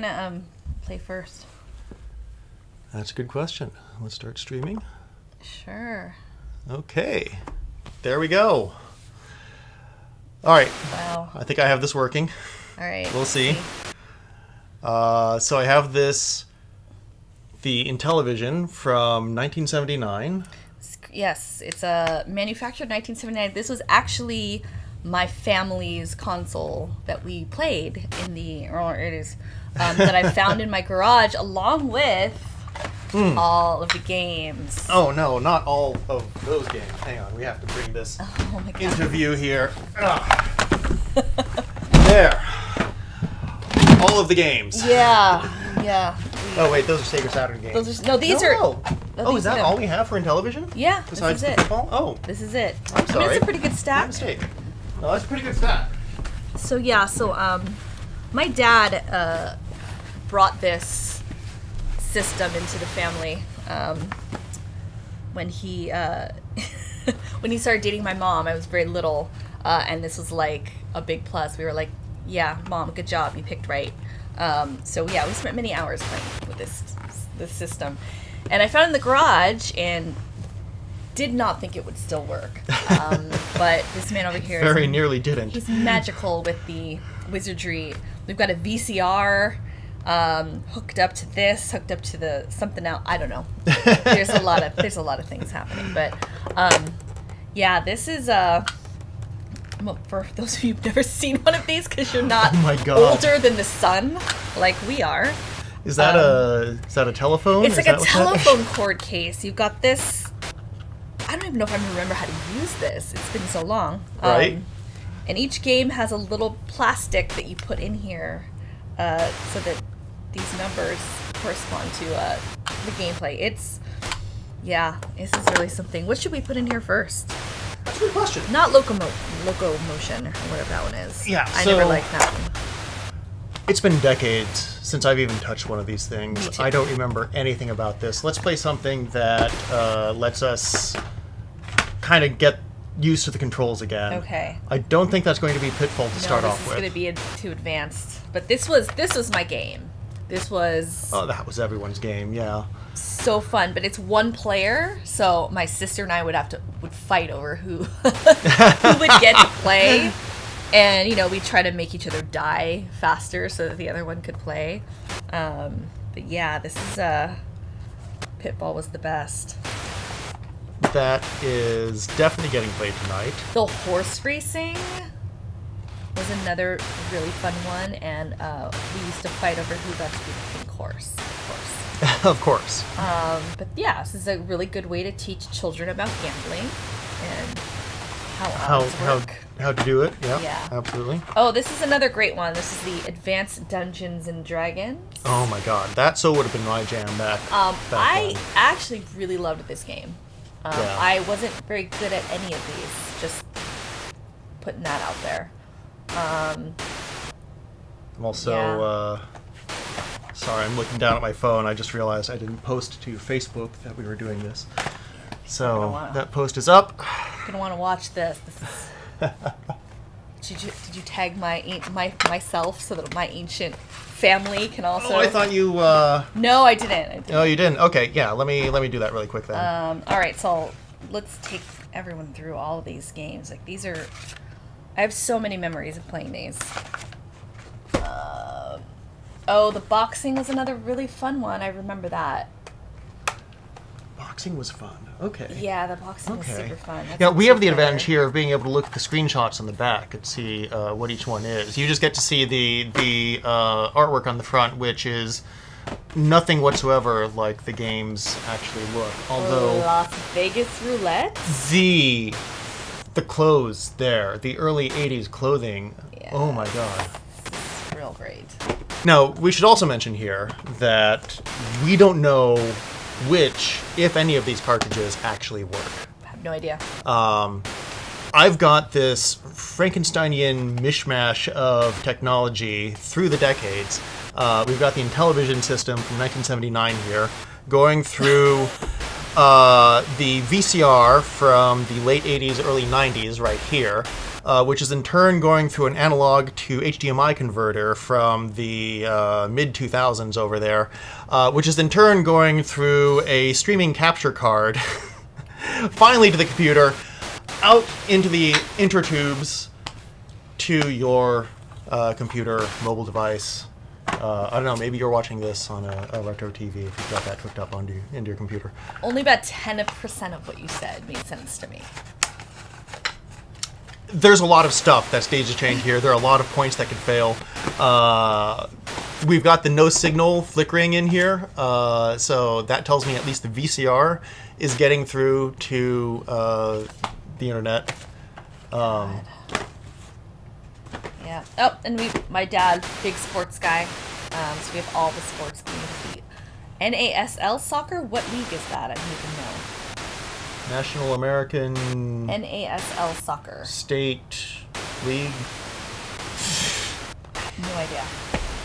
gonna um play first? That's a good question. Let's start streaming. Sure. Okay. There we go. All right. Wow. I think I have this working. All right. We'll see. Uh, so I have this, the Intellivision from 1979. Yes, it's a manufactured 1979. This was actually my family's console that we played in the early 80s um, that I found in my garage along with all of the games. Oh no, not all of those games. Hang on, we have to bring this Oh my god. into view here. There. All of the games. Yeah, yeah. Oh wait, those are Sega Saturn games. Those are, no, these no, are. no. no, Oh, these is that them. all we have for Intellivision? Yeah, Besides this is the it. football? Oh, This is it. I'm I mean, sorry. it's a pretty good my stack. mistake. No, that's a pretty good stat. So yeah, so um, my dad uh, brought this system into the family um, when he uh, when he started dating my mom. I was very little, uh, and this was like a big plus. We were like, "Yeah, mom, good job, you picked right." Um, so yeah, we spent many hours playing with this this system, and I found it in the garage and did not think it would still work. Um, but this man over here Very nearly didn't. He's magical with the wizardry. We've got a VCR um, hooked up to this, hooked up to the something else. I don't know. There's a lot of there's a lot of things happening, but um, yeah, this is uh, for those of you who've never seen one of these because you're not Oh my God. older than the sun like we are. Is that a is that a telephone? um, It's Is like a telephone cord case. You've got this. I don't even know if I remember how to use this. It's been so long. Right. Um, and each game has a little plastic that you put in here, uh, so that these numbers correspond to uh, the gameplay. It's yeah, this is really something. What should we put in here first? That's a good question. Not locomo locomotion or whatever that one is. Yeah, I never liked that one. It's been decades since I've even touched one of these things. I don't remember anything about this. Let's play something that uh, lets us kind of get used to the controls again. Okay. I don't think that's going to be Pitfall to No, start off with. going to be too advanced. But this was this was my game. This was Oh, that was everyone's game. Yeah. so fun. But it's one player, so my sister and I would have to would fight over who who would get to play. And you know, we try to make each other die faster so that the other one could play. Um, but yeah, this is uh, Pitfall was the best. That is definitely getting played tonight. The horse racing was another really fun one, and uh, we used to fight over who got to be the pink horse, of course. of course. Um, but yeah, this is a really good way to teach children about gambling and how How how how to do it? Yeah. Yeah. Absolutely. Oh, this is another great one. This is the Advanced Dungeons and Dragons. Oh my God, that so would have been my jam back. Um, back I then. actually really loved this game. Um, Yeah. I wasn't very good at any of these. Just putting that out there. Um, I'm also Yeah. uh, sorry. I'm looking down at my phone. I just realized I didn't post to Facebook that we were doing this. So wow. that post is up. gonna want to watch this. This is. did you did you tag my my myself so that my ancient family can also? Oh, I thought you. Uh, No, I didn't. I didn't. oh, you didn't. Okay, yeah. Let me let me do that really quick then. Um, all right, so let's take everyone through all of these games. Like these are, I have so many memories of playing these. Uh, oh, the boxing was another really fun one. I remember that. Boxing was fun. Okay. Yeah, the boxing was super fun. That's Yeah, we have the two-player. advantage here of being able to look at the screenshots on the back and see uh, what each one is. You just get to see the the uh, artwork on the front, which is nothing whatsoever like the games actually look. Although Las Vegas Roulette. the the clothes there, the early '80s clothing. Oh my god. It's real great. Now, we should also mention here that we don't know which, if any, of these cartridges actually work. I have no idea. Um, I've got this Frankensteinian mishmash of technology through the decades. Uh, we've got the Intellivision system from 1979 here, going through uh, the VCR from the late 80s, early 90s right here. uh, which is in turn going through an analog to HDMI converter from the uh, mid 2000s over there, uh, which is in turn going through a streaming capture card, finally to the computer, out into the intertubes to your uh, computer, mobile device. Uh, I don't know. Maybe you're watching this on a, a retro TV if you've got that hooked up onto into your computer. Only about 10% of what you said made sense to me. there's a lot of stuff that's daisy change here. There are a lot of points that could fail. Uh, we've got the no signal flickering in here, uh, so that tells me at least the VCR is getting through to uh, the internet. Um, Yeah. Oh, and we, my dad, big sports guy. Um, so we have all the sports games. NASL soccer. What league is that? I don't even know. National American NASL soccer. State League. No idea.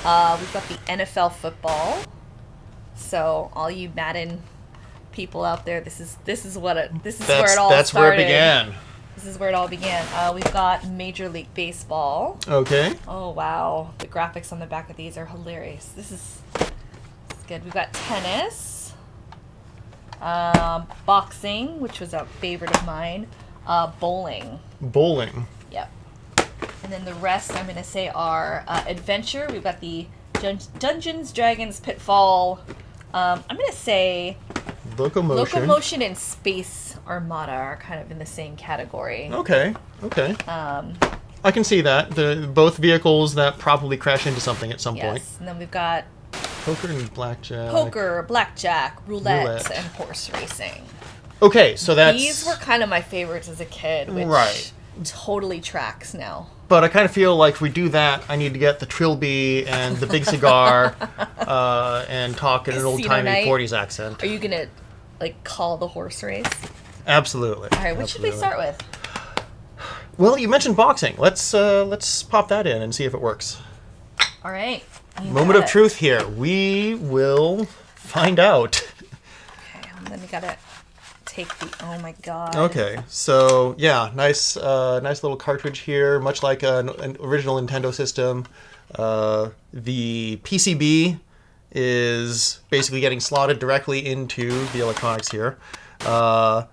Uh, we've got the NFL football. So all you Madden people out there, this is this is what it this is where it all that's started. where it began. This is where it all began. Uh, we've got Major League Baseball. Okay. Oh wow, the graphics on the back of these are hilarious. This is, this is good. We've got tennis, um, boxing, which was a favorite of mine, uh, bowling. Bowling. Yep. And then the rest I'm gonna say are uh, adventure. We've got the Dun- Dungeons, Dragons, Pitfall. Um, I'm gonna say Locomotion. Locomotion and Space Armada are kind of in the same category. Okay. Okay. Um, I can see that. The both vehicles that probably crash into something at some point. yes. And then we've got Poker and blackjack. poker, blackjack, roulette, Roulette. and horse racing. Okay, so that's. These were kind of my favorites as a kid, which Right. totally tracks now. But I kind of feel like if we do that, I need to get the trilby and the big cigar, uh, and talk in an old timey '40s accent. Are you gonna like call the horse race? Absolutely. All right, what should we start with? Well, you mentioned boxing. Let's uh, let's pop that in and see if it works. All right. you Moment of it. truth here. We will find out. Okay, and then we gotta take the. Oh my god. Okay, so yeah, nice, uh, nice little cartridge here, much like an, an original Nintendo system. Uh, the PCB is basically getting slotted directly into the electronics here. Uh,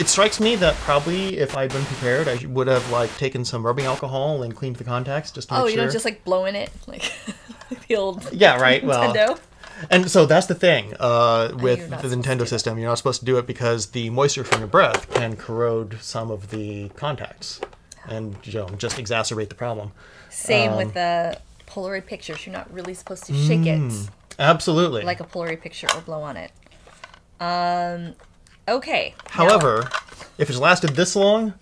it strikes me that probably if I'd been prepared, I would have like taken some rubbing alcohol and cleaned the contacts just to make Oh, sure. you don't just like blow in it like the old yeah, right. Well, Nintendo. and so that's the thing uh, with the supposed to do Nintendo system. You're not supposed to do it because the moisture from your breath can corrode some of the contacts and you know just exacerbate the problem. Same Um, with the Polaroid pictures. You're not really supposed to shake Hmm. it Absolutely. like a Polaroid picture or blow on it. Um. Okay. now, However, if it's lasted this long,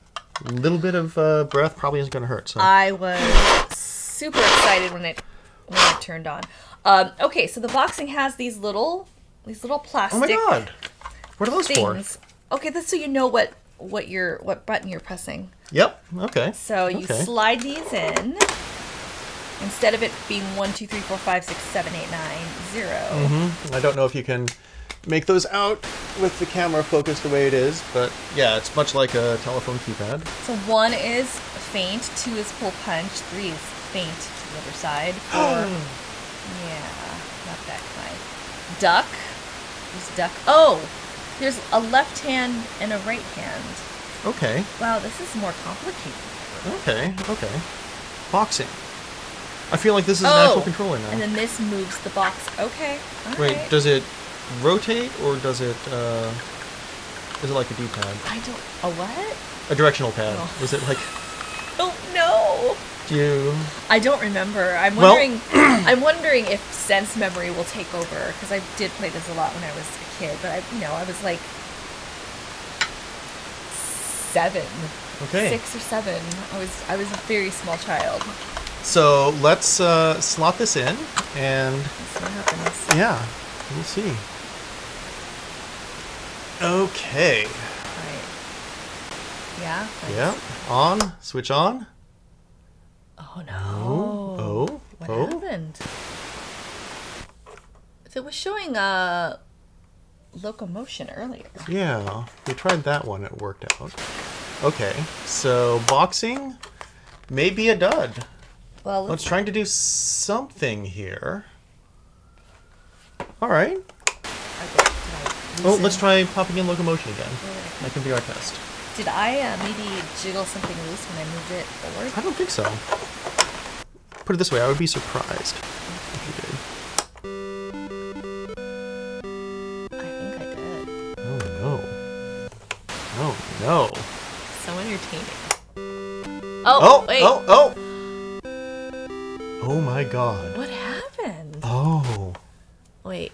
a little bit of uh, breath probably isn't going to hurt. So I was super excited when it when it turned on. Um, okay, so the boxing has these little these little plastic. oh my god, what are those for? things. Okay, that's so you know what what you're what button you're pressing. Yep. Okay. So you Okay. slide these in. Instead of it being one, two, three, four, five, six, seven, eight, nine, zero. Mm-hmm. I don't know if you can make those out with the camera focused the way it is, but yeah, it's much like a telephone keypad. So one is feint, two is pull punch, three is feint to the other side. Four, yeah, not that kind. Duck. There's duck. Oh, there's a left hand and a right hand. Okay. Wow, this is more complicated. Okay, okay. Boxing. I feel like this is an Oh, actual controller now. And then this moves the box. Okay. Wait, right. does it rotate or does it uh is it like a D-pad? I don't. A what? A directional pad. Oh. Is it like Oh no. do you I don't remember. I'm Well- wondering. I'm wondering if sense memory will take over because I did play this a lot when I was a kid. But I, you know, I was like seven, Okay. six or seven. I was I was a very small child. So let's uh slot this in and Let's see what happens. yeah, we'll see. Okay. Right. Yeah. like- Yeah. On. Switch on. Oh no. Oh. What oh. happened? So it was showing uh locomotion earlier. Yeah, we tried that one. It worked out. Okay, so boxing. may be a dud. Well, Let's trying to do something here. All right. Oh, let's try popping in locomotion again. That can be our test. Did I uh, maybe jiggle something loose when I moved it forward? I don't think so. Put it this way, I would be surprised if you did. I think I did. Oh no. Oh no. So entertaining. Oh, Oh, wait. oh, oh! Oh my god. What happened? Oh. Wait.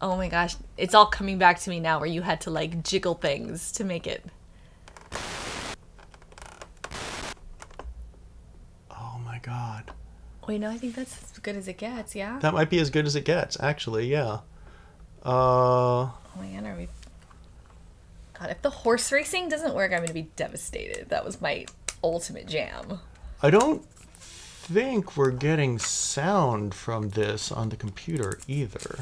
Oh my gosh. It's all coming back to me now where you had to like jiggle things to make it. Oh my god. Wait, no, I think that's as good as it gets, yeah? That might be as good as it gets, actually, yeah. Uh, Oh my god, are we. God, if the horse racing doesn't work, I'm gonna be devastated. That was my ultimate jam. I don't think we're getting sound from this on the computer either.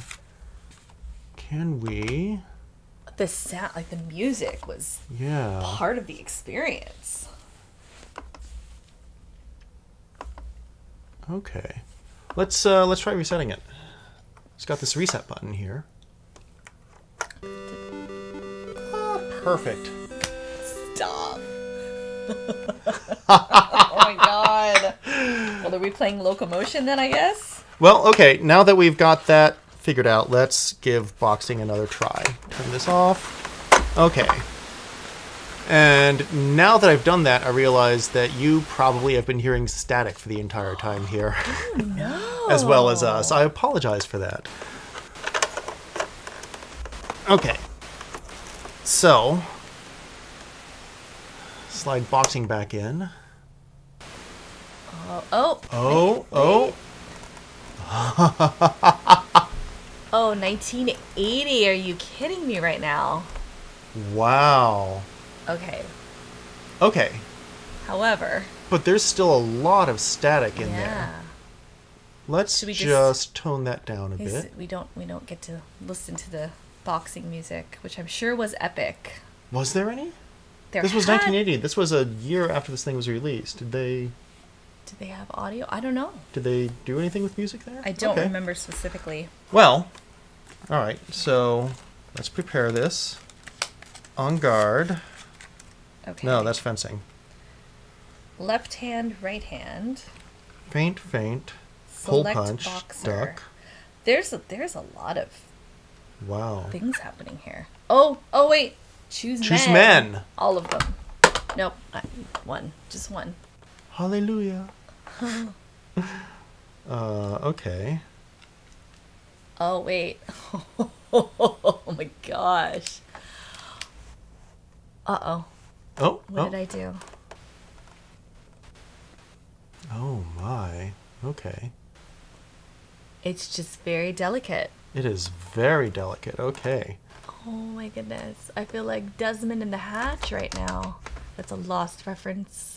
Can we? The sound, like the music, was Yeah. part of the experience. Okay. Let's uh let's try resetting it. It's got this reset button here. Ah, perfect. Stop. oh my god. Well, are we playing locomotion then, I guess? Well, okay, now that we've got that figured out, let's give boxing another try. Turn this off. Okay. And now that I've done that, I realize that you probably have been hearing static for the entire time here, No. Oh, as well as us. I apologize for that. Okay. So, slide boxing back in. Oh, oh. Oh, wait, oh. wait. Oh, 1980. Are you kidding me right now? Wow. Okay. Okay. However, But there's still a lot of static in there. yeah. there. Let's just, just- tone that down a bit. We don't we don't get to listen to the boxing music, which I'm sure was epic. Was there any? There This was 1980. This was a year after this thing was released. Did they Did they have audio? I don't know. did they do anything with music there? I don't Okay. remember specifically. Well, all right. So let's prepare this. On guard. Okay. No, that's fencing. left hand, right hand. Feint, feint. Pull Select punch. boxer. Duck. There's a, there's a lot of Wow. things happening here. Oh, oh wait. Choose, Choose men. men. All of them. Nope. I, one. Just one. Hallelujah. uh, okay. Oh wait. oh my gosh. Uh oh. Oh, What oh. did I do? Oh my. Okay. It's just very delicate. It is very delicate. Okay. Oh my goodness. I feel like Desmond in the Hatch right now. That's a lost reference.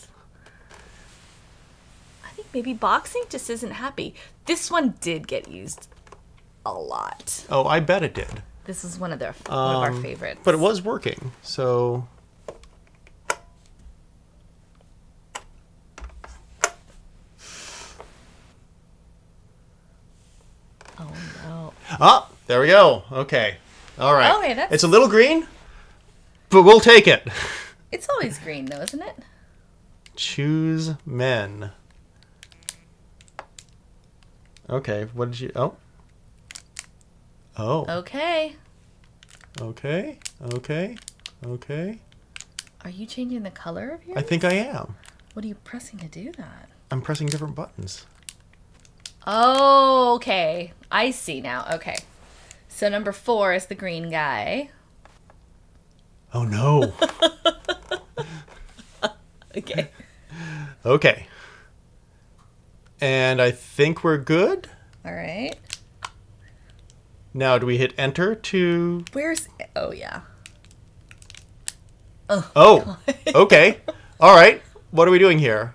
Maybe boxing just isn't happy. This one did get used a lot. Oh, I bet it did. This is one of their one of our Um, favorites. But it was working. So Oh no. Ah, there we go. Okay. All right. Okay, that's- It's a little green, but we'll take it. It's always green though, isn't it? Choose men. Okay, what did you Oh. Oh. Okay. Okay. Okay. Okay. Are you changing the color of yours? I think I am. What are you pressing to do that? I'm pressing different buttons. Oh, okay. I see now. Okay. So number four is the green guy. Oh no. Okay. okay. And I think we're good. All right. Now, do we hit enter to Where's? Oh yeah. Oh, okay. All right. What are we doing here?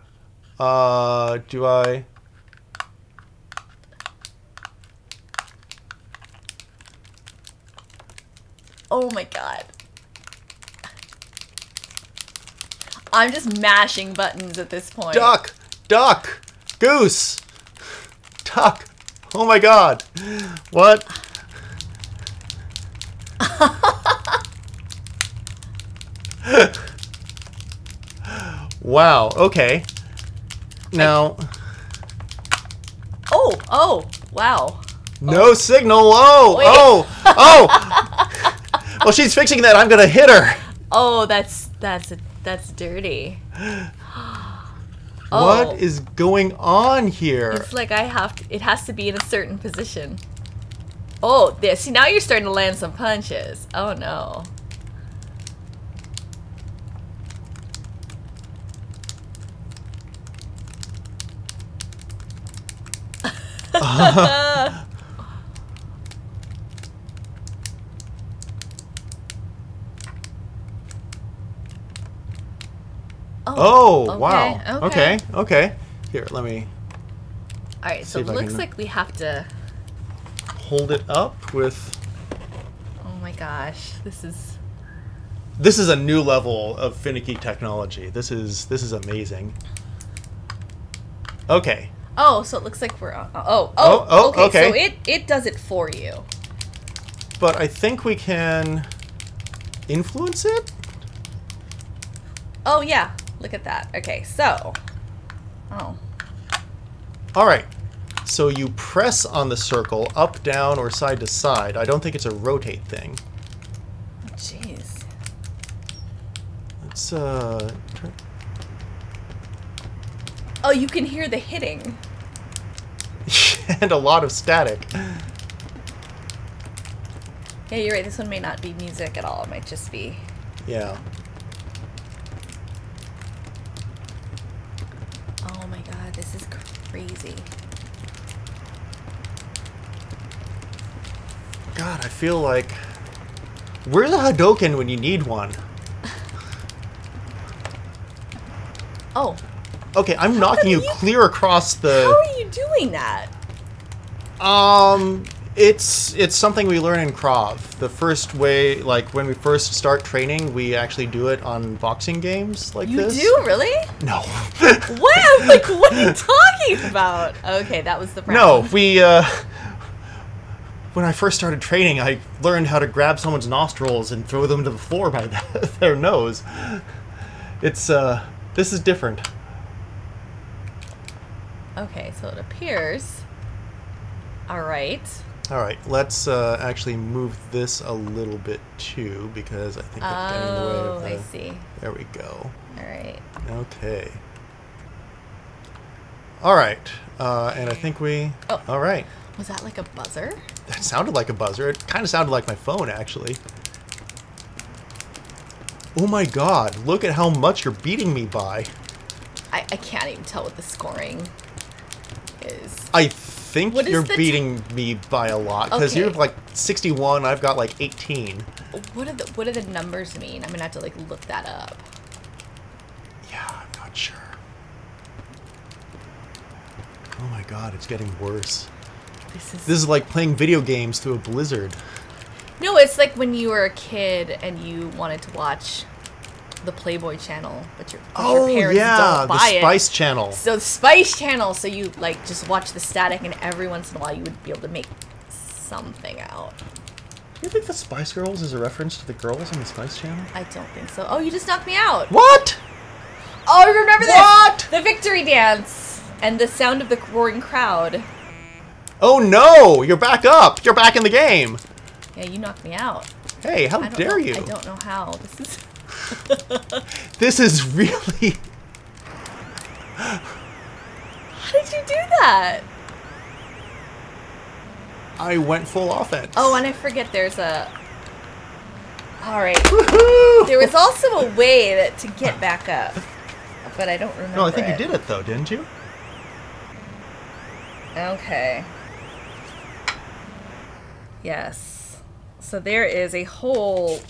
Uh, do I? Oh my god. I'm just mashing buttons at this point. Duck, Duck! Goose! Duck! Oh my god! What? wow, okay. Now, Oh, oh, wow. no oh. signal. Oh, oh, Wait. oh, oh! well, she's fixing that. I'm gonna hit her. Oh, that's that's that's dirty. What Oh. is going on here? It's like I have to. It has to be in a certain position. Oh, there. See, now you're starting to land some punches. Oh no. Oh, oh, okay, wow. okay. Okay, okay. Here, let me All right. So it looks can- like we have to. hold it up with. Oh my gosh, this is. This is a new level of finicky technology. This is this is amazing. Okay. Oh, so it looks like we're. on- Oh, oh, Oh, oh, okay. okay. So it it does it for you. But I think we can influence it? Oh yeah, look at that. Okay, so. Oh. All right. So you press on the circle up, down, or side to side. I don't think it's a rotate thing. Jeez. Let's uh Oh, you can hear the hitting. and a lot of static. Yeah, you're right. This one may not be music at all. It might just be. Yeah. Oh my god, this crazy. God, I feel like Where's a Hadoken when you need one? Oh, Okay, I'm knocking you you- clear across the... how are you doing that? Um, it's it's something we learn in Krav. The first way, like when we first start training, we actually do it on boxing games like You this. You do really? No. What? Like, what are you talking about? Okay, that was the no, we uh when I first started training, I learned how to grab someone's nostrils and throw them to the floor by their nose. It's uh this is different. Okay, so it appears. All right. All right, let's uh, actually move this a little bit too because I think I'm getting in the way Oh, of I see. There we go. All right. Okay. All right, uh, and I think we. Oh. All right. Was that like a buzzer? That sounded like a buzzer. It kind of sounded like my phone, actually. Oh my god, look at how much you're beating me by. I, I can't even tell what the scoring is. I think you're beating me by a lot because you Okay. have like 61, I've got like 18. What do the what do the numbers mean? I'm gonna have to like look that up. Yeah, I'm not sure. Oh my god, it's getting worse. This is This is like playing video games through a blizzard. no. It's like when you were a kid and you wanted to watch the Playboy Channel, but your, but your oh, parents Oh, yeah, don't the buy it. Spice Channel. So the Spice Channel. So you like just watch the static, and every once in a while you would be able to make something out. Do you think the Spice Girls is a reference to the girls on the Spice Channel? I don't think so. Oh, you just knocked me out. What? Oh, I remember this? What? The victory dance and the sound of the roaring crowd. Oh no! You're back up! You're back in the game! Yeah, you knocked me out. Hey, how dare know, you? I don't know how. This is. This is really. How did you do that? I went full offense. Oh, and I forget there's a. All right. Woohoo! There was also a way that to get back up, but I don't remember. No, I think you did it though, didn't you? Okay. Yes. So there is a whole.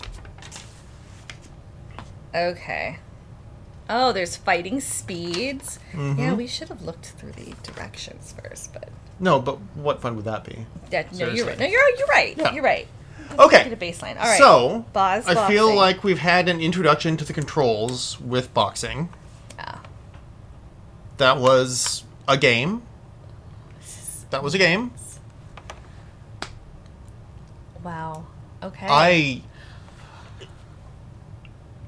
Okay. Oh, there's fighting speeds. Yeah, Mhm. we should have looked through the directions first, but No, but what fun would that be? that, no, Seriously. you're right. No, you're you're right. Yeah. You're right. Okay. Get a baseline. All right. So, Boz I feel like we've had an introduction to the controls with boxing. Yeah. that was a game. That was a game. Wow. Okay. I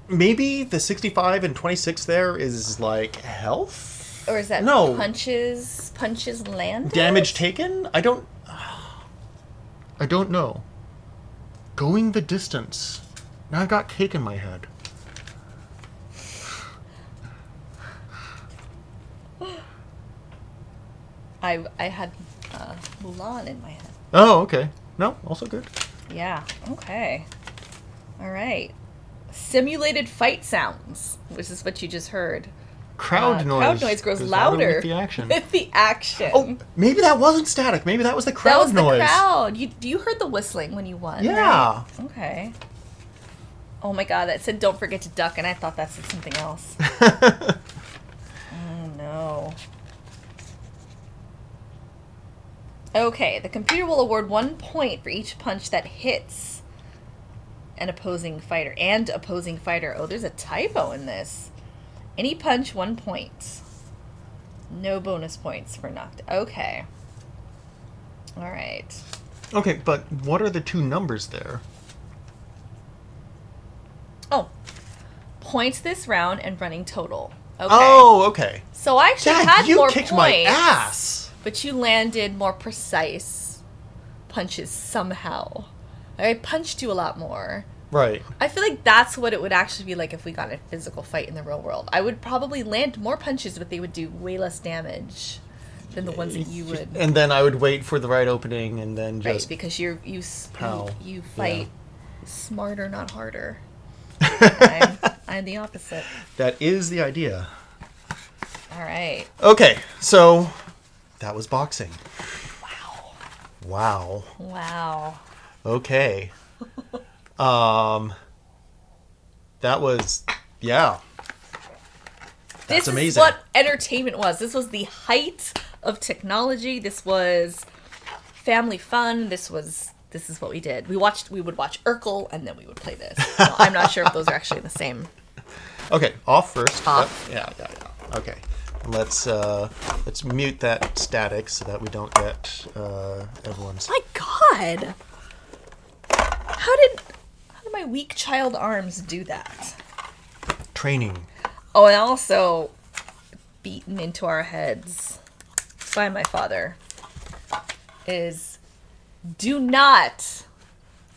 maybe the 65 and 26 there is like health or is that no. punches punches land damage taken. I don't. I don't know. Going the distance. Now I've got cake in my head. I I had uh, Mulan in my head. Oh, okay. No, also good. Yeah. Okay. All right. Simulated fight sounds, which is what you just heard. Crowd Uh, noise. Crowd noise grows louder with the action. With the action. oh, maybe that wasn't static. Maybe that was the crowd noise. that was noise. the crowd. You you heard the whistling when you won. Yeah. right? Okay. Oh my god, that said don't forget to duck, and I thought that said something else. oh no. Okay, the computer will award one point for each punch that hits an opposing fighter and opposing fighter. Oh, there's a typo in this. Any punch, one point. No bonus points for knocked. Okay. All right. okay, but what are the two numbers there? Oh, points this round and running total. Okay. Oh, okay. so I actually Dad, had you more kicked points, my ass. but you landed more precise punches somehow. I punched you a lot more. Right. I feel like that's what it would actually be like if we got a physical fight in the real world. I would probably land more punches, but they would do way less damage than the ones that you would. And then I would wait for the right opening and then Right, just because you're you Pow. you, you fight smarter, not harder. I'm, I'm the opposite. that is the idea. All right. Okay, so that was boxing. Wow. Wow. Wow. Okay. um that was yeah. That's this amazing. is what entertainment was. This was the height of technology. This was family fun. This was this is what we did. We watched we would watch Urkel and then we would play this. Well, I'm not sure if those are actually the same. Okay, off first. Off. Yeah, yeah, yeah. Okay. Let's uh let's mute that static so that we don't get uh everyone's My god. How did how did my weak child arms do that? training. Oh, and also beaten into our heads by my father is do not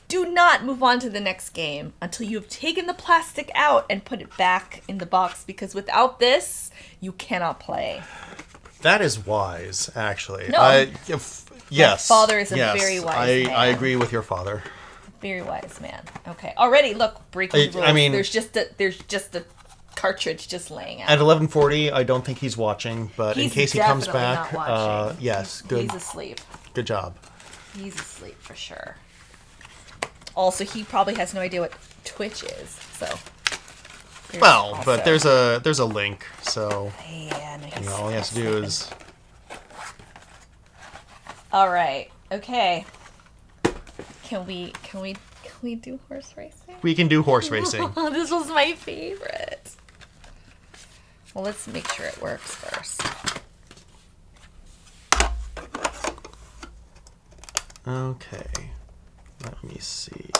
do not move on to the next game until you have taken the plastic out and put it back in the box because without this you cannot play. That is wise, actually. No. I, if, yes. father is a yes, very wise I, I agree with your father. Very wise man. Okay. Already look breaking I- the rules. I mean- there's just a there's just a cartridge just laying out. At 11:40, I don't think he's watching, but in case he comes back, uh, yes, He's- good, He's asleep. good job. He's asleep for sure. Also, he probably has no idea what Twitch is, so. Well, also- but there's a there's a link, so Yeah, no, you know, all he has to do is All right. Okay. Can we? Can we? Can we do horse racing? we can do horse racing. this was my favorite. Well, let's make sure it works first. Okay, let me see.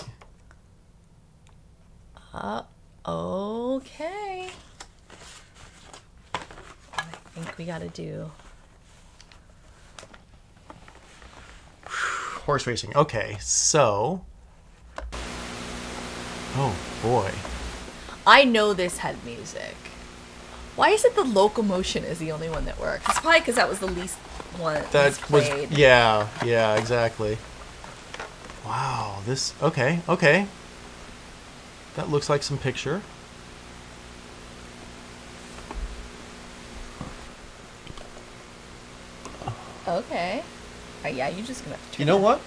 Uh, okay. I think we gotta do. Horse racing. Okay, so. Oh boy. I know this had music. Why is it the locomotion is the only one that works? It's probably because that was the least one that, That was yeah, yeah, exactly. Wow, this okay, okay. That looks like some picture. Okay. Uh, yeah, you're just gonna. Have to turn You know that- what?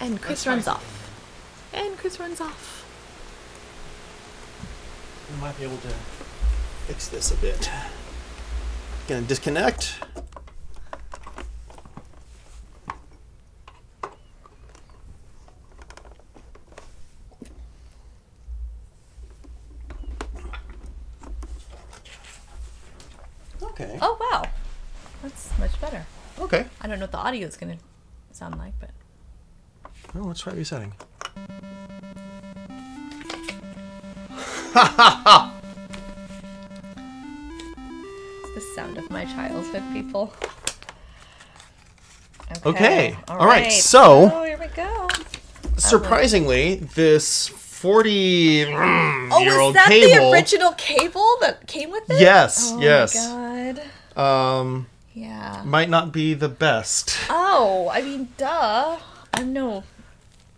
And Chris That's runs fine. off. And Chris runs off. We might be able to fix this a bit. Gonna disconnect. Okay. Oh wow, that's much better. Okay. I don't know what the audio is gonna sound like, but Well, let's try resetting. it's the sound of my childhood, people. Okay, all right, so- oh, here we go. Surprisingly, this 40 mm, Oh, year was old that the original cable that came with it? Yes, oh yes. My God. Um, Yeah. might not be the best. Oh, I mean, duh. I'm no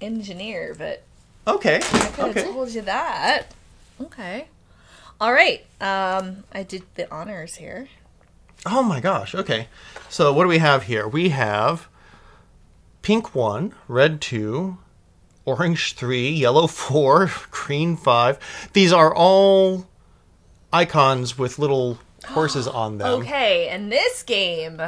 engineer, but Okay. I could have told you that. Okay. All right. Um, I did the honors here. Oh my gosh. Okay. So what do we have here? We have pink 1, red 2, orange 3, yellow 4, green 5. These are all icons with little horses on them. Okay, and this game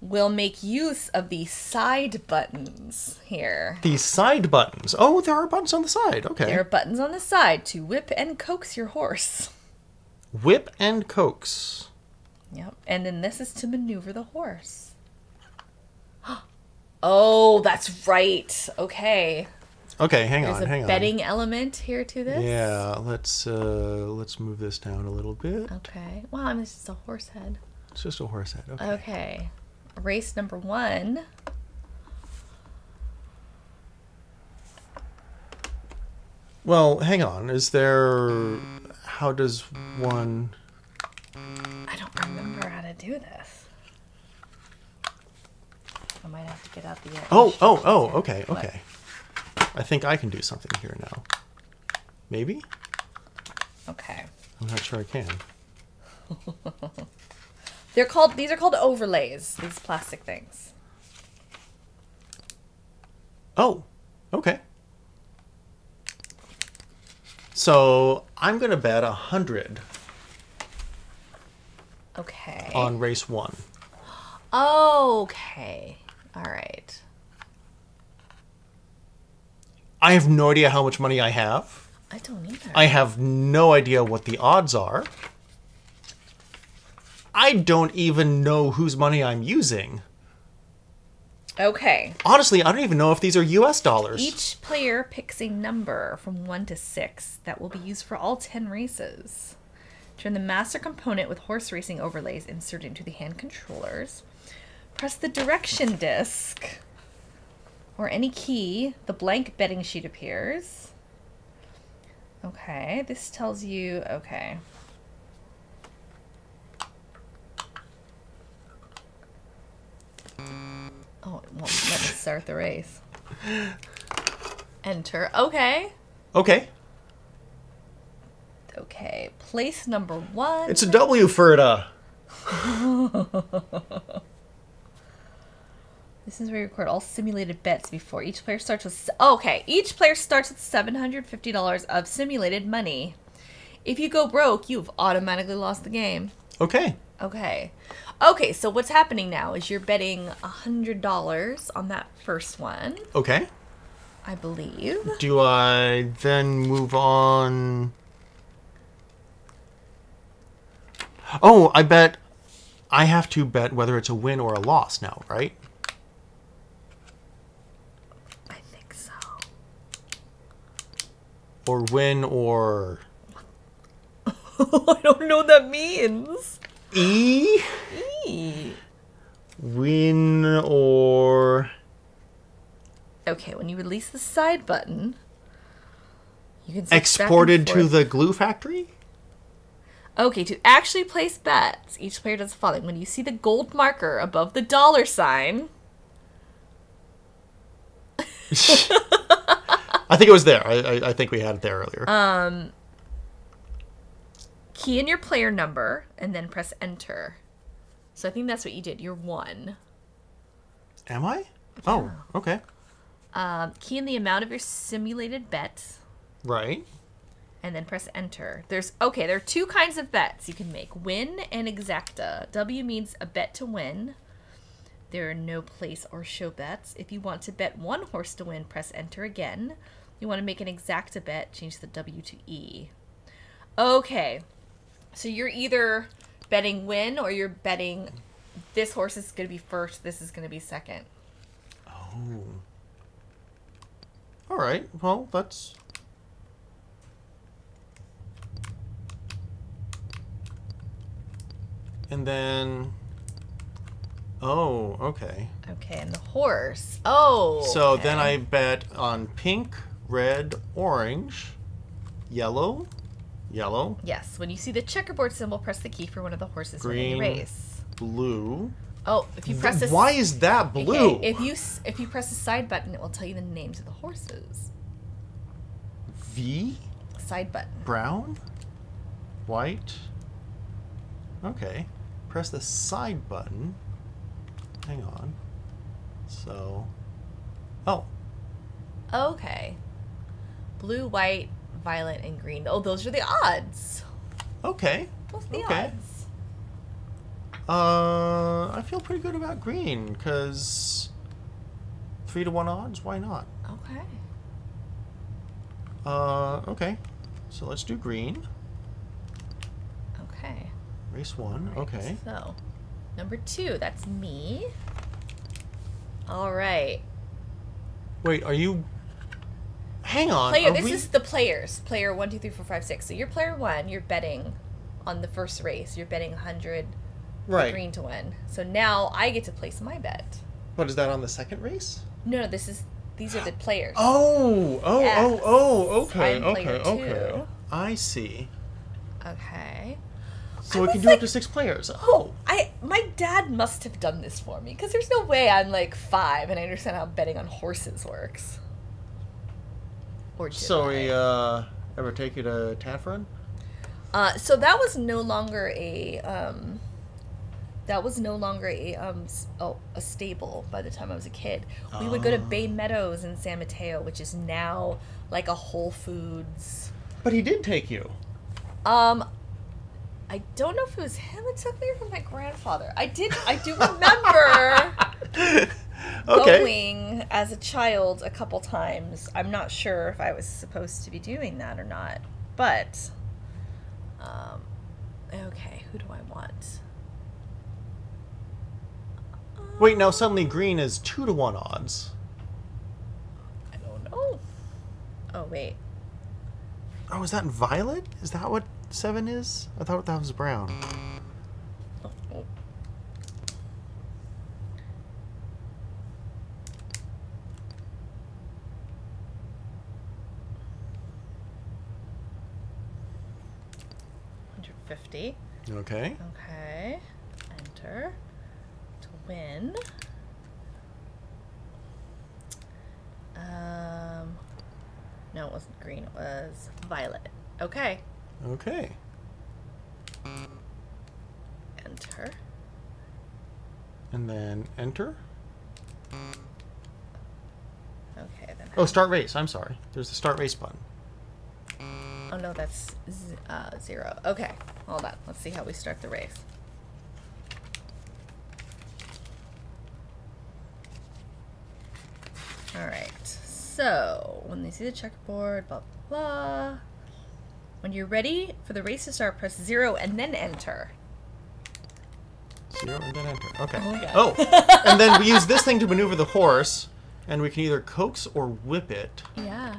will make use of the side buttons here. These side buttons. Oh, there are buttons on the side. Okay. There are buttons on the side to whip and coax your horse. Whip and coax. Yep. And then this is to maneuver the horse. Oh, that's right. Okay. Okay, hang There's on, a hang on. betting element here to this. Yeah, let's uh let's move this down a little bit. Okay. Wow, I mean, it's just a horse head. It's just a horse head. Okay. Okay. Race number one. Well, hang on. Is there how does one I don't remember how to do this. I might have to get out the. Oh, oh, oh, okay, okay. I think I can do something here now. Maybe? Okay. I'm not sure I can. They're called. These are called overlays. These plastic things. Oh, okay. So I'm gonna bet a hundred Okay. on race one. Okay. All right. I have no idea how much money I have. I don't either. I have no idea what the odds are. I don't even know whose money I'm using. okay. Honestly, I don't even know if these are US dollars. Each player picks a number from 1 to 6 that will be used for all 10 races. Turn the master component with horse racing overlays inserted into the hand controllers. Press the direction disc or any key. The blank betting sheet appears. Okay, this tells you. Okay. Oh, it won't let me start the race. Enter. Okay. Okay. Okay. Place number one. It's a W, Ferda. This is where you record all simulated bets before each player starts with. Oh, okay, each player starts with seven hundred fifty dollars of simulated money. If you go broke, you've automatically lost the game. Okay. Okay. Okay, so what's happening now is you're betting a hundred dollars on that first one, Okay. I believe. Do I then move on? Oh, I bet I have to bet whether it's a win or a loss now, right? I think so. Or win or I don't know what that means. E? E. Win or Okay, when you release the side button, you can switch back and exported to the glue factory? Okay, to actually place bets, each player does the following. When you see the gold marker above the dollar sign, I think it was there. I, I, I think we had it there earlier. Um, key in your player number and then press enter. So I think that's what you did. You're one. Am I? Oh, okay. Um, key in the amount of your simulated bet Right. and then press enter. There's okay, there are two kinds of bets you can make. Win and exacta. W means a bet to win. There are no place or show bets. If you want to bet one horse to win, press enter again. You want to make an exacta bet, change the W to E. Okay. So you're either betting win or you're betting this horse is going to be first, this is going to be second. Oh. All right. Well, that's. And then. Oh, okay. Okay, and the horse. Oh. So then. I bet on pink, red, orange, yellow, yellow, Yes, when you see the checkerboard symbol, press the key for one of the horses winning the Green. race. blue. Oh, if you press this. Why is that blue? Okay, if you if you press the side button, it will tell you the names of the horses. V, Side button. brown, white. Okay. Press the side button. Hang on. So. Oh, Okay. Blue, white, violet, and green. Oh, those are the odds. okay. Those the Okay. odds. Uh, I feel pretty good about green because three to one odds. Why not? Okay. Uh, okay. So let's do green. Okay. Race one. Okay. So, number two, that's me. All right. Wait, are you? Hang on. Player, this we- is the players. Player one, two, three, four, five, six. So you're player one. You're betting on the first race. You're betting 100 right. green to win. So now I get to place my bet. What is that on the second race? No, no, this is these are the players. Oh, oh, oh, Yes. oh, oh. Okay, okay, player okay. I see. Okay. So I we can do like- up to six players. Oh, I my dad must have done this for me because there's no way I'm like five and I understand how betting on horses works. Or so I? we uh ever take you to Tanforan? Uh, so that was no longer a um, that was no longer a um, oh, a stable by the time I was a kid. We would go to Oh. Bay Meadows in San Mateo, which is now like a Whole Foods. But he did take you. Um, I don't know if it was him that took me or my grandfather. I did. I do remember okay. going as a child a couple times. I'm not sure if I was supposed to be doing that or not, but um, okay. Who do I want? Wait, now suddenly green is two to one odds. I don't know. Oh wait. Oh, is that violet? Is that what seven is? I thought that was brown. 50. Okay. Okay. Enter to win. Um, no, it wasn't green. It was violet. Okay. Okay. Enter. And then enter. Okay. Then oh, start race. I'm sorry. There's the start race button. Oh no, that's z- uh, zero. Okay, hold on. Let's see how we start the race. All right. So when they see the checkerboard, blah blah blah. When you're ready for the race to start, press zero and then enter. Zero and then enter. Okay. Oh Oh, and then we use this thing to maneuver the horse, and we can either coax or whip it. Yeah.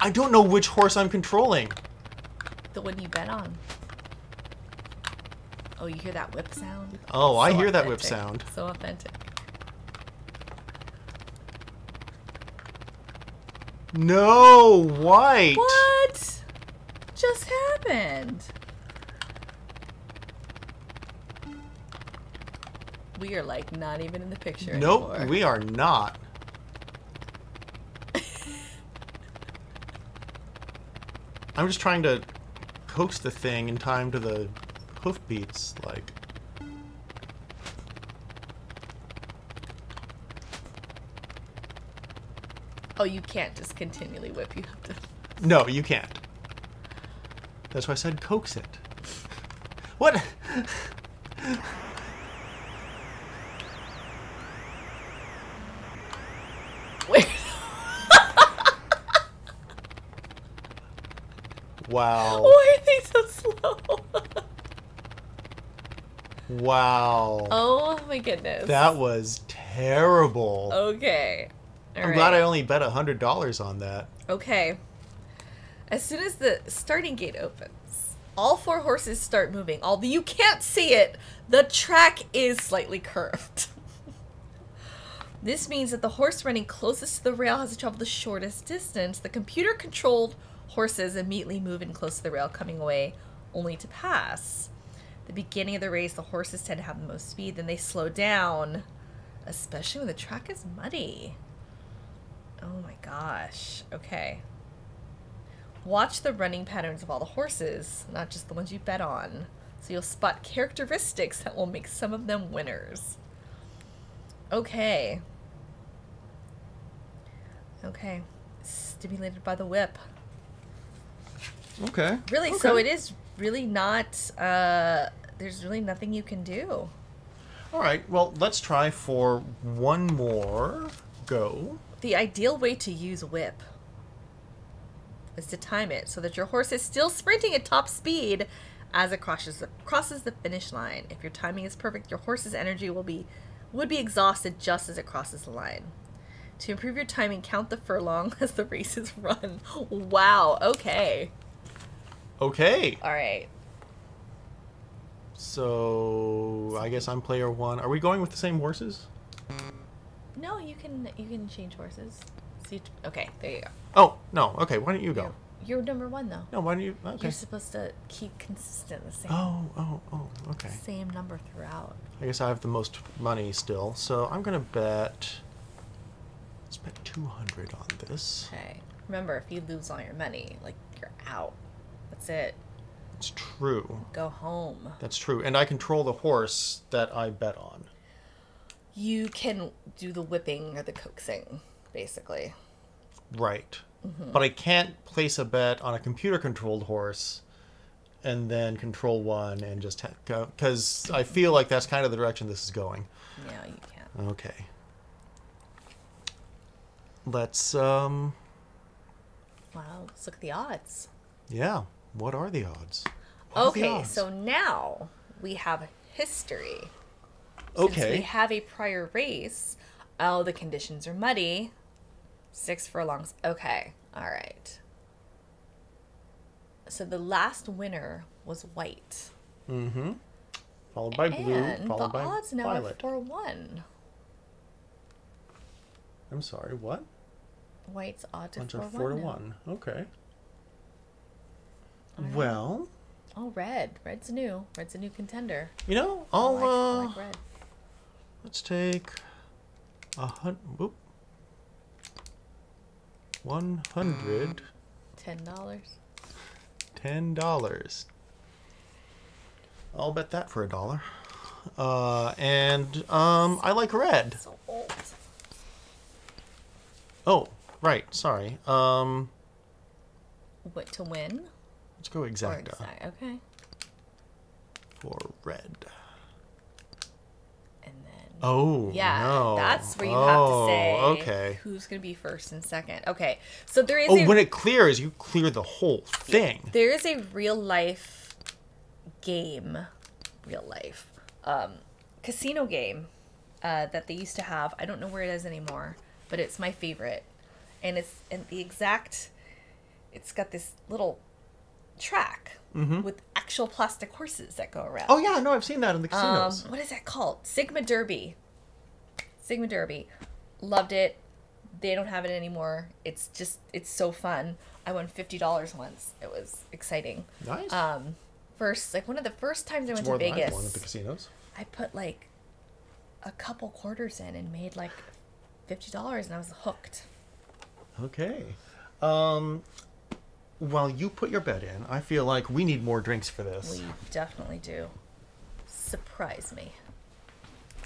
I don't know which horse I'm controlling. The one you bet on. Oh, you hear that whip sound? Oh, I So hear that whip sound. So authentic. No, white. What just happened? We are like not even in the picture Nope, anymore. we are not. I'm just trying to coax the thing in time to the hoofbeats, like. Oh, you can't just continually whip. You have to. No, you can't. That's why I said coax it. What? Wait. Wow. Why are they so slow. Wow. oh my goodness. That was terrible. Okay. All I'm glad. I only bet a hundred dollars on that. Okay. As soon as the starting gate opens, all four horses start moving. Although you can't see it, the track is slightly curved. this means that the horse running closest to the rail has to travel the shortest distance. The computer controlled horses immediately move in close to the rail, coming away only to pass. The beginning of the race, the horses tend to have the most speed, then they slow down, especially when the track is muddy. Oh my gosh. Okay. Watch the running patterns of all the horses, not just the ones you bet on. So you'll spot characteristics that will make some of them winners. Okay. Okay. Stimulated by the whip. Okay. Really, so it is really not, uh, there's really nothing you can do. All right. Well, let's try for one more go. The ideal way to use whip is to time it so that your horse is still sprinting at top speed as it crosses the, crosses the finish line. If your timing is perfect, your horse's energy will be would be exhausted just as it crosses the line. To improve your timing, count the furlong as the race is run. Wow. Okay. Okay. All right. So I guess I'm player one. Are we going with the same horses? No, you can you can change horses. So you, okay, there you go. Oh no. Okay. Why don't you go? You're number one though. No. Why don't you? Okay. You're supposed to keep consistent the same Oh. Oh. Oh. Okay. same number throughout. I guess I have the most money still, so I'm gonna bet. Let's bet two hundred on this. Okay. Remember, if you lose all your money, like you're out. That's it. It's true. Go home. That's true, and I control the horse that I bet on. You can do the whipping or the coaxing, basically. Right. Mm-hmm. But I can't place a bet on a computer controlled horse and then control one and just go. Because I feel like that's kind of the direction this is going. No, you can't. Okay. Let's, um, Wow, let's look at the odds. yeah. What are the odds? What are the Okay, odds? so now we have history. Since we have a prior race, oh, the conditions are muddy. Six furlongs. Okay, all right. So the last winner was white. Mm-hmm. Followed by blue, and followed the by odds now violet. are 4 1. I'm sorry, what? White's odds are 4 to 1. now. one. Okay. Alright. Well, Oh, red. Red's new. Red's a new contender. you know, I'll like, uh, like red. let's take a hun. Whoop. One hundred $10. ten dollars. I'll bet that for a dollar. Uh, and um, I like red. So old. Oh, right. Sorry. Um, What to win? Let's go exacta exact. Okay. for red. And then. Oh, Yeah, no. that's where you oh, have to say Okay. who's going to be first and second. Okay, so there is Oh, a, when it clears, you clear the whole thing. there is a real life game, real life um, casino game uh, that they used to have. I don't know where it is anymore, but it's my favorite, and it's and the exact. It's got this little track with actual plastic horses that go around. Mm-hmm. Oh yeah, no, I've seen that in the Um, casinos. what is that called? Sigma Derby. Sigma Derby. Loved it. They don't have it anymore. It's just it's so fun. I won fifty dollars once. It was exciting. nice. Um, first like one of the first times I it's went more to than Vegas, won at the casinos. I put like a couple quarters in and made like fifty dollars, and I was hooked. Okay. Um, while you put your bed in, I feel like we need more drinks for this. We definitely do. Surprise me.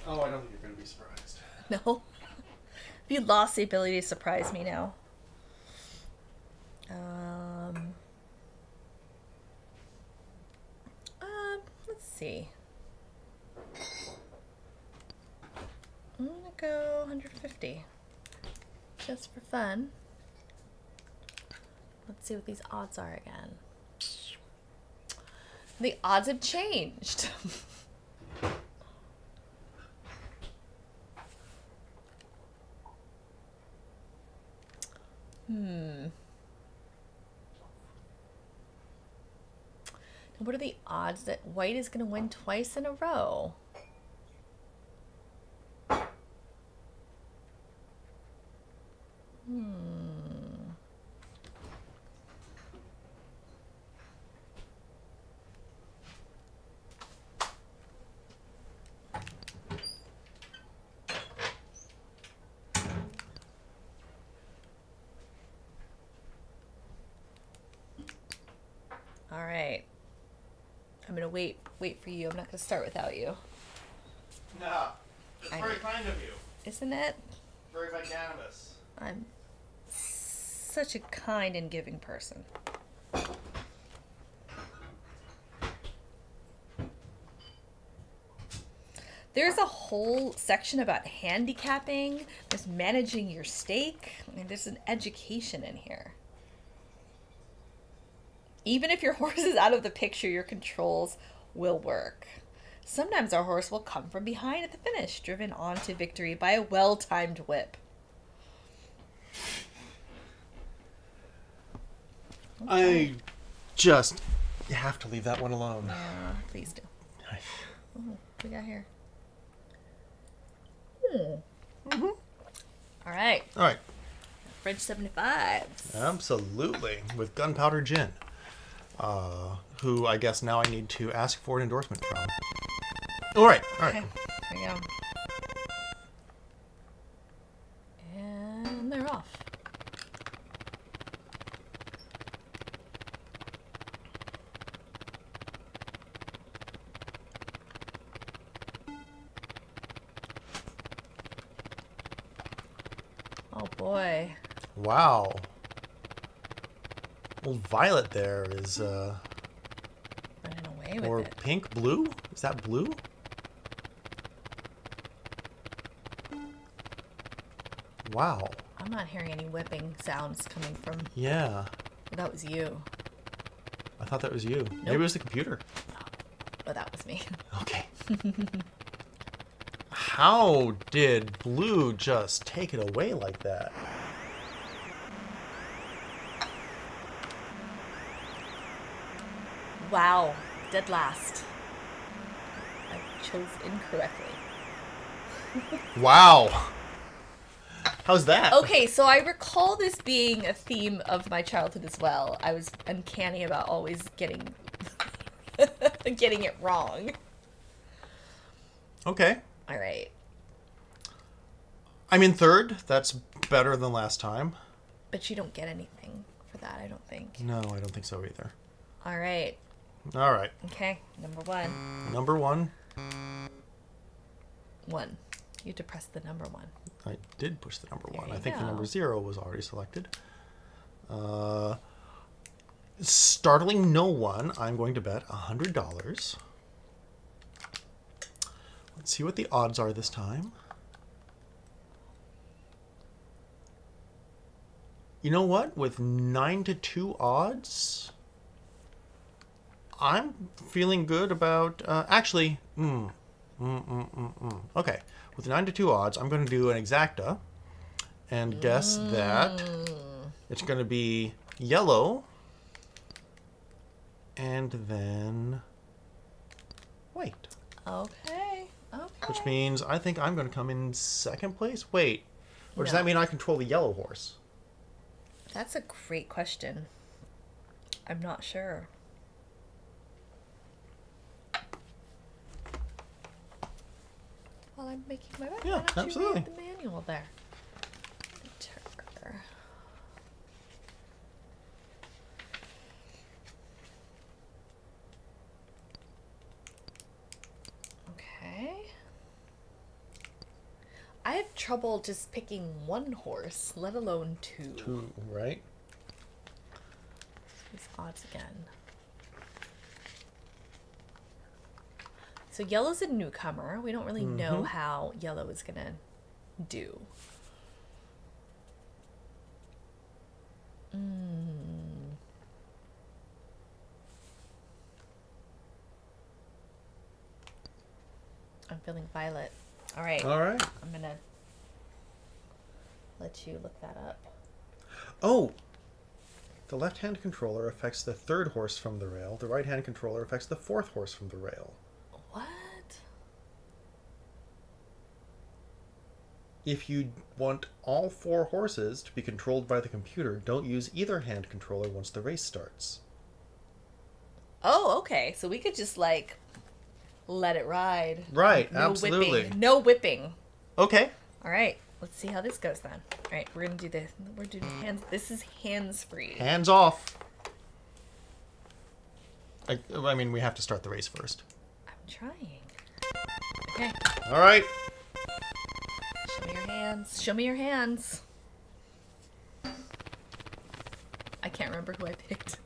Oh, I don't think you're going to be surprised. No. Have you lost the ability to surprise me now? Um. Um. Let's see. I'm gonna go 150. Just for fun. Let's see what these odds are again. The odds have changed. hmm. What are the odds that white is going to win twice in a row? Hmm. All right. I'm gonna wait wait for you. I'm not gonna start without you. No, it's very kind of you. Isn't it? Very magnanimous. I'm such a kind and giving person. There's a whole section about handicapping. There's managing your stake. I mean, there's an education in here. Even if your horse is out of the picture, your controls will work. Sometimes our horse will come from behind at the finish, driven on to victory by a well timed whip. I just have to leave that one alone. Uh, please do. Oh, what we got here? Hmm. All right, All right, French 75s. absolutely with Gunpowder Gin, uh, who I guess now I need to ask for an endorsement from. All right, all right. Okay, here we go. And they're off. Oh boy. Wow. Well, violet there is, uh, Running away with or pink, blue. Is that blue? Wow. I'm not hearing any whipping sounds coming from. Yeah. That was you. I thought that was you. Maybe it was the computer. But that was me. Okay. How did blue just take it away like that? Wow. Dead last. I chose incorrectly. Wow. How's that? Okay, so I recall this being a theme of my childhood as well. I was uncanny about always getting getting it wrong. Okay. All right. I'm in third. That's better than last time. But you don't get anything for that, I don't think. No, I don't think so either. All right. All right. Okay, number 1. Number one. 1. You have to press the number 1. I did push the number one. I think the number zero was already selected. Uh, startling no one, I'm going to bet $100. Let's see what the odds are this time. You know what? With 9 to 2 odds, I'm feeling good about. Uh, actually, mm, mm, mm, mm, mm. okay. With 9 to 2 odds, I'm going to do an exacta and guess that mm. it's going to be yellow and then wait. Okay. Okay. Which means I think I'm going to come in second place. Wait. Or does that mean I control the yellow horse? That's a great question. I'm not sure. While I'm making my way, Yeah, absolutely. Read the manual there. Enter. Okay. I have trouble just picking one horse, let alone two. Two, right? These odds again. So yellow's a newcomer. We don't really know Mhm. how yellow is gonna do. Mm. I'm feeling violet. All right. All right. I'm gonna let you look that up. Oh! The left hand controller affects the third horse from the rail. The right hand controller affects the fourth horse from the rail. What? If you want all four horses to be controlled by the computer, don't use either hand controller once the race starts. Oh, okay. So we could just like let it ride. Right, No absolutely. whipping. No whipping. Okay. All right. Let's see how this goes then. All right, we're gonna do this. We're doing hands. This is hands free. Hands off. I, I mean, we have to start the race first. I'm trying. Okay. All right. Show me your hands. Show me your hands. I can't remember who I picked.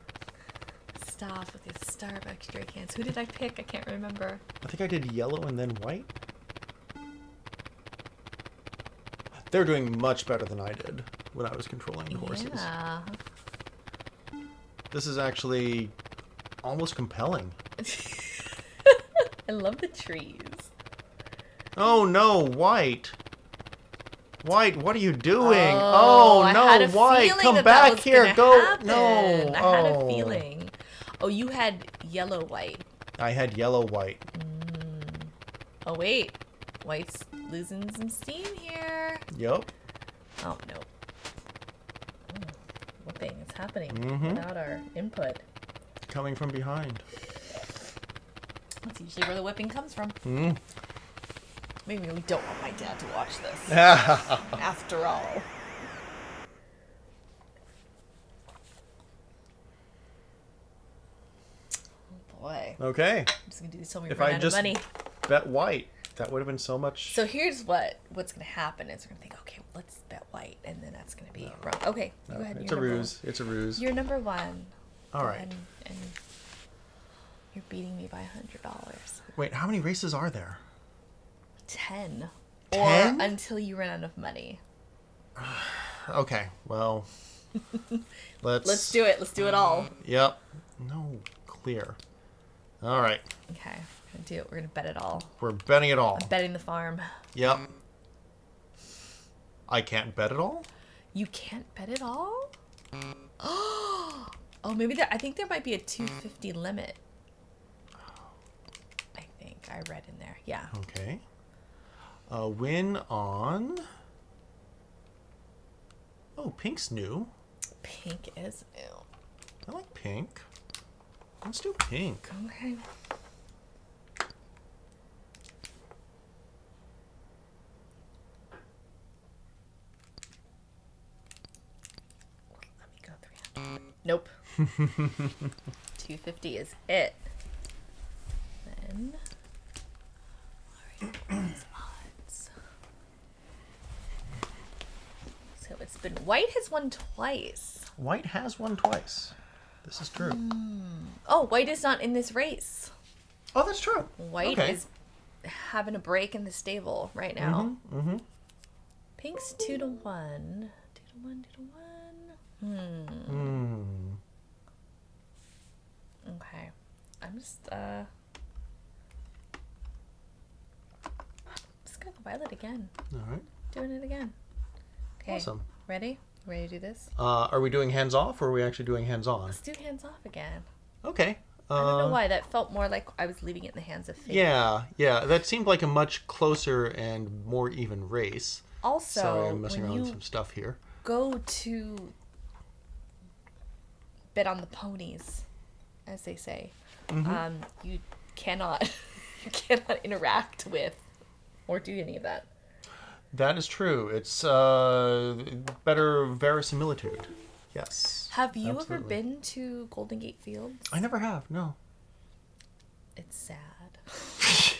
Stop with these Starbucks Drake hands. Who did I pick? I can't remember. I think I did yellow and then white. They're doing much better than I did when I was controlling the horses. Yeah. This is actually almost compelling. I love the trees. Oh no, white. White, what are you doing? Oh, Oh, no, white, come that that back was here. Go. happen. No. I had a oh. feeling. Oh, you had yellow white. I had yellow white. Oh wait, white's losing some steam here. Yep. Oh no. Oh, whooping, it's happening Mhm. without our input. Coming from behind. That's usually where the whipping comes from. Mm. Maybe we don't want my dad to watch this. After all. Oh boy. okay. I'm just gonna do this till we If run I out just- of money. Bet white. That would have been so much. So here's what what's gonna happen is we're gonna think, okay, let's bet white, and then that's gonna be wrong. Okay, No, go ahead. it's you're a ruse. It's a ruse. You're number one. All right. And, and you're beating me by a hundred dollars. Wait, how many races are there? Ten. Ten? Or until you run out of money. Okay, well, let's. Let's do it. Let's do it all. Yep. No, clear. All right, Okay, we're gonna do it. We're gonna bet it all. we're betting it all. Betting the farm. Yep. I can't bet it all. You can't bet it all. Oh, maybe there. I think there might be a two fifty limit. I think I read in there. Yeah. Okay. A win on. Oh, pink's new. Pink is new. I like pink. Let's do pink. Okay. Let me go 300. Nope. 250 is it. Then. Alright, these odds. So it's been. White has won twice. White has won twice. This is true. Oh, white is not in this race. Oh, that's true. White Okay. is having a break in the stable right now. Mm-hmm. Pink's two to one. Two to one, two to one. Hmm. Mm. Okay. I'm just uh just gonna go violet again. All right. Doing it again. Okay. Awesome. Ready? Ready to do this? Uh, are we doing hands off or are we actually doing hands on? Let's do hands off again. Okay. Uh, I don't know why that felt more like I was leaving it in the hands of fate. Yeah, yeah. That seemed like a much closer and more even race. Also, Sorry, I'm messing around with some stuff here. go to bet on the ponies, as they say, Mm-hmm. um, you cannot you cannot interact with or do any of that. That is true. It's uh, better verisimilitude. Yes. Have you ever been to Golden Gate Fields? I never have. No. It's sad.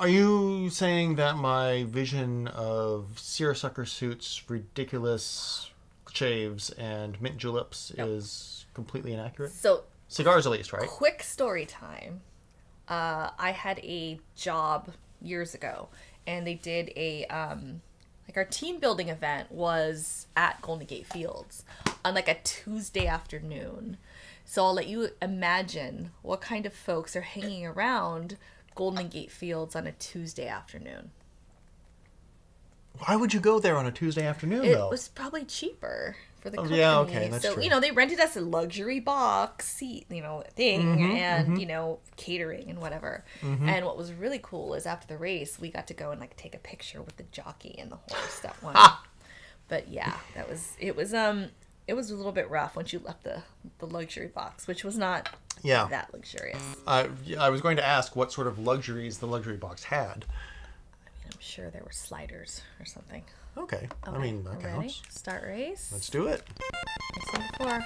Are you saying that my vision of seersucker suits, ridiculous shaves, and mint juleps Nope. is completely inaccurate? So, Cigars, at least, right? quick story time. Uh, I had a job years ago, and they did a um, like our team building event was at Golden Gate Fields on like a Tuesday afternoon. So I'll let you imagine what kind of folks are hanging around Golden Gate Fields on a Tuesday afternoon. Why would you go there on a Tuesday afternoon, It though? was probably cheaper for the Oh, company. yeah, okay, that's so true. you know they rented us a luxury box seat, you know, thing, Mm-hmm, and you know catering and whatever. And what was really cool is after the race, we got to go and like take a picture with the jockey and the horse that won. but yeah, that was it. Was um it was a little bit rough once you left the the luxury box, which was not Yeah. that luxurious. I, I was going to ask what sort of luxuries the luxury box had. I'm sure there were sliders or something. Okay. I mean, that ready? counts. Start race. Let's do it. I've seen before.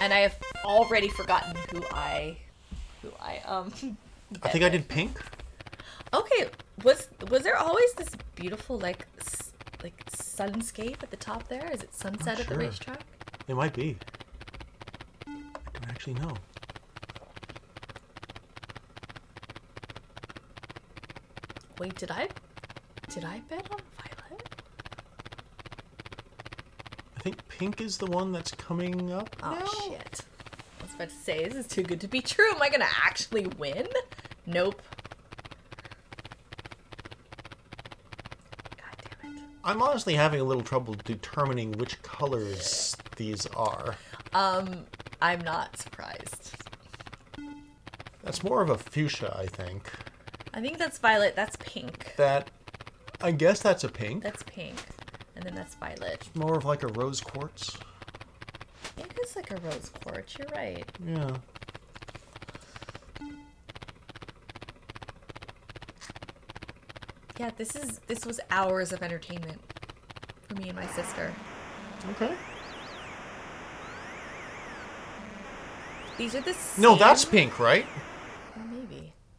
And I have already forgotten who I who I um I think I did pink. Okay, was was there always this beautiful like like sunscape at the top there? Is it sunset at the racetrack? It might be. I don't actually know. Wait, did I did I bet on Violet? I think pink is the one that's coming up Oh now. shit. I was about to say, this is too good to be true. Am I gonna actually win? Nope. God damn it. I'm honestly having a little trouble determining which colors these are. Um, I'm not surprised. That's more of a fuchsia, I think. I think that's violet. That's pink. That, I guess that's a pink. That's pink. Then that's violet. More of like a rose quartz. It is like a rose quartz. You're right. Yeah. Yeah, this is this was hours of entertainment for me and my sister. Okay. These are the same, No, that's pink, right?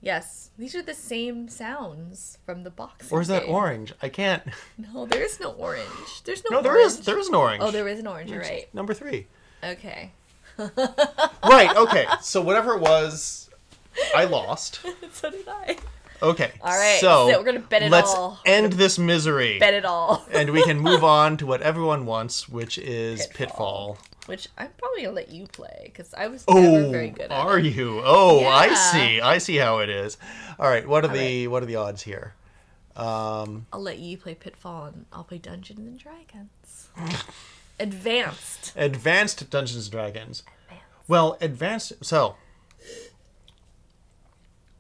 Yes. These are the same sounds from the box. Or is that orange? I can't. No, there is no orange. There's no. No, there orange. is. There is an orange. Oh, there is an orange. You're right. Number three. Okay. Right. Okay. So whatever it was, I lost. so did I. Okay. All right, So, so we're gonna bet it let's all. end this misery, Bet it all. and we can move on to what everyone wants, which is Pitfall. Pitfall. Which I'm probably gonna let you play because I was Oh, never very good at are it. you? Oh, I see. I see how it is. All right. What are All the what are the odds here? Um, I'll let you play Pitfall and I'll play Dungeons and Dragons. Advanced. advanced Dungeons and Dragons. Well, advanced. So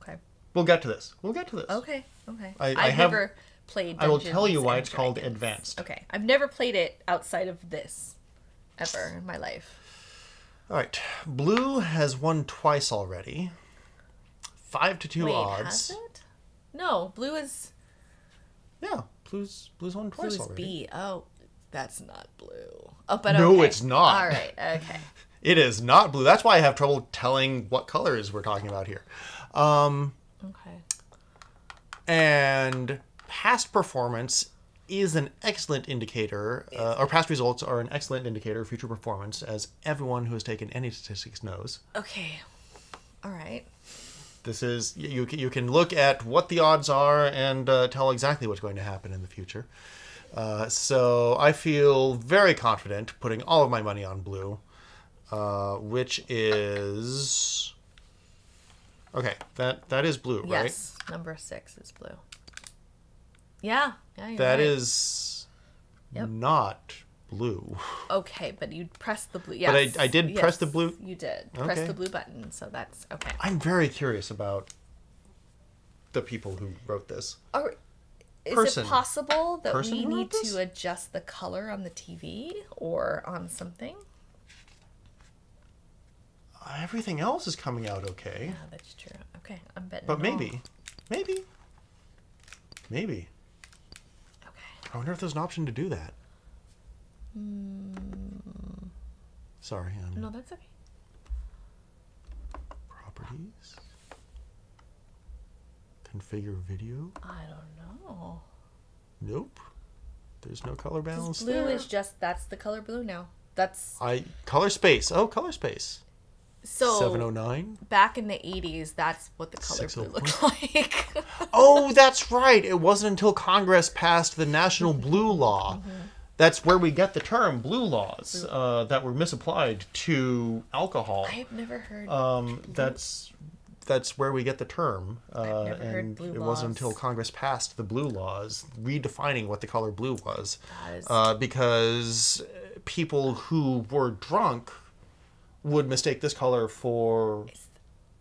Okay. we'll get to this. We'll get to this. Okay. Okay. I- I have- never played. I will tell you why it's called advanced. Okay. I've never played it outside of this ever in my life. All right. Blue has won twice already. Five to two Wait, odds. has it? No, blue is Yeah, blue's blue's won twice is already. B. Oh, that's not blue. Oh, but No, okay. it's not. All right. Okay. It is not blue. That's why I have trouble telling what colors we're talking about here. Um, Okay. and past performance is an excellent indicator, uh, or past results are an excellent indicator of future performance, as everyone who has taken any statistics knows. Okay. All right. This is you. can- You can look at what the odds are and uh, tell exactly what's going to happen in the future. Uh, so I feel very confident putting all of my money on blue, uh, which is okay. That that is blue, right? Yes. Number six is blue. Yeah. Yeah. You're That right. is Yep. not blue. Okay, but you pressed the blue. But I- I did press the blue- You did press the blue button, so that's okay. I'm very curious about the people who wrote this. Are, is Person. it possible that Person we need this? to adjust the color on the TV or on something? Everything else is coming out okay, Yeah, that's true. Okay, I'm betting. but it all. maybe, maybe, maybe. Okay. I wonder if there's an option to do that. Sorry, I'm. No, that's okay. properties. Configure video. I don't know. Nope. There's no color balance Blue there. is just that's the color blue now. That's I color space. Oh, color space. So 709. back in the 80s. That's what the color blue looked like. Oh, that's right. It wasn't until Congress passed the National Blue Law. That's where we get the term blue laws uh, that were misapplied to alcohol. I've never heard. Um, that's that's where we get the term. Uh, never heard and blue it wasn't until Congress passed the blue laws, redefining what the color blue was, uh, because people who were drunk would mistake this color for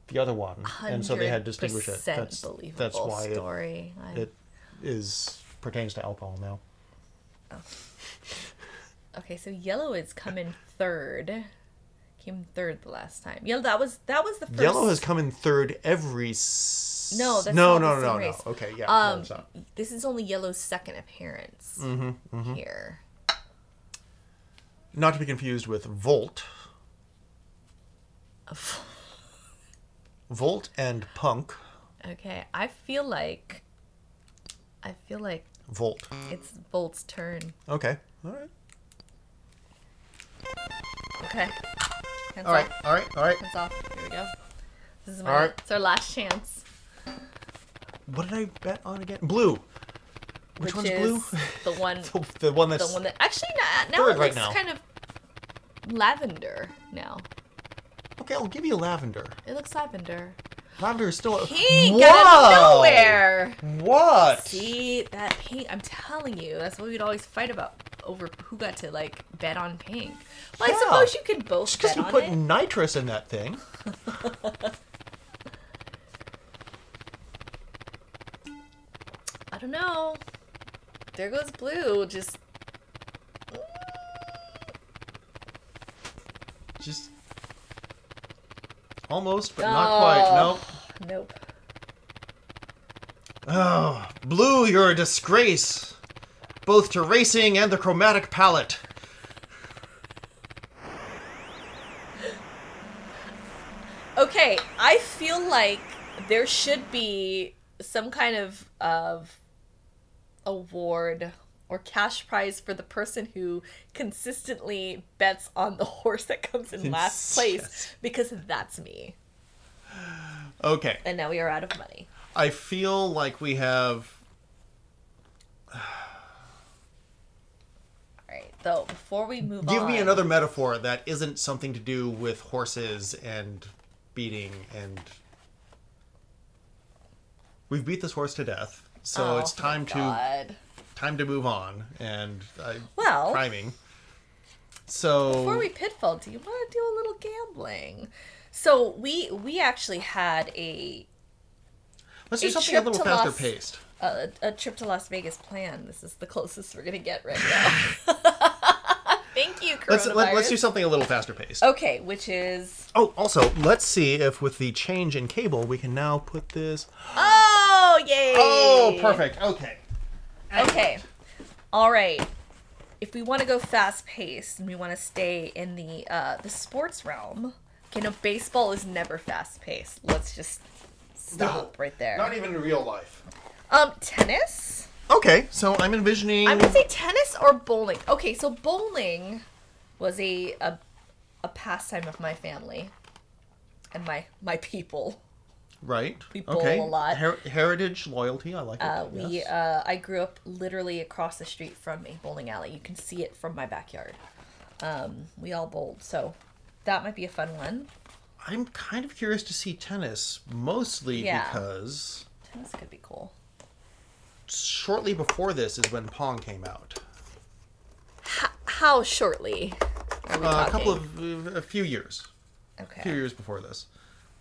the other one, and so they had to distinguish it. That's believable that's why story. I- it is pertains to alcohol now. Okay, so yellow is coming third. Came third the last time. Yellow that was that was the first. Yellow has come in third every. S- No, that's no, not no, no, no, race. no. Okay, yeah, Um, not. this is only Yellow's second appearance mm-hmm, Mm-hmm, here. Not to be confused with Volt. Volt and Punk. Okay, I feel like I feel like Volt. it's Volt's turn. Okay. All right. Okay. Hands All right. off. All right. All right. Hands off. Here we go. This is my All right. it's our last chance. What did I bet on again? Blue. Which, one's blue? The one the, the one the one that actually now Third it right now. kind of lavender now. Okay. I'll give you lavender. It looks lavender. Lavender is still. Pink ain't got it Whoa! nowhere. What? See that pink? I'm telling you, that's what we'd always fight about over who got to like bet on pink. Well, I suppose you could both Just because you put it. nitrous in that thing. I don't know. There goes blue. Just Just almost, but not quite. Oh. No. nope. Oh, Blue, you're a disgrace, both to racing and the chromatic palette. Okay, I feel like there should be some kind of of award or cash prize for the person who consistently bets on the horse that comes in last place because that's me. Okay, And now we are out of money. I feel like we have. All right. Though before we move Give on, give me another metaphor that isn't something to do with horses and beating and. We've beat this horse to death, so Oh, it's time to God. Time to move on and I, Well- priming. So Before we pitfall, do you want to do a little gambling? So we we actually had a let's do a something a little faster Las- paced. a, a trip to Las Vegas plan. This is the closest we're gonna get right now. Thank you, coronavirus. Let's let, let's do something a little faster paced. Okay, which is Oh, also, let's see if with the change in cable, we can now put this. oh yay! Oh, perfect. Okay. Okay, all right. If we want to go fast paced and we want to stay in the uh, the sports realm, okay, no, baseball is never fast paced. Let's just stop right there. Not even in real life. Um, tennis. Okay, so I'm envisioning. I'm gonna say tennis or bowling. Okay, so bowling was a a, a pastime of my family and my my people. Right. we bowl okay. a lot. Her- heritage, loyalty. I like it. Uh, we yes. uh, I grew up literally across the street from a bowling alley. You can see it from my backyard. Um, we all bowled, so that might be a fun one. I'm kind of curious to see tennis, mostly Yeah. because Tennis could be cool. shortly before this is when Pong came out. How shortly? We Uh, a couple of a few years. okay. a few years before this.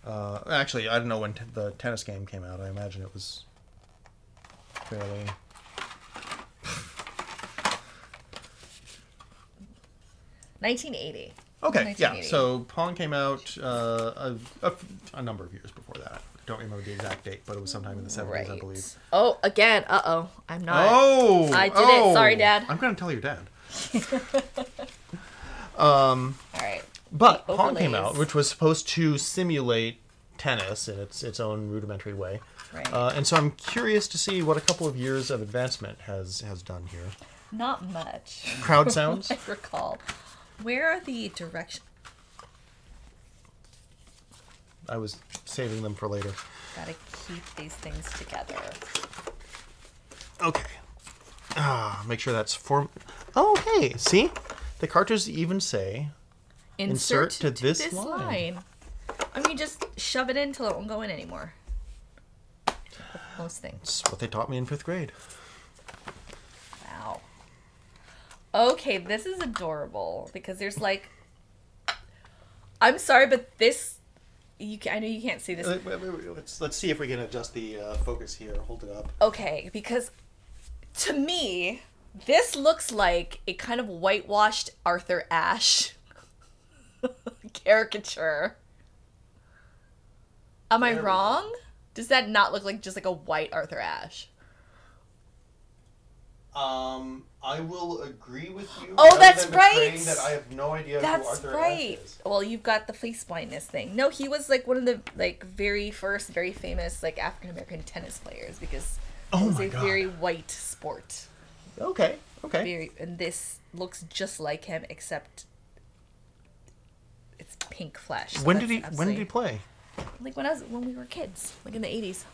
Uh, actually, I don't know when t- the tennis game came out. I imagine it was fairly. Nineteen eighty. Okay, yeah. So Pong came out uh, a, a a number of years before that. I Don't remember the exact date, but it was sometime in the seventies, I believe. Oh, again. Uh oh. I'm not. Oh, I did it. oh. Sorry, Dad. I'm gonna tell your dad. All right. But Pong came out, which was supposed to simulate tennis in its its own rudimentary way. Right. Uh, and so I'm curious to see what a couple of years of advancement has has done here. Not much. Crowd sounds. I recall. Where are the directions? I was saving them for later. Gotta keep these things together. Okay. Ah, make sure that's form. Oh, hey, see, the cartridges even say Insert, to this line. line. I mean, just shove it in till it won't go in anymore. Most things. It's what they taught me in fifth grade. Wow. Okay, this is adorable because there's like. I'm sorry, but this. You can, I know you can't see this. Wait, wait, wait, Let's let's see if we can adjust the uh, focus here. Hold it up. Okay, because to me, this looks like a kind of whitewashed Arthur Ashe caricature. Am I wrong? Does that not look like just like a white Arthur Ashe? Um, I will agree with you. Oh, that's right. That I have no idea who That's Arthur right. Ashe is. Well, you've got the face blindness thing. No, he was like one of the like very first, very famous like African American tennis players because Oh it was a God. very white sport. Okay. Okay. Very, and this looks just like him except it's pink flesh. so when did he When did he play? Like when I was when we were kids, like in the eighties.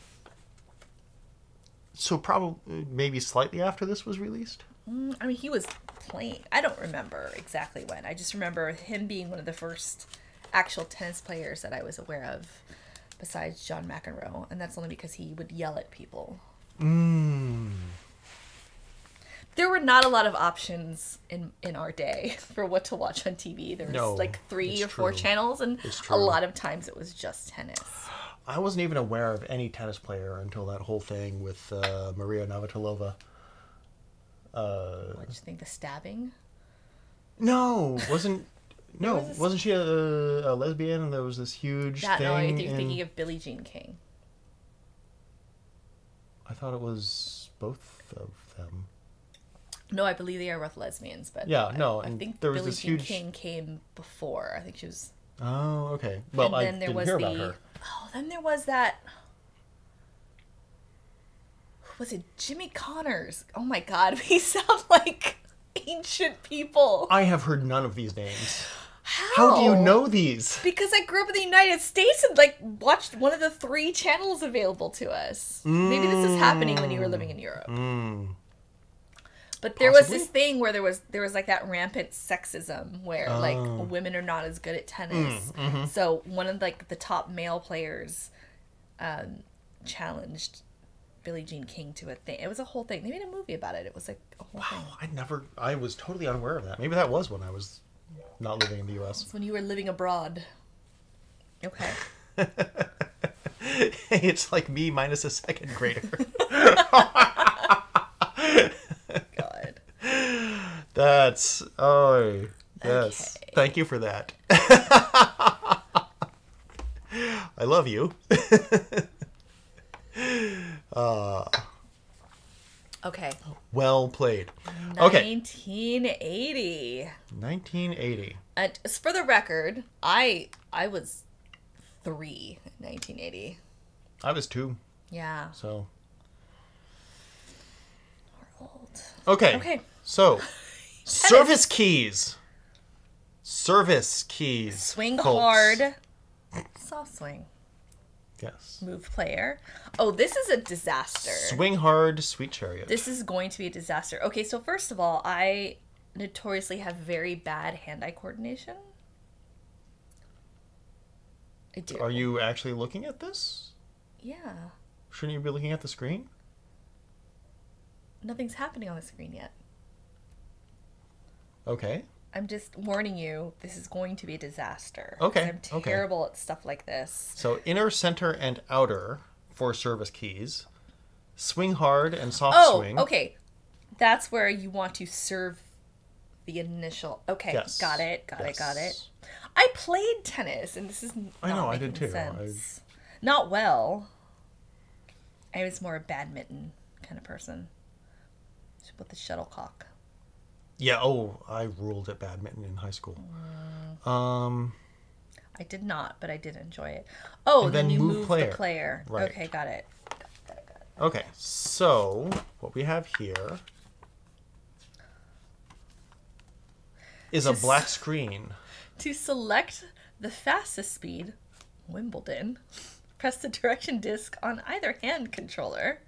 So probably maybe slightly after this was released. Mm, I mean, he was playing. I don't remember exactly when. I just remember him being one of the first actual tennis players that I was aware of, besides John McEnroe, and that's only because he would yell at people. Mm. There were not a lot of options in in our day for what to watch on TV. There was No, like three or four channels, and a lot of times it was just tennis. I wasn't even aware of any tennis player until that whole thing with uh, Maria Navratilova. Uh, What did you think? The stabbing? no, wasn't. No, was wasn't she a, a lesbian? And there was this huge That thing. no, I think you're in- thinking of Billie Jean King. I thought it was both of them. No, I believe they are both lesbians, but Yeah, I- no, I, and think there was Billie this Jean huge- King came before. I think she was. Oh, okay. Well, and I then there didn't was hear the. about her. Oh, then there was that. Was it Jimmy Connors? Oh my God, we sound like ancient people. I have heard none of these names. How? How do you know these? Because I grew up in the United States and like watched one of the three channels available to us. Maybe this is happening when you were living in Europe. Mm. But there was this thing where there was there was like that rampant sexism where Oh. like women are not as good at tennis. Mm, mm-hmm. So one of like the top male players um, challenged Billie Jean King to a thing. It was a whole thing. They made a movie about it. It was like a whole thing. Wow, I never. I was totally unaware of that. Maybe that was when I was not living in the U.S. It's when you were living abroad. Okay. it's like me minus a second grader. God. That's oh yes. Okay. Thank you for that. I love you. Uh, okay. Well played. Okay, 1980. 1980. And for the record, I I was three in 1980. I was two, Yeah. so We're old. okay. Okay. So, service keys. Service keys. Swing folks. hard. Soft swing. Yes. Move player. Oh, this is a disaster. Swing hard, sweet chariot. This is going to be a disaster. Okay, so first of all, I notoriously have very bad hand-eye coordination. I do. Are you actually looking at this? Yeah. Shouldn't you be looking at the screen? Nothing's happening on the screen yet. Okay. I'm just warning you, this is going to be a disaster. Okay, I'm okay. terrible at stuff like this. So inner, center, and outer for service keys. Swing hard and soft Oh, swing. okay. That's where you want to serve the initial. Okay, Yes. got it, got it, got it. I played tennis, and this is I know, I did too. sense. Not well. I was more a badminton kind of person. With the shuttlecock. Yeah. Oh, I ruled at badminton in high school. Um. I did not, but I did enjoy it. Oh, then, then you move move, player. the player. Right. Okay, got it. Okay. So what we have here is a black screen. To select the fastest speed, Wimbledon, press the direction disc on either hand controller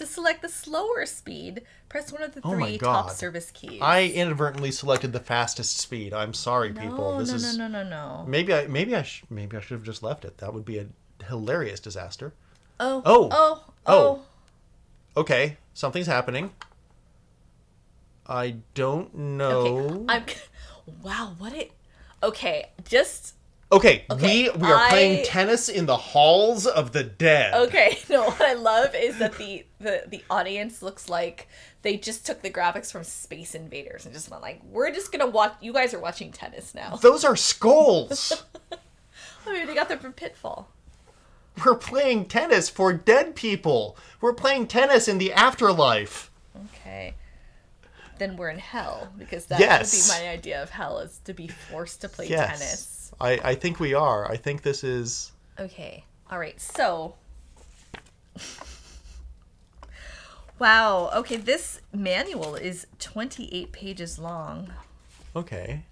To select the slower speed, press one of the Oh three top service keys. I inadvertently selected the fastest speed. I'm sorry, no, people. This no, is no, no, no, no. maybe I maybe I sh- maybe I should have just left it. That would be a hilarious disaster. Oh, Oh. oh, Oh. oh. Okay, something's happening. I don't know. Okay, I'm. Wow, what it? Okay, just Okay, Okay, we we are playing tennis in the halls of the dead. okay. No, what I love is that the the the audience looks like they just took the graphics from Space Invaders and just went like, we're just gonna watch. You guys are watching tennis now. Those are skulls. Oh, maybe they got them from Pitfall. We're playing tennis for dead people. We're playing tennis in the afterlife. Okay. Then we're in hell because that Yes. would be my idea of hell is to be forced to play Yes. tennis. I, I think we are. I think this is. Okay. All right. So. wow. Okay. This manual is 28 pages long. Okay.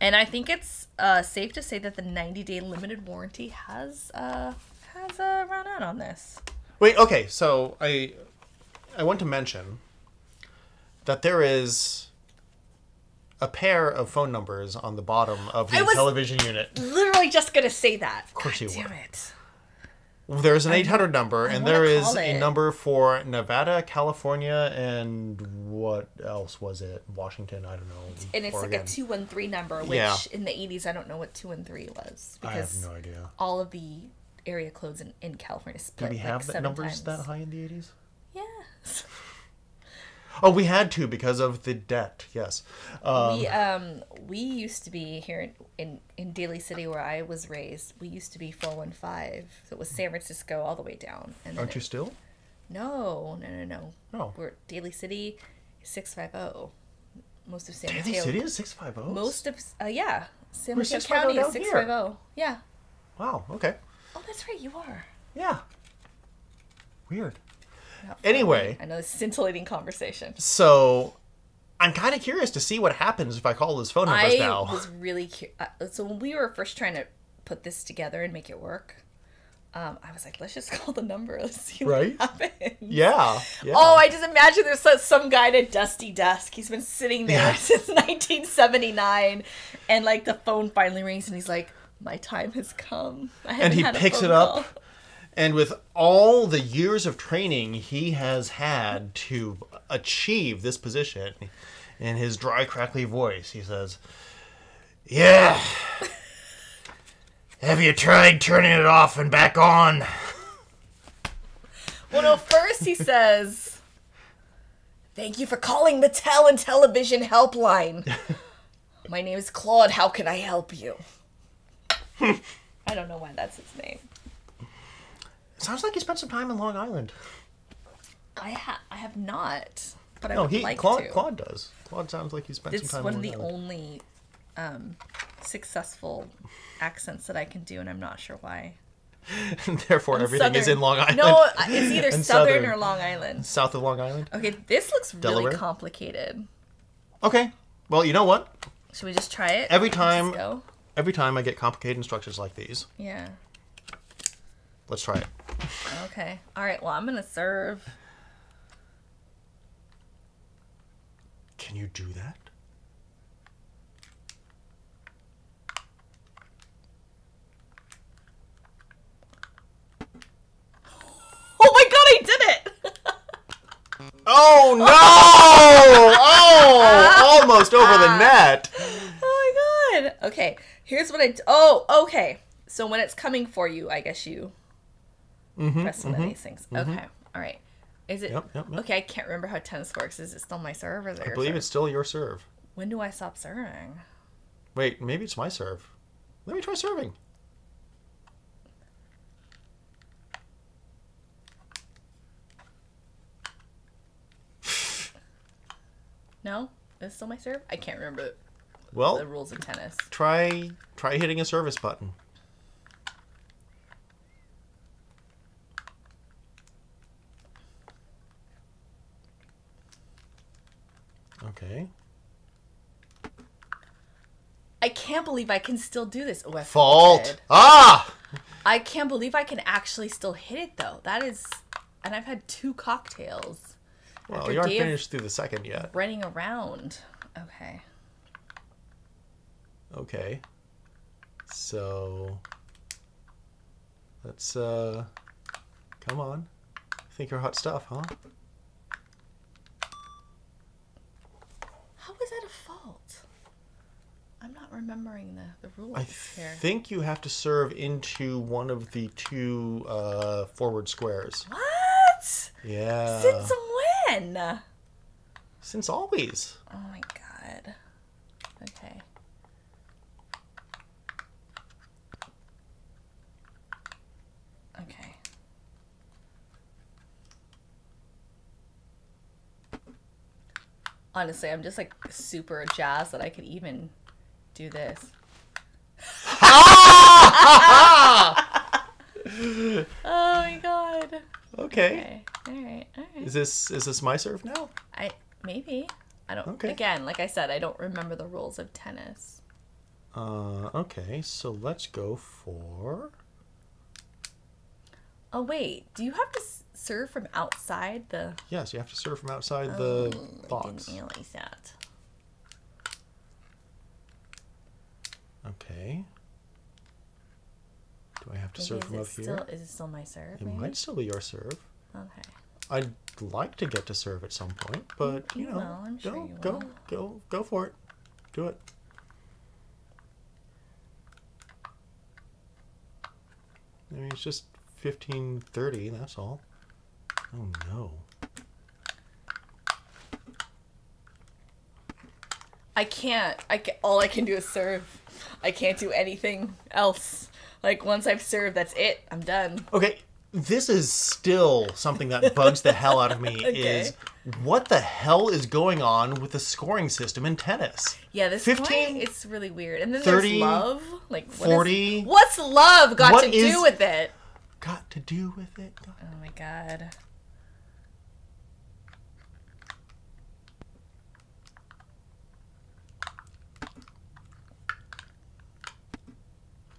And I think it's uh, safe to say that the 90 day limited warranty has uh, has uh, run out on this. Wait, okay, so I I want to mention that there is a pair of phone numbers on the bottom of the I was- television unit. Literally just gonna say that. Of course you damn were. it. There's an 800 number, and wanna there is call a it. number for Nevada, California, and what else was it? Washington, I don't know. And it's Oregon. like a 213 number, which Yeah. in the 80s, I don't know what 213 was. I have Because no idea. all of the area codes in, in California Did split we like have that seven numbers times. that high in the 80s? Yes. Oh, we had to because of the debt. Yes. Um, we um we used to be here in, in Daly City where I was raised. We used to be 415. So it was San Francisco all the way down. And aren't you still? No, no, no, no. Oh. We're Daly City 650. Most of San Daly Mateo. City is 650? Most of uh, yeah, San Mateo 650 County is 650. Yeah. Wow, okay. Oh, that's right, you are. Yeah. Weird. Anyway. I know this scintillating conversation. So, I'm kind of curious to see what happens if I call those phone numbers I now. was really curious. Uh, so when we were first trying to put this together and make it work, um, I was like, let's just call the number. Let's see Right? what happens. Yeah. yeah. Oh, I just imagine there's some- guy at a dusty desk. He's been sitting there Yeah. since 1979, and like the phone finally rings, and he's like, "My time has come." I and he picks it up. Call." And with all the years of training he has had to achieve this position, in his dry, crackly voice, he says, Yeah. Have you tried turning it off and back on? Well, no, first he says, Thank you for calling Mattel Intellivision Helpline. My name is Claude. How can I help you? I don't know why that's his name. Sounds like you spent some time in Long Island. I ha- I have not, but I No, would he like Claude to. Claude does. Claude sounds like he spent it's some time one in of the Island. only um, successful accents that I can do, and I'm not sure why. Therefore, everything is in Long Island. No, it's either Southern, Southern. or Long Island. South of Long Island. Okay, this looks really complicated. Okay. Well, you know what? Should we just try it? Every time- Every time I get complicated instructions like these, Yeah. Let's try it. Okay. All right. Well, I'm gonna serve. Can you do that? Oh my god, I did it! Oh no! oh, almost over the ah. net. oh my god. Okay. Here's what I. D- oh, okay. So when it's coming for you, I guess you press one of these things. Okay. All right. Is it? Mm-hmm. Yep, yep, yep. Okay. I can't remember how tennis works. Is it still my serve or is it I your believe serve? it's still your serve. When do I stop serving? Wait, maybe it's my serve. Let me try serving. No. Is it still my serve? I can't remember Well, the rules of tennis. try try hitting a service button. Okay. I can't believe I can still do this. Oh, I Fault. Ah! I can't believe I can actually still hit it though. That is and I've had two cocktails. Well, you aren't finished through the second yet. running around. Okay. Okay. So let's uh come on. Think you're hot stuff, huh? Is that a fault? I'm not remembering the, the rules here. I here. think you have to serve into one of the two uh, forward squares. What? Yeah. Since when? Since always. Oh my god. Okay. Honestly, I'm just like super jazzed that I could even do this. oh my god. Okay. Okay. Alright, alright. Is this is this my serve now? I maybe. I don't Okay. again, like I said, I don't remember the rules of tennis. Uh okay, so let's go for Oh wait, do you have to serve from outside the Yes, you have to serve from outside Oh, the I didn't realize that. Okay. Do I have to Maybe serve from up still here? is it still my serve? It maybe? might still be your serve. Okay. I'd like to get to serve at some point, but mm, you You know, will, I'm go, sure you go, will. go, go for it. Do it. I mean, it's just fifteen thirty. That's all. Oh no. I can't. I ca all I can do is serve. I can't do anything else. Like once I've served, that's it. I'm done. Okay, this is still something that bugs the hell out of me. Okay. Is what the hell is going on with the scoring system in tennis? Yeah, this 15, point, it's really weird. And then 30, there's love. Like what is- 40. what's love got What to is- do with it? Got to do with it? Oh my god.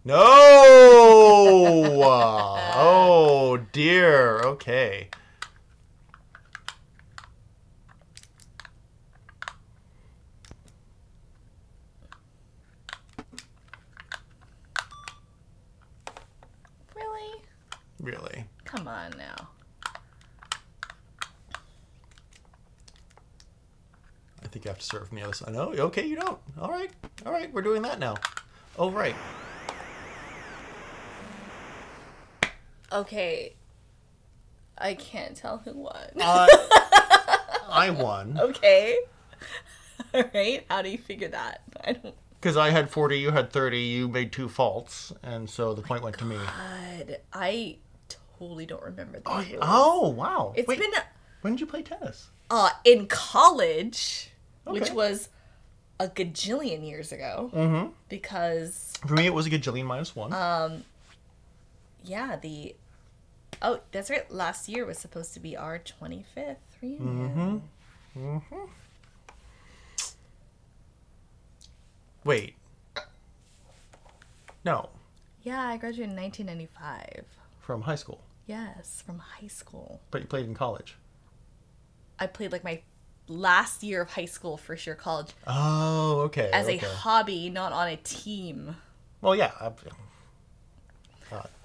No! oh dear. Okay. Really? Really. Come on now. I think I have to serve from the other side. No, okay, you don't. All right, all right, we're doing that now. Oh right. Okay. I can't tell who won. Uh, I won okay. All right. How do you figure that? I don't. because I had forty, you had thirty. You made two faults, and so the point went to me. God, I totally don't remember that. Oh, oh wow! It's Wait, been when did you play tennis? uh in college, which was a gajillion years ago. Mm-hmm. Because For me, it was a gajillion minus one. Um, yeah, the oh, that's right. Last year was supposed to be our twenty fifth reunion. Mm-hmm. Wait. No, Yeah, I graduated in nineteen ninety five. from high school, Yes, from high school. but you played in college. I played like my last year of high school, first year of college, Oh, okay. as okay. a hobby, not on a team. Well, yeah. I,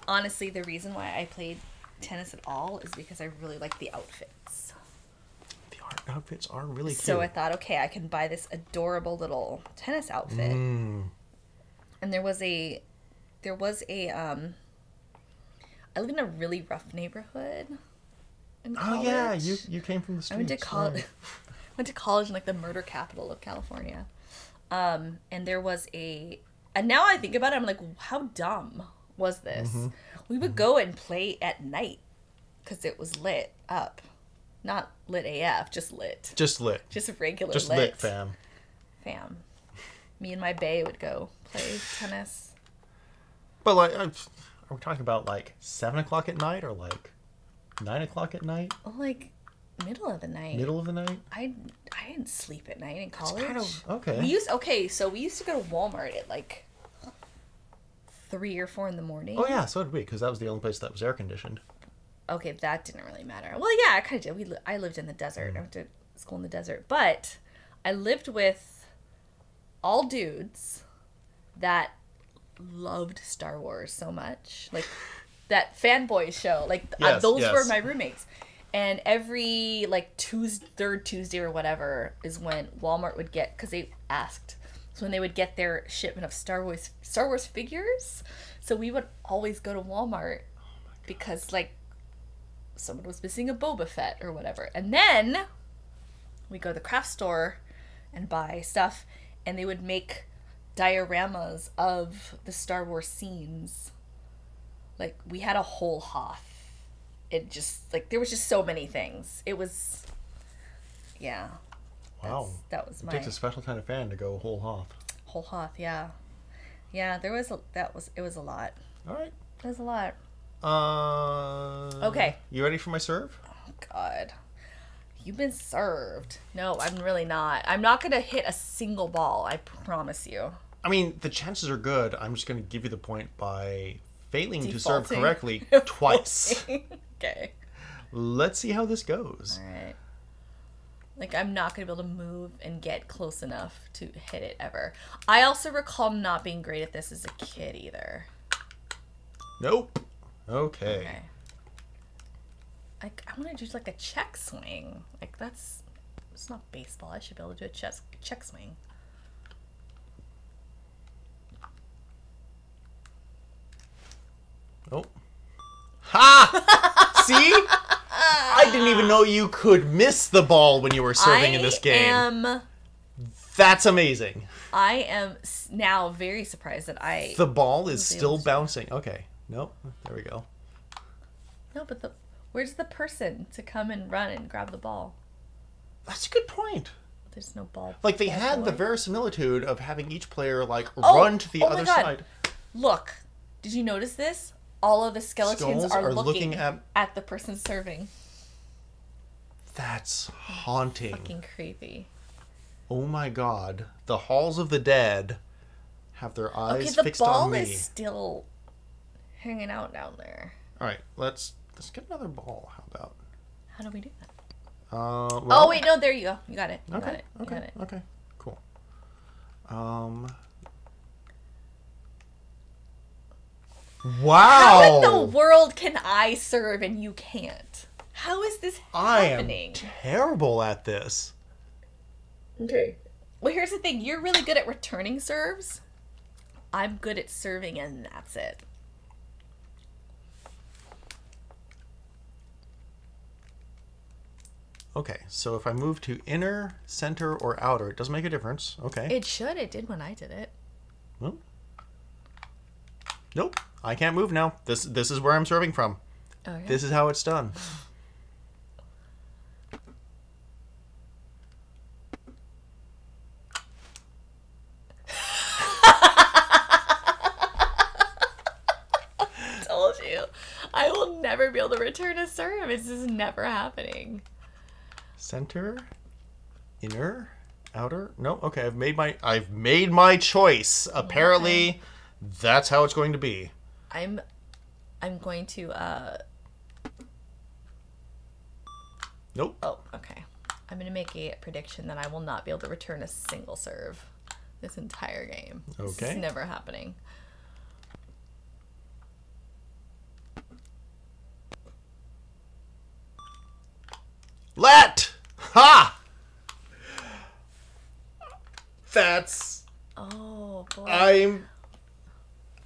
Honestly, the reason why I played tennis at all is because I really like the outfits. the art outfits are really cute. So I thought, okay, I can buy this adorable little tennis outfit. Mm. And there was a, there was a, um, I live in a really rough neighborhood. In Oh yeah, you you came from the streets. I went to college. went to college in like the murder capital of California. Um, and there was a, and now I think about it, I'm like, how dumb was this? Mm-hmm. We would go and play at night because it was lit up, not lit AF, just lit, Just lit. just regular Just lit, lit, fam. fam. Me and my bae would go play tennis. But like, are we talking about like seven o'clock at night or like nine o'clock at night, Well, like middle of the night. middle of the night? I I didn't sleep at night in college. kind of- okay. We used okay, so we used to go to Walmart at like three or four in the morning. Oh yeah, so did we, because that was the only place that was air conditioned. okay, that didn't really matter. Well, yeah, I kind of did. We li- I lived in the desert. I went to school in the desert, but I lived with all dudes that loved Star Wars so much, like that fanboy show. Like uh, Yes, those were my roommates. And every like Tuesday, third Tuesday or whatever is when Walmart would get because they asked. When they would get their shipment of Star Wars Star Wars figures, so we would always go to Walmart because like someone was missing a Boba Fett or whatever. And then we go to the craft store and buy stuff and they would make dioramas of the Star Wars scenes. Like we had a whole Hoth. It just like there was just so many things. It was yeah. Wow. that's- That was It takes a special kind of fan to go whole Hoth. whole Hoth, yeah. Yeah, there was a that was it was a lot. All right. It was a lot. Uh, Okay. You ready for my serve? Oh God. You've been served. No, I'm really not. I'm not gonna hit a single ball, I promise you. I mean, the chances are good. I'm just going to give you the point by failing to serve correctly twice. okay. Let's see how this goes. Alright. Like I'm not gonna be able to move and get close enough to hit it ever. I also recall not being great at this as a kid either. Nope. Okay. Okay. Like I want to do like a check swing. Like that's it's not baseball. I should be able to do a chess check swing. Nope. Ha! See? I didn't even know you could miss the ball when you were serving in this game. am That's amazing. I am now very surprised that I The ball is still bouncing. Okay. Nope. There we go. no, but the where's the person to come and run and grab the ball? That's a good point. There's no ball. Like they ball had the verisimilitude of having each player like Oh, run to the oh my other God. side. Look, did you notice this? All of the skeletons are, are looking, looking at- at the person serving. That's haunting. Fucking creepy. Oh my god. The halls of the dead have their eyes Okay, the fixed ball on me. is still hanging out down there. All right, let's let's get another ball. How about? How do we do that? Uh, well, Oh wait, no, there you go. You got it. You Okay. got it. You okay. got it. Okay. Cool. Um. Wow. How in the world can I serve and you can't? How is this happening? I am terrible at this. Okay. Well, here's the thing. You're really good at returning serves. I'm good at serving, and that's it. Okay, so if I move to inner, center, or outer, it doesn't make a difference. Okay. It should. It did when I did it. Well, nope. I can't move now. This this is where I'm serving from. Oh, okay. This is how it's done. told you. I will never be able to return a serve. It's just never happening. Center, inner, outer. No. Okay, I've made my I've made my choice. Apparently, that's how it's going to be. I'm I'm going to uh Nope. oh, okay. I'm gonna make a prediction that I will not be able to return a single serve this entire game. Okay. It's never happening. Let. Ha. That's Oh boy. I'm.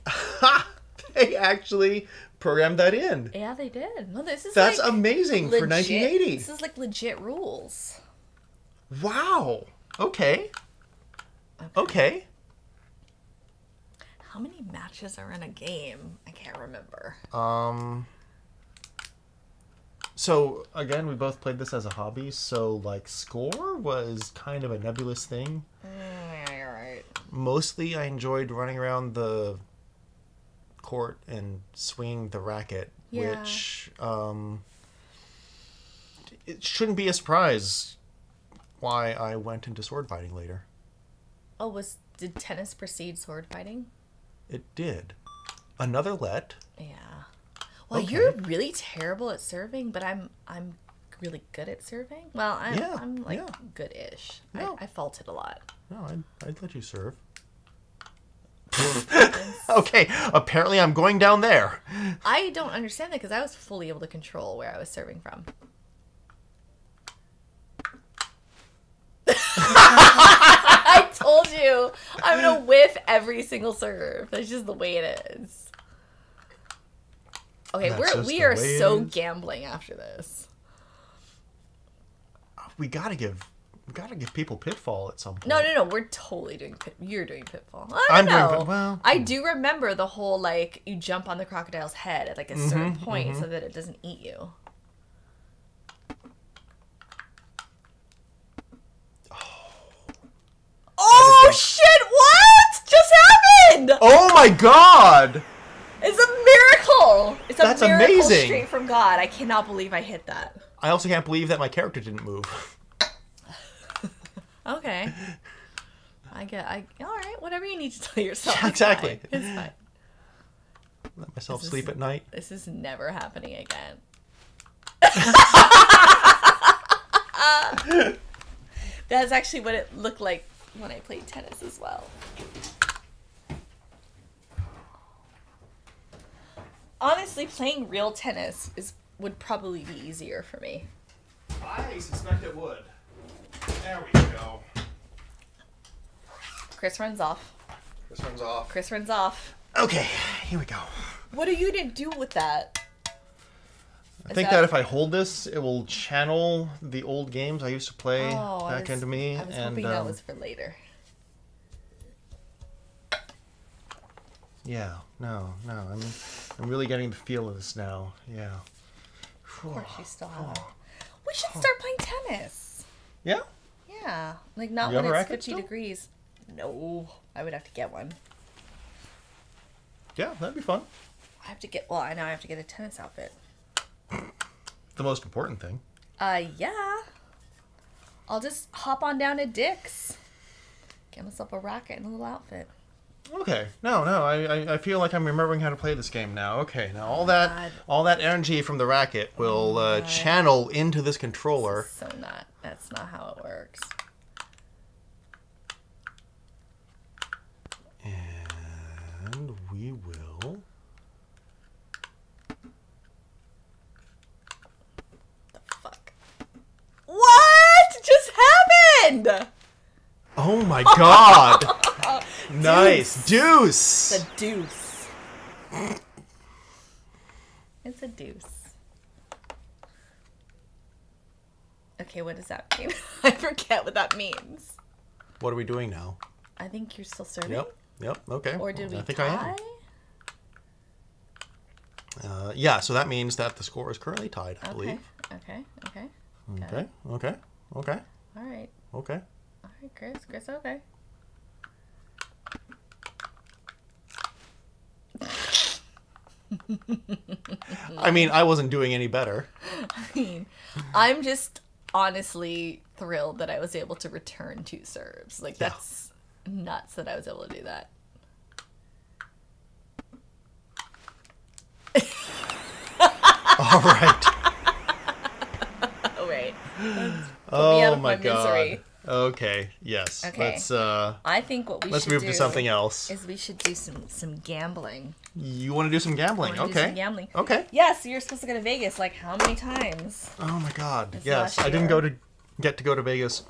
Ha! They actually programmed that in. yeah, they did. No, this is That's like amazing for 1980. This is like legit rules. Wow. Okay. Okay. How many matches are in a game? I can't remember. Um. So again, we both played this as a hobby. So like, score was kind of a nebulous thing. Mm, yeah, you're right. Mostly, I enjoyed running around the court and swinging the racket, Yeah. which um, it shouldn't be a surprise why I went into sword fighting later. Oh, was did tennis precede sword fighting? It did. Another let. Yeah. Well, Okay. you're really terrible at serving, but I'm I'm really good at serving. Well, I'm, Yeah, I'm like yeah. good-ish. No. I, I faulted a lot. No, I'd, I'd let you serve. okay, apparently I'm going down there. I don't understand that because I was fully able to control where I was serving from. I told you I'm gonna whiff every single serve. That's just the way it is. Okay, That's we're we are so gambling after this. We gotta give, we gotta give people Pitfall at some point. No, no, no. We're totally doing pit. You're doing Pitfall. I I'm don't doing. Well, I hmm. do remember the whole like you jump on the crocodile's head at like a certain Mm-hmm, point so that it doesn't eat you. Oh shit! What just happened? Oh my god! It's a miracle. It's a That's miracle amazing. straight from God. I cannot believe I hit that. I also can't believe that my character didn't move. Okay. I get. I all right. Whatever you need to tell yourself. Yeah, It's fine. exactly. It's fine. Let myself This is- sleep at night. This is never happening again. That's actually what it looked like when I played tennis as well. Honestly, playing real tennis is would probably be easier for me. I suspect it would. There we go. Chris runs off. Chris runs off. Chris runs off. Okay, here we go. What are you gonna do with that? I Is think that- that if I hold this, it will channel the old games I used to play Oh, back was- into me. I was and hoping that um, was for later. yeah, no, no, I'm, I'm really getting the feel of this now. Yeah. Of course, you still have. it. We should start playing tennis. Yeah. Yeah, like not You when it's 50 still? degrees. No, I would have to get one. Yeah, that'd be fun. I have to get. Well, I know I have to get a tennis outfit. The most important thing. Uh, yeah. I'll just hop on down to Dick's. Get myself a racket and a little outfit. Okay. No, no. I, I, I feel like I'm remembering how to play this game now. Okay. Now all that God. all that energy from the racket will uh, channel into this controller. So not. That's not how it works. And we will. The fuck. What just happened? Oh my god! nice deuce. It's a deuce. It's a deuce. Okay, what does that mean? I forget what that means. What are we doing now? I think you're still serving. Yep. Yep. Okay. Or did we I think tie? I am. Uh, yeah. So that means that the score is currently tied. I Okay. believe. Okay. Okay. Got Okay. it. Okay. Okay. All right. Okay. All right, Chris. Chris. Okay. I mean, I wasn't doing any better. I mean, I'm just honestly thrilled that I was able to return two serves. Like Yeah. that's nuts that I was able to do that. All right. Oh wait. oh out of my my god. Okay. Yes. Okay. Let's uh I think what we let's should move do to something else. is we should do some some gambling. You want to do some gambling? Okay. some gambling. Okay. Yes, you're supposed to go to Vegas. Like how many times? Oh my god. Yes. I didn't go to get to go to Vegas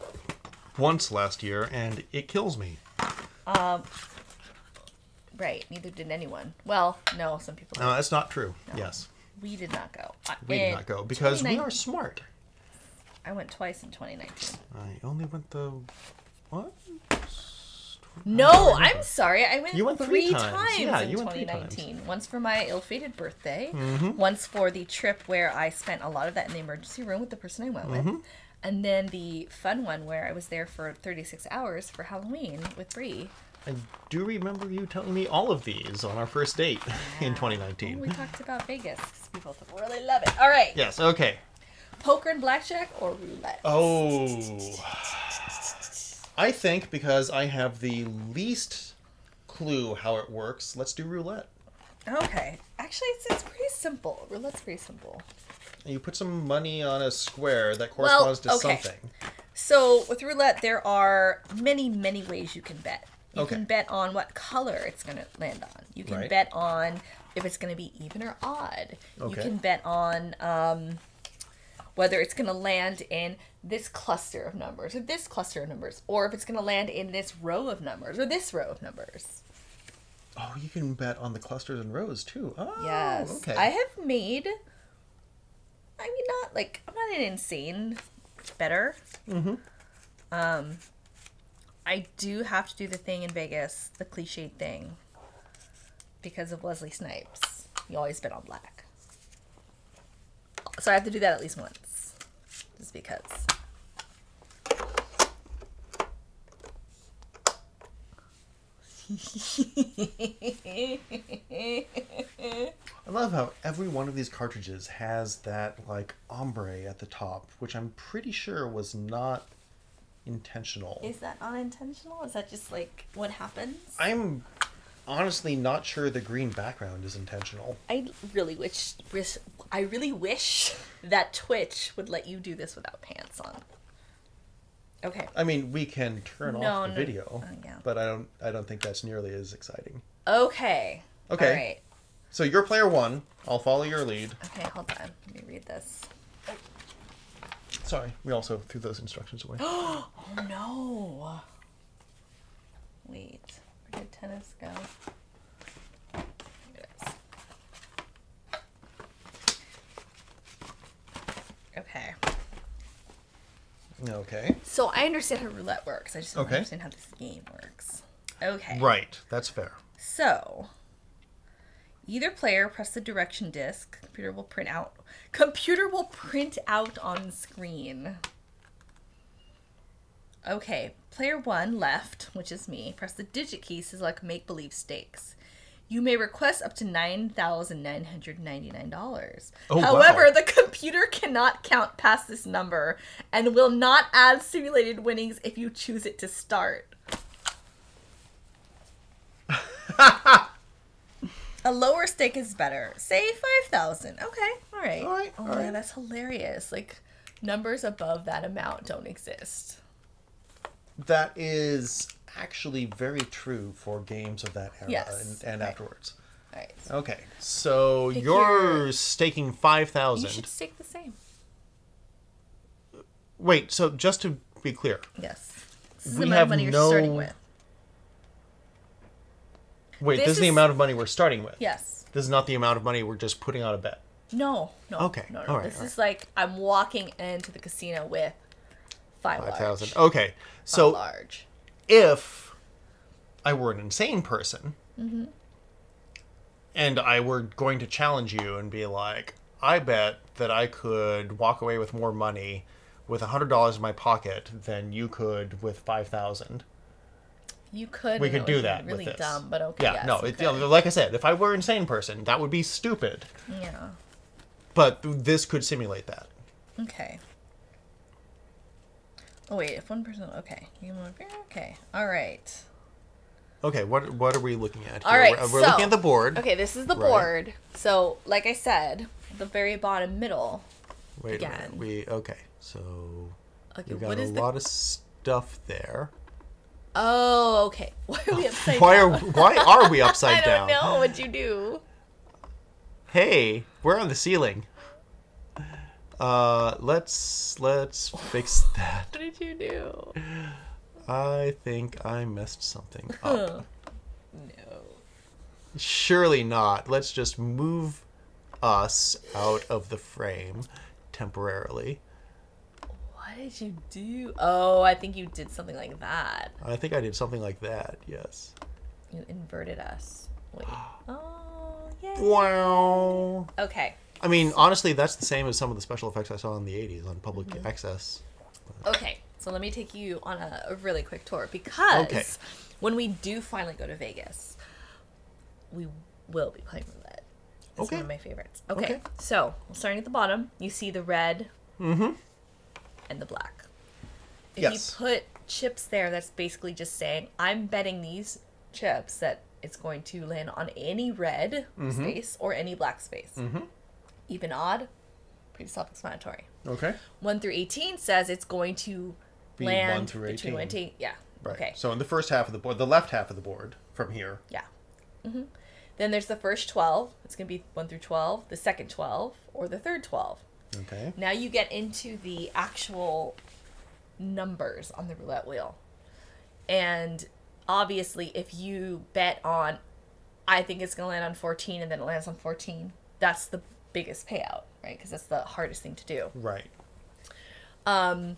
once last year and it kills me. Um. Right. Neither did anyone. Well, no, some people. No, that's not true. Yes. we did not go. We did not go because we are smart. I went twice in 2019. I only went the what? No, I'm sorry. I went, You went three, times. Yeah, in you went three times. 2019. Once for my ill-fated birthday, Mm-hmm. once for the trip where I spent a lot of that in the emergency room with the person I went Mm-hmm. with, and then the fun one where I was there for 36 hours for Halloween with Bree. I do remember you telling me all of these on our first date in Oh, 2019. we talked about Vegas because we both really love it. All right, Yes. Okay. Poker and blackjack or roulette? Oh. I think because I have the least clue how it works, let's do roulette. Okay. Actually, it's, it's pretty simple. Roulette's pretty simple. You put some money on a square that corresponds to okay. something. So with roulette, there are many, many ways you can bet. You Okay. can bet on what color it's going to land on. You can Right. bet on if it's going to be even or odd. Okay. You can bet on um, whether it's going to land in this cluster of numbers or this cluster of numbers, or if it's going to land in this row of numbers or this row of numbers. Oh, you can bet on the clusters and rows too. Oh, yes. okay. I have made. I mean, not like I'm not an insane better. Mm-hmm. Um, I do have to do the thing in Vegas, the cliched thing, because of Wesley Snipes. You always bet on black, so I have to do that at least once, just because. I love how every one of these cartridges has that like ombre at the top, which I'm pretty sure was not intentional. Is that unintentional? Is that just like what happens? I'm honestly not sure the green background is intentional. I really wish, wish I really wish that Twitch would let you do this without pants on. Okay. I mean, we can turn No, off the no, video, uh, yeah. but I don't. I don't think that's nearly as exciting. Okay. Okay. All right. So you're player one. I'll follow your lead. Okay, hold on. Let me read this. Sorry, we also threw those instructions away. Oh no. Wait. Where tennis go? Here it is. Okay. okay. So I understand how roulette works. I just don't Okay. understand how this game works. Okay. Right. That's fair. So, either player press the direction disc. Computer will print out. Computer will print out on screen. Okay, player one left, which is me. Press the digit key to select make believe stakes. You may request up to nine thousand nine hundred ninety nine dollars. Oh, However, wow. the computer cannot count past this number and will not add simulated winnings if you choose it to start. A lower stake is better. Say 5,000. Okay. All right. All right, Oh, all man, that's hilarious. Like, numbers above that amount don't exist. That is actually very true for games of that era Yes, and, and right. afterwards. All right. Okay, so Pick you're your- staking five thousand. You should stake the same. Wait, so just to be clear, Yes. This is We the amount have of money you're no- starting with. wait, This this, is the amount of money we're starting with. Yes. This is not the amount of money we're just putting on a bet. No. No. Okay, No. no. all right, this all is like I'm walking into the casino with five, Five Okay, Five so large. if I were an insane person Mm-hmm. and I were going to challenge you and be like, I bet that I could walk away with more money with a hundred dollars in my pocket than you could with five thousand. You could. We could do that. Really with this. dumb, but okay. Yeah, yes, no, it, you know, like I said, if I were an insane person, that would be stupid. yeah. But this could simulate that. Okay. Oh wait, if one person, okay, okay, all right, Okay, what what are we looking at? Here? all right. We're, we're so- looking at the board. Okay, this is the Right. board. So, like I said, the very bottom middle. Wait a minute. again. We okay. So Okay, we've got what a the? lot of stuff there. Oh, okay. Why are we upside Why down? are why are we I don't down? know. What'd you do? Hey, we're on the ceiling. Uh, let's let's fix that. What did you do? I think I messed something up. No. Surely not. Let's just move us out of the frame temporarily. What did you do? Oh, I think you did something like that. I think I did something like that. Yes. You inverted us. Wait. Oh, yay. Wow. Okay. I mean, honestly, that's the same as some of the special effects I saw in the '80s on public Mm-hmm. access. Okay, so let me take you on a, a really quick tour because Okay. when we do finally go to Vegas, we will be playing roulette. It's Okay. one of my favorites. Okay, Okay. so starting at the bottom, you see the red Mm-hmm. and the black. If Yes. you put chips there, that's basically just saying I'm betting these chips that it's going to land on any red Mm-hmm. space or any black space. Even odd, pretty self explanatory. Okay. 1 through 18 says it's going to Be land 1 through between 18. 1 and 18. Yeah. Right. Okay. So in the first half of the board, the left half of the board from here. Yeah. hmm Then there's the first 12. It's going to be 1 through 12, the second 12, or the third 12. Okay. Now you get into the actual numbers on the roulette wheel. And obviously, if you bet on, I think it's going to land on 14 and then it lands on 14, that's the biggest payout, right? Because that's the hardest thing to do. Right. Um,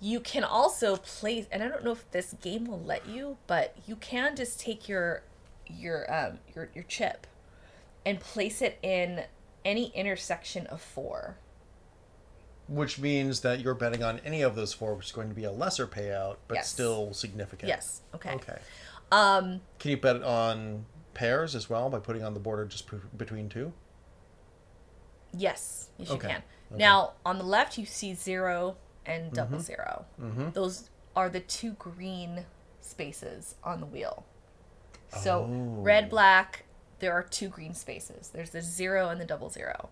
you can also place, and I don't know if this game will let you, but you can just take your your um your your chip and place it in any intersection of four. Which means that you're betting on any of those four, which is going to be a lesser payout, but Yes. still significant. Yes. Okay. Okay. Um, Can you bet on pairs as well by putting on the border just between two? Yes, yes you can. Okay. Mm-hmm. Now on the left you see zero and double zero. Those are the two green spaces on the wheel. So Oh. red, black, there are two green spaces. There's the zero and the double zero.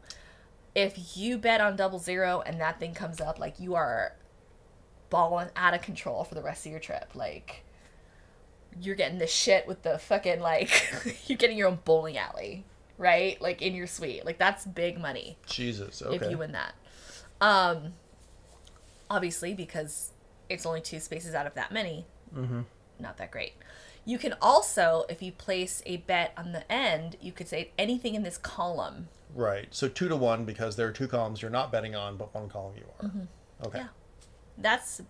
If you bet on double zero and that thing comes up, like you are balling out of control for the rest of your trip. Like you're getting the shit with the fucking like you're getting your own bowling alley, right? Like in your suite. Like that's big money Jesus. Okay. if you win that. Um, obviously, because it's only two spaces out of that many, not that great. You can also, if you place a bet on the end, you could say anything in this column. Right. So two to one because there are two columns you're not betting on, but one column you are. Okay. Yeah. That's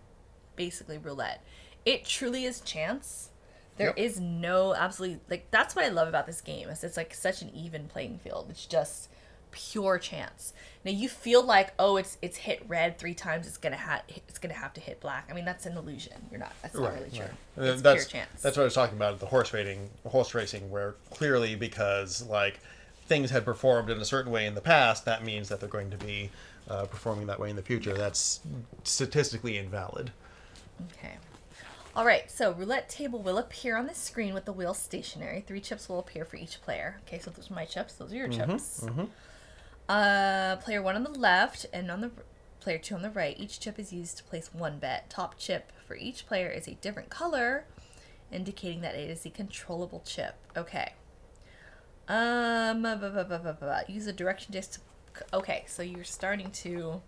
basically roulette. It truly is chance. There Yep. is no absolutely like that's what I love about this game is it's like such an even playing field. It's just pure chance. Now you feel like oh it's it's hit red three times it's gonna ha- it's gonna have to hit black. I mean that's an illusion. You're not that's not really true. right. It's that's, pure chance. That's what I was talking about at the horse racing, horse racing, where clearly because like things had performed in a certain way in the past, that means that they're going to be uh, performing that way in the future. That's statistically invalid. Okay. All right, so roulette table will appear on the screen with the wheel stationary. Three chips will appear for each player. Okay, so those are my chips. Those are your chips. Uh, player one on the left and on the player two on the right. Each chip is used to place one bet. Top chip for each player is a different color, indicating that it is a controllable chip. Okay. Um, blah, blah, blah, use the direction disc. To, okay, so you're starting to.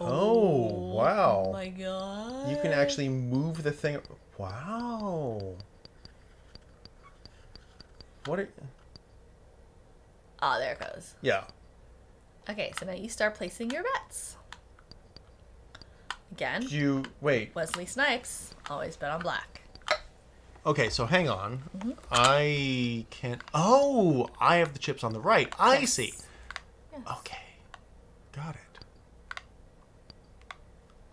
Oh, wow. my god! You can actually move the thing. Wow. What? Are, Oh, there it goes. yeah. Okay, so now you start placing your bets. Again, You wait. Wesley Snipes always bet on black. Okay, so hang on. Mm-hmm. I can't. Oh, I have the chips on the right. I Yes. see. Yes. Okay, got it.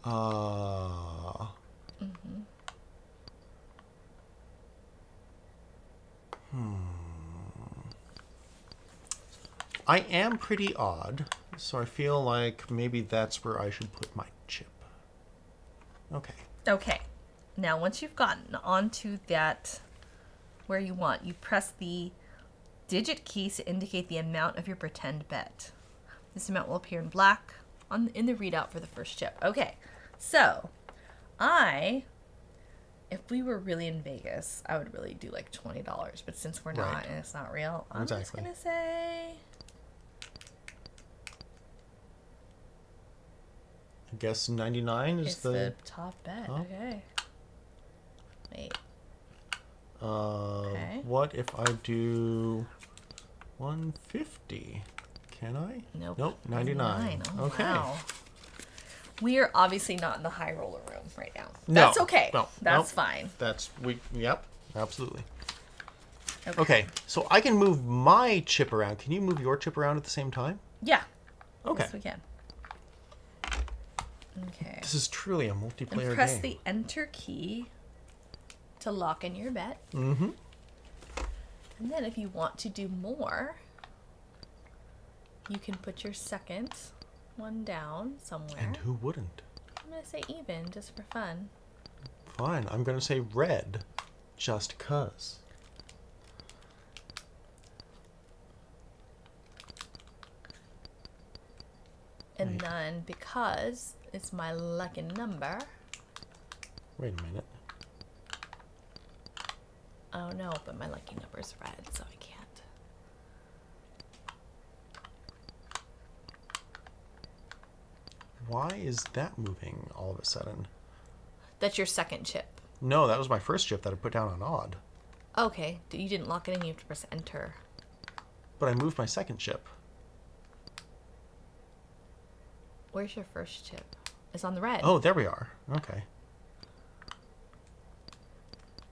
Uh. Mm-hmm. Hmm. I am pretty odd, so I feel like maybe that's where I should put my chip. Okay. Okay. Now, once you've gotten onto that where you want, you press the digit keys to indicate the amount of your pretend bet. This amount will appear in black on in the readout for the first chip. Okay. So, I if we were really in Vegas, I would really do like twenty dollars. But since we're not Right. and it's not real, I'm Exactly. just gonna say I guess 99 is the. the top bet. Okay. Wait. Uh, Okay. What if I do 150? Can I? Nope. Nope. 99. Oh, okay. Wow. We are obviously not in the high roller room right now. No, That's okay. no, That's nope. fine. That's we. Yep. Absolutely. Okay. Okay. So I can move my chip around. Can you move your chip around at the same time? Yeah. Okay. Yes, we can. Okay. This is truly a And multiplayer press game. the enter key to lock in your bet. Mm-hmm. And then if you want to do more, you can put your second one down somewhere. And who wouldn't? I'm going to say even just for fun. Fine. I'm gonna say red. Just cuz. And then because it's my lucky number, Wait a minute. oh no, but my lucky number is red, so I can't. Why is that moving all of a sudden? That's your second chip. No, that was my first chip that I put down on odd. Okay, you didn't lock it in. You have to press enter. But I moved my second chip. Where's your first chip? It's on the red. Oh, there we are. Okay.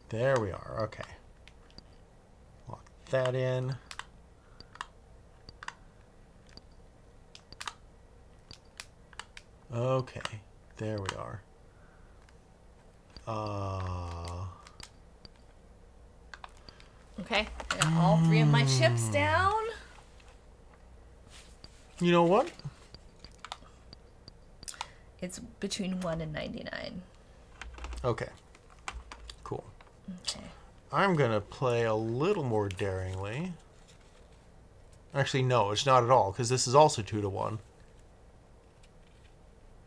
There we are. Okay. Lock that in. Okay. There we are. Uh, Okay, I all three of my chips Hmm. down. you know what? It's between one and ninety-nine. Okay. Cool. Okay. I'm gonna play a little more daringly. Actually, no, it's not at all, because this is also two to one.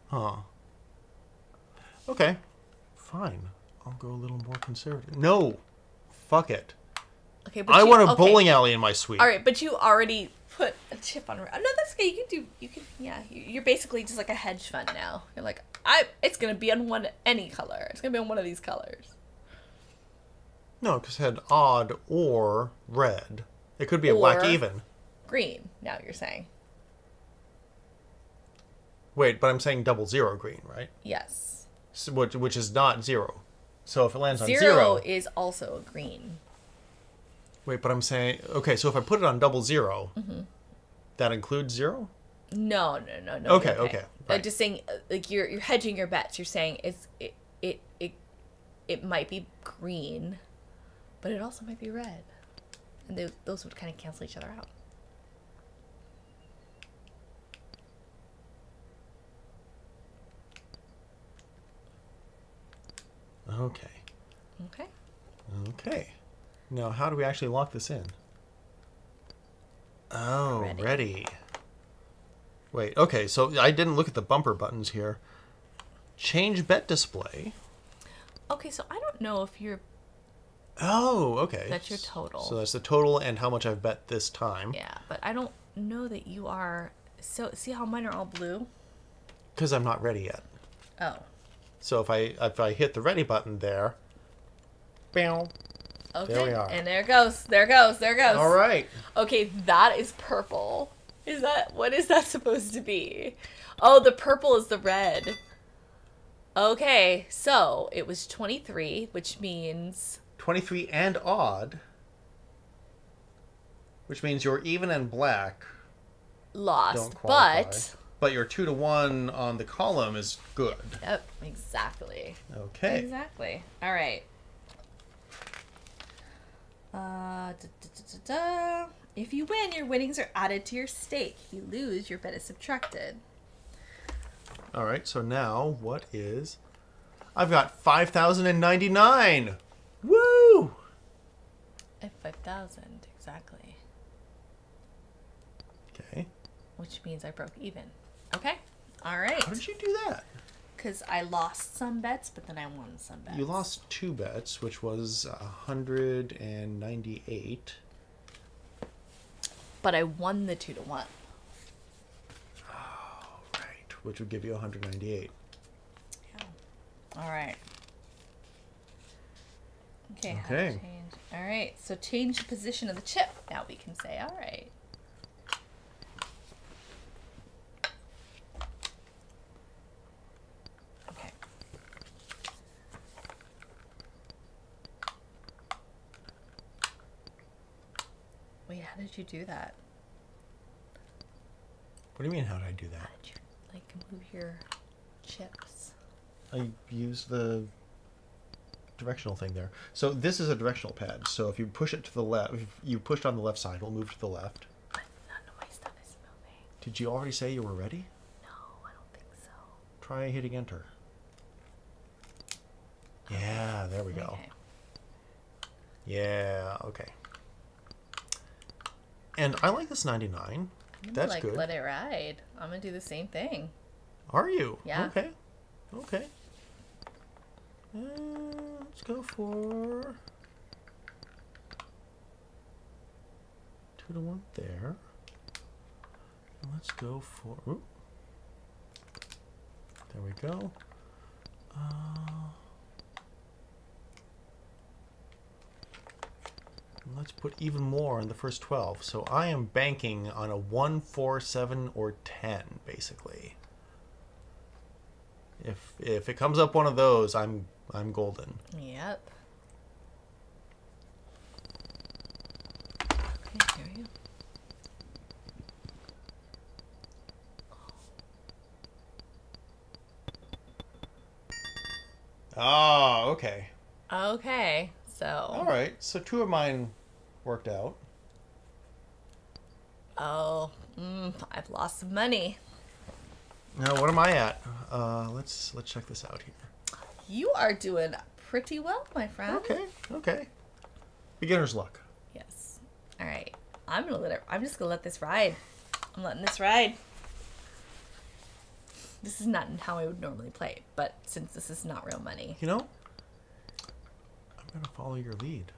Huh. Okay. Fine. I'll go a little more conservative. No! Fuck it. Okay, but I you- want a okay. bowling alley in my suite. All right, but you already put a chip on. Oh, no, that's okay. You can do. You can. Yeah, you- you're basically just like a hedge fund now. You're like, I. It's gonna be on one any color. It's gonna be on one of these colors. No, because it had odd or red. It could be a black even. Green. Now you're saying Wait, but I'm saying double zero green, right? yes. So, which, which is not zero. So if it lands on Zero, zero is also a green. Wait, but I'm saying okay. So if I put it on double zero, Mm-hmm. that includes zero. No, no, no, no. Okay, you're okay, I'm just saying, uh, like you're you're hedging your bets. You're saying it's it it it it might be green, but it also might be red, and they, those would kind of cancel each other out. Okay. Okay. Okay. Now, how do we actually lock this in? Oh, Ready. ready. Wait. Okay. So I didn't look at the bumper buttons here. Change bet display. Okay, so I don't know if you're Oh, okay. That's your total. So that's the total and how much I've bet this time. yeah, but I don't know that you are. So see how mine are all blue. Because I'm not ready yet. Oh. So if I if I hit the ready button there, bam. Okay. we are. And there it goes. There it goes. There it goes. All right. Okay, that is purple. Is that what is that supposed to be? Oh, the purple is the red. Okay, so it was 23, which means 23 and odd, which means you're even and black lost. But but your two to one on the column is good. Yep, exactly. Okay. Exactly. All right. Uh, da, da, da. If you win, your winnings are added to your stake. If you lose, your bet is subtracted. All right. So now what is? I've got five thousand and ninety nine. Woo! At 5,000, exactly. Okay. Which means I broke even. Okay. All right. How did you do that? Because I lost some bets, but then I won some bets. You lost two bets, which was hundred and ninety-eight. But I won the two to one. Oh, right. Which would give you one hundred ninety-eight. Yeah. All right. Okay. Okay. change- All right. So change the position of the chip. Now we can say, all right. How did you do that? What do you mean? How did I do How that? did you like move your chips? I used the directional thing there. So this is a directional pad. So if you push it to the left, if you push on the left side, it'll move to the left. None of my stuff is moving. Did you already say you were ready? No, I don't think so. Try hitting enter. Yeah, there we go. Okay. Yeah, okay. And I like this 99. I'm That's like, good. Let it ride. I'm gonna do the same thing. Are you? Yeah. Okay. Okay. Uh, let's go for two to one there. And let's go for. Oop. There we go. Uh, and let's put even more in the first 12. So I am banking on a 1, 4, 7, or 10, basically. If if it comes up one of those, I'm I'm golden. Yep. Okay, here we go. Ah, okay. Okay, so. All right. So two of mine worked out. Oh, mm, I've lost some money. Now, what am I at? Uh, let's let's check this out here. You are doing pretty well, my friend. Okay, okay. Beginner's luck. Yes. All right. I'm gonna let it. I'm just gonna let this ride. I'm letting this ride. This is not how I would normally play, but since this is not real money, You know, I'm gonna follow your lead.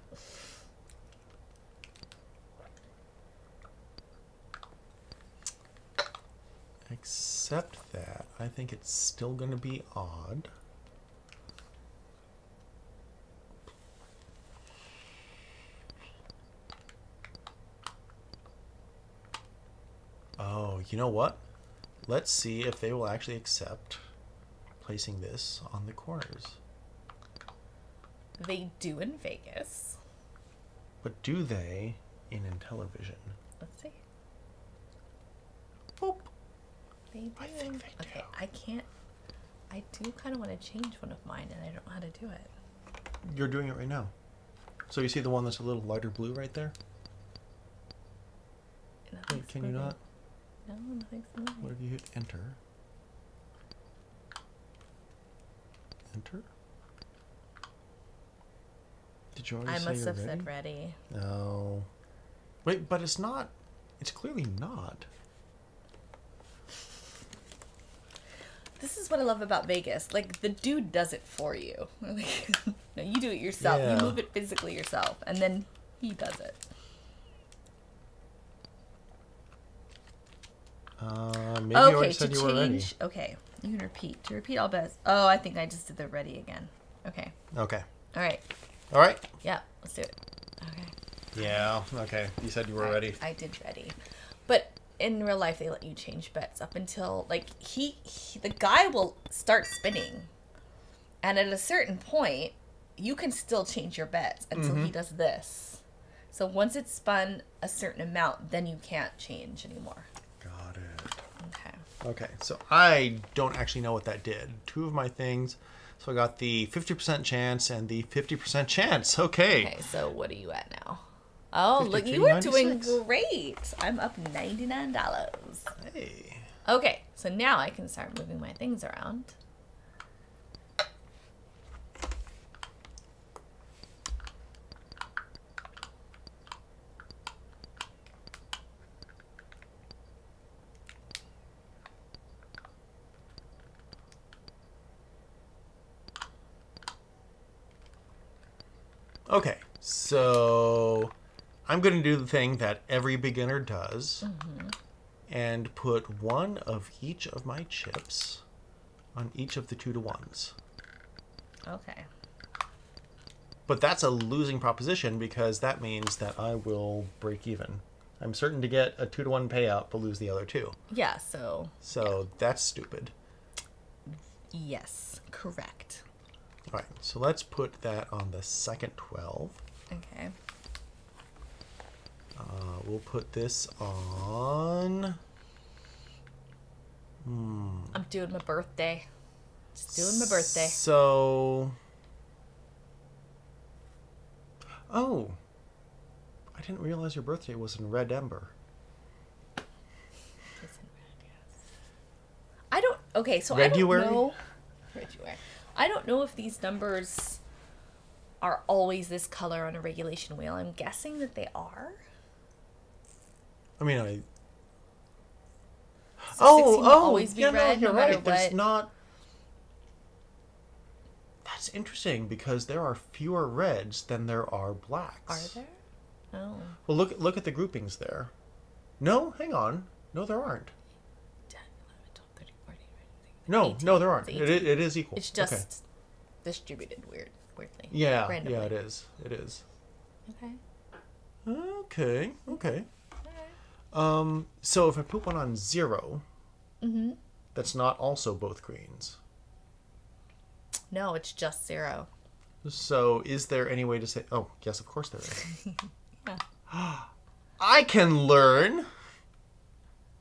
Except that I think it's still gonna be odd. Oh, you know what? Let's see if they will actually accept placing this on the corners. They do in Vegas. But do they in Intellivision? Let's see. Boop. They do. I think they okay, do. I can't. I do kind of want to change one of mine, and I don't know how to do it. You're doing it right now. So you see the one that's a little lighter blue right there? Wait, can you not? No, nothing's moving. What if you hit enter? Enter? Did you already I must have ready? said ready. No. Wait, but it's not. It's clearly not. This is what I love about Vegas. Like the dude does it for you. Like, no, you do it yourself. Yeah. You move it physically yourself, and then he does it. Uh, maybe you already okay, to said you were ready. change. Okay, you can repeat. To repeat all best. Oh, I think I just did the ready again. Okay. Okay. All right. All right. Yeah. Let's do it. Okay. Yeah. Okay. You said you were I- ready. I did ready, but in real life they let you change bets up until like he, he the guy will start spinning, and at a certain point you can still change your bets until Mm-hmm. he does this. So once it's spun a certain amount, then you can't change anymore. Got it. Okay. Okay, so I don't actually know what that did. Two of my things. So I got the 50% chance and the 50% chance. Okay. Okay. So what are you at now? Oh, look, you are doing great. I'm up ninety nine dollars. Hey. Okay, so now I can start moving my things around. Okay, so I'm going to do the thing that every beginner does mm-hmm. and put one of each of my chips on each of the two to ones. Okay. But that's a losing proposition because that means that I will break even. I'm certain to get a two to one payout but lose the other two. Yeah. So So that's stupid. yes, correct. All right, so let's put that on the second 12. Okay. Uh, we'll put this on. I'm doing my birthday. Just doing my birthday. So. Oh. I didn't realize your birthday was in Red Ember. I don't. Okay, so? I don't know. I don't know if these numbers are always this color on a regulation wheel. I'm guessing that they are. I mean, I. So 16 will always be yeah, no, red you're no right. There's what. not. That's interesting because there are fewer reds than there are blacks. Are there? Oh. Well, look look at the groupings there. No, hang on. No, there aren't. 10, 11, 12, 13, 14, 15, No, 18. no, there aren't. It, it is equal. It's Okay. just distributed weird, weirdly. Yeah, randomly. yeah, it is. It is. Okay. Okay, okay. Um, so if I put one on zero, Mm-hmm. that's not also both greens. No, it's just zero. So is there any way to say? Oh, yes, of course there is. Yeah. I can learn.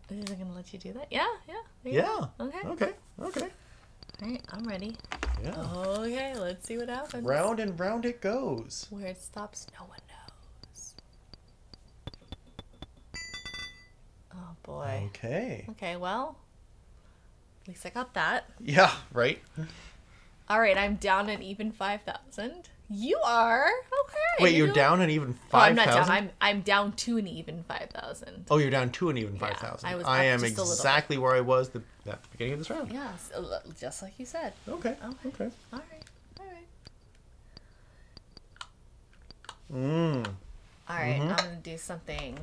Is it gonna let you do that? Yeah, yeah. Yeah. go. Okay. Okay. Okay. All right, I'm ready. Yeah. Okay, let's see what happens. Round and round it goes. Where it stops, no one knows. Oh boy. Okay. Okay, well, at least I got that. Yeah. Right. All right, I'm down an even five thousand. You are okay. Wait, you're down an even Oh, I'm five not down. I'm I'm down to an even five thousand. Oh, you're down two and even Yeah, five thousand. I was I am exactly where I was the, at the beginning of this round. Yeah, so, just like you said. Okay. Okay. Okay. All right. All right. Mm. All right, Mhm. I'm gonna do something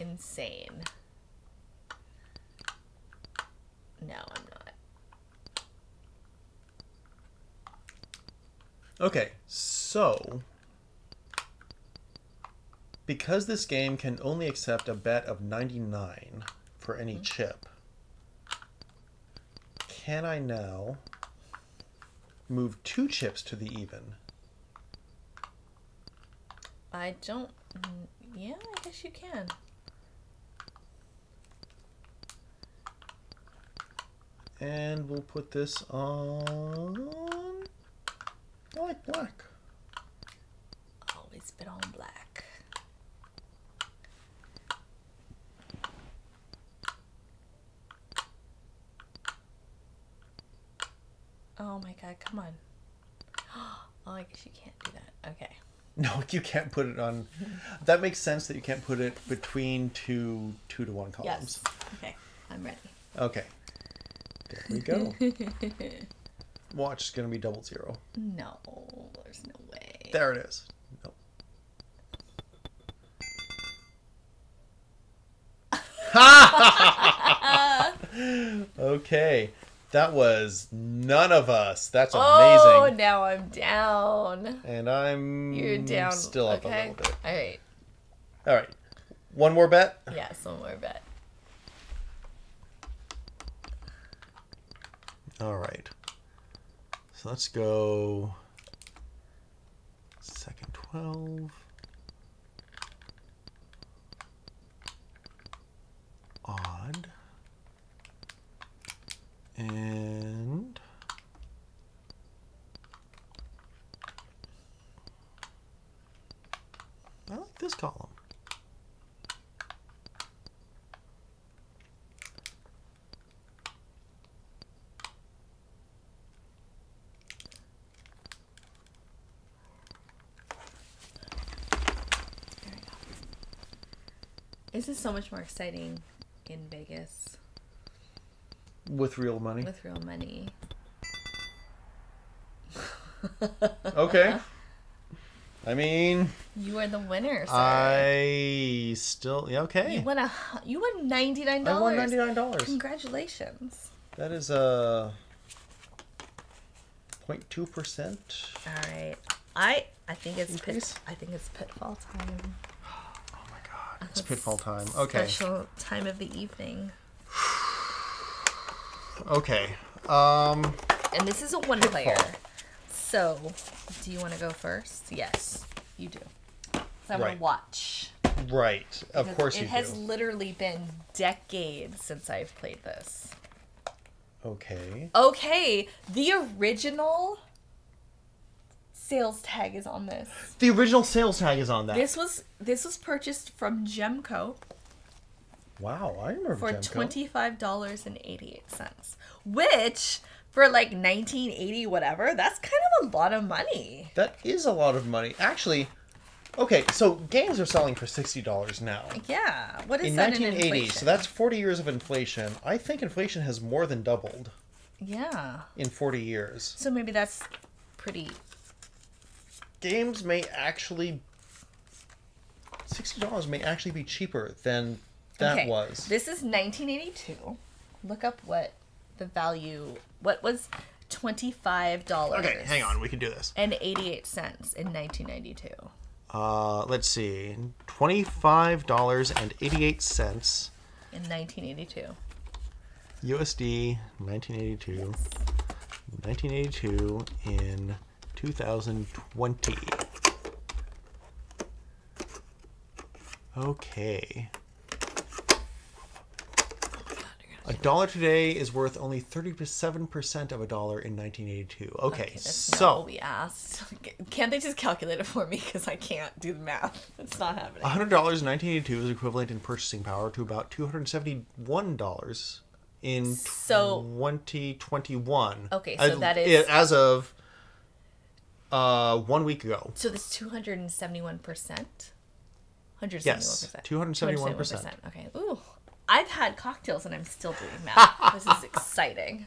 insane. No, I'm not. Okay, so because this game can only accept a bet of 99 for any Mm-hmm. chip, can I now move two chips to the even? I don't. Yeah, I guess you can. And we'll put this on. Oh, I like black. Always been on black. Oh my god, come on. Oh, I guess you can't do that. Okay. No, you can't put it on. That makes sense that you can't put it between two two to one columns. Yes. Okay, I'm ready. Okay. There we go. Watch is gonna be double zero. No, there's no way. There it is. Nope. okay. That was none of us. That's oh, amazing. Oh, now I'm down. And I'm You're down. still up okay. a little bit. All right. All right. One more bet. Yes, one more bet. All right. So let's go second 12. Odd. And I like this column. This is so much more exciting in Vegas With real money. with real money. Okay. I mean, You are the winner, sir. I still yeah, okay. You won a you won ninety nine I won dollars. ninety nine dollars. Congratulations. That is uh, a 0.2 percent. All right. I I think it's pit, I think it's pitfall time. It's pitfall time. Okay, Special time of the evening. okay. Um, And this is a one player. So, do you want to go first? Yes, you do. So I'm gonna watch. right. Of Because course it has do. literally been decades since I've played this. Okay. Okay, the original sales tag is on this. The original sales tag is on that. This was this was purchased from Gemco wow, I remember for twenty five dollars and eighty eight cents, which for like 1980 whatever. That's kind of a lot of money. That is a lot of money. Actually, okay, so games are selling for sixty dollars now. Yeah. What is In that 1980, in inflation? so that's 40 years of inflation. I think inflation has more than doubled yeah. in 40 years. So maybe that's pretty. Games may actually $60 may actually be cheaper than that okay. was. This is 1982. Look up what the value. What was twenty five dollars? okay, hang on, we can do this. And 88 cents in 1992. Uh, let's see. $25.88 In 1982. USD 1982. 1982 in 2020. Okay. A dollar today is worth only 37% of a dollar in 1982. Okay, not so we asked. Can't they just calculate it for me? Because I can't do the math. It's not happening. $100 in 1982 is equivalent in purchasing power to about $271 in So- 2021. Okay, so As- that is- as of uh, one week ago. So this 271 percent. 171 Yes, percent. 271%. Okay. Ooh, I've had cocktails and I'm still doing math. this is exciting.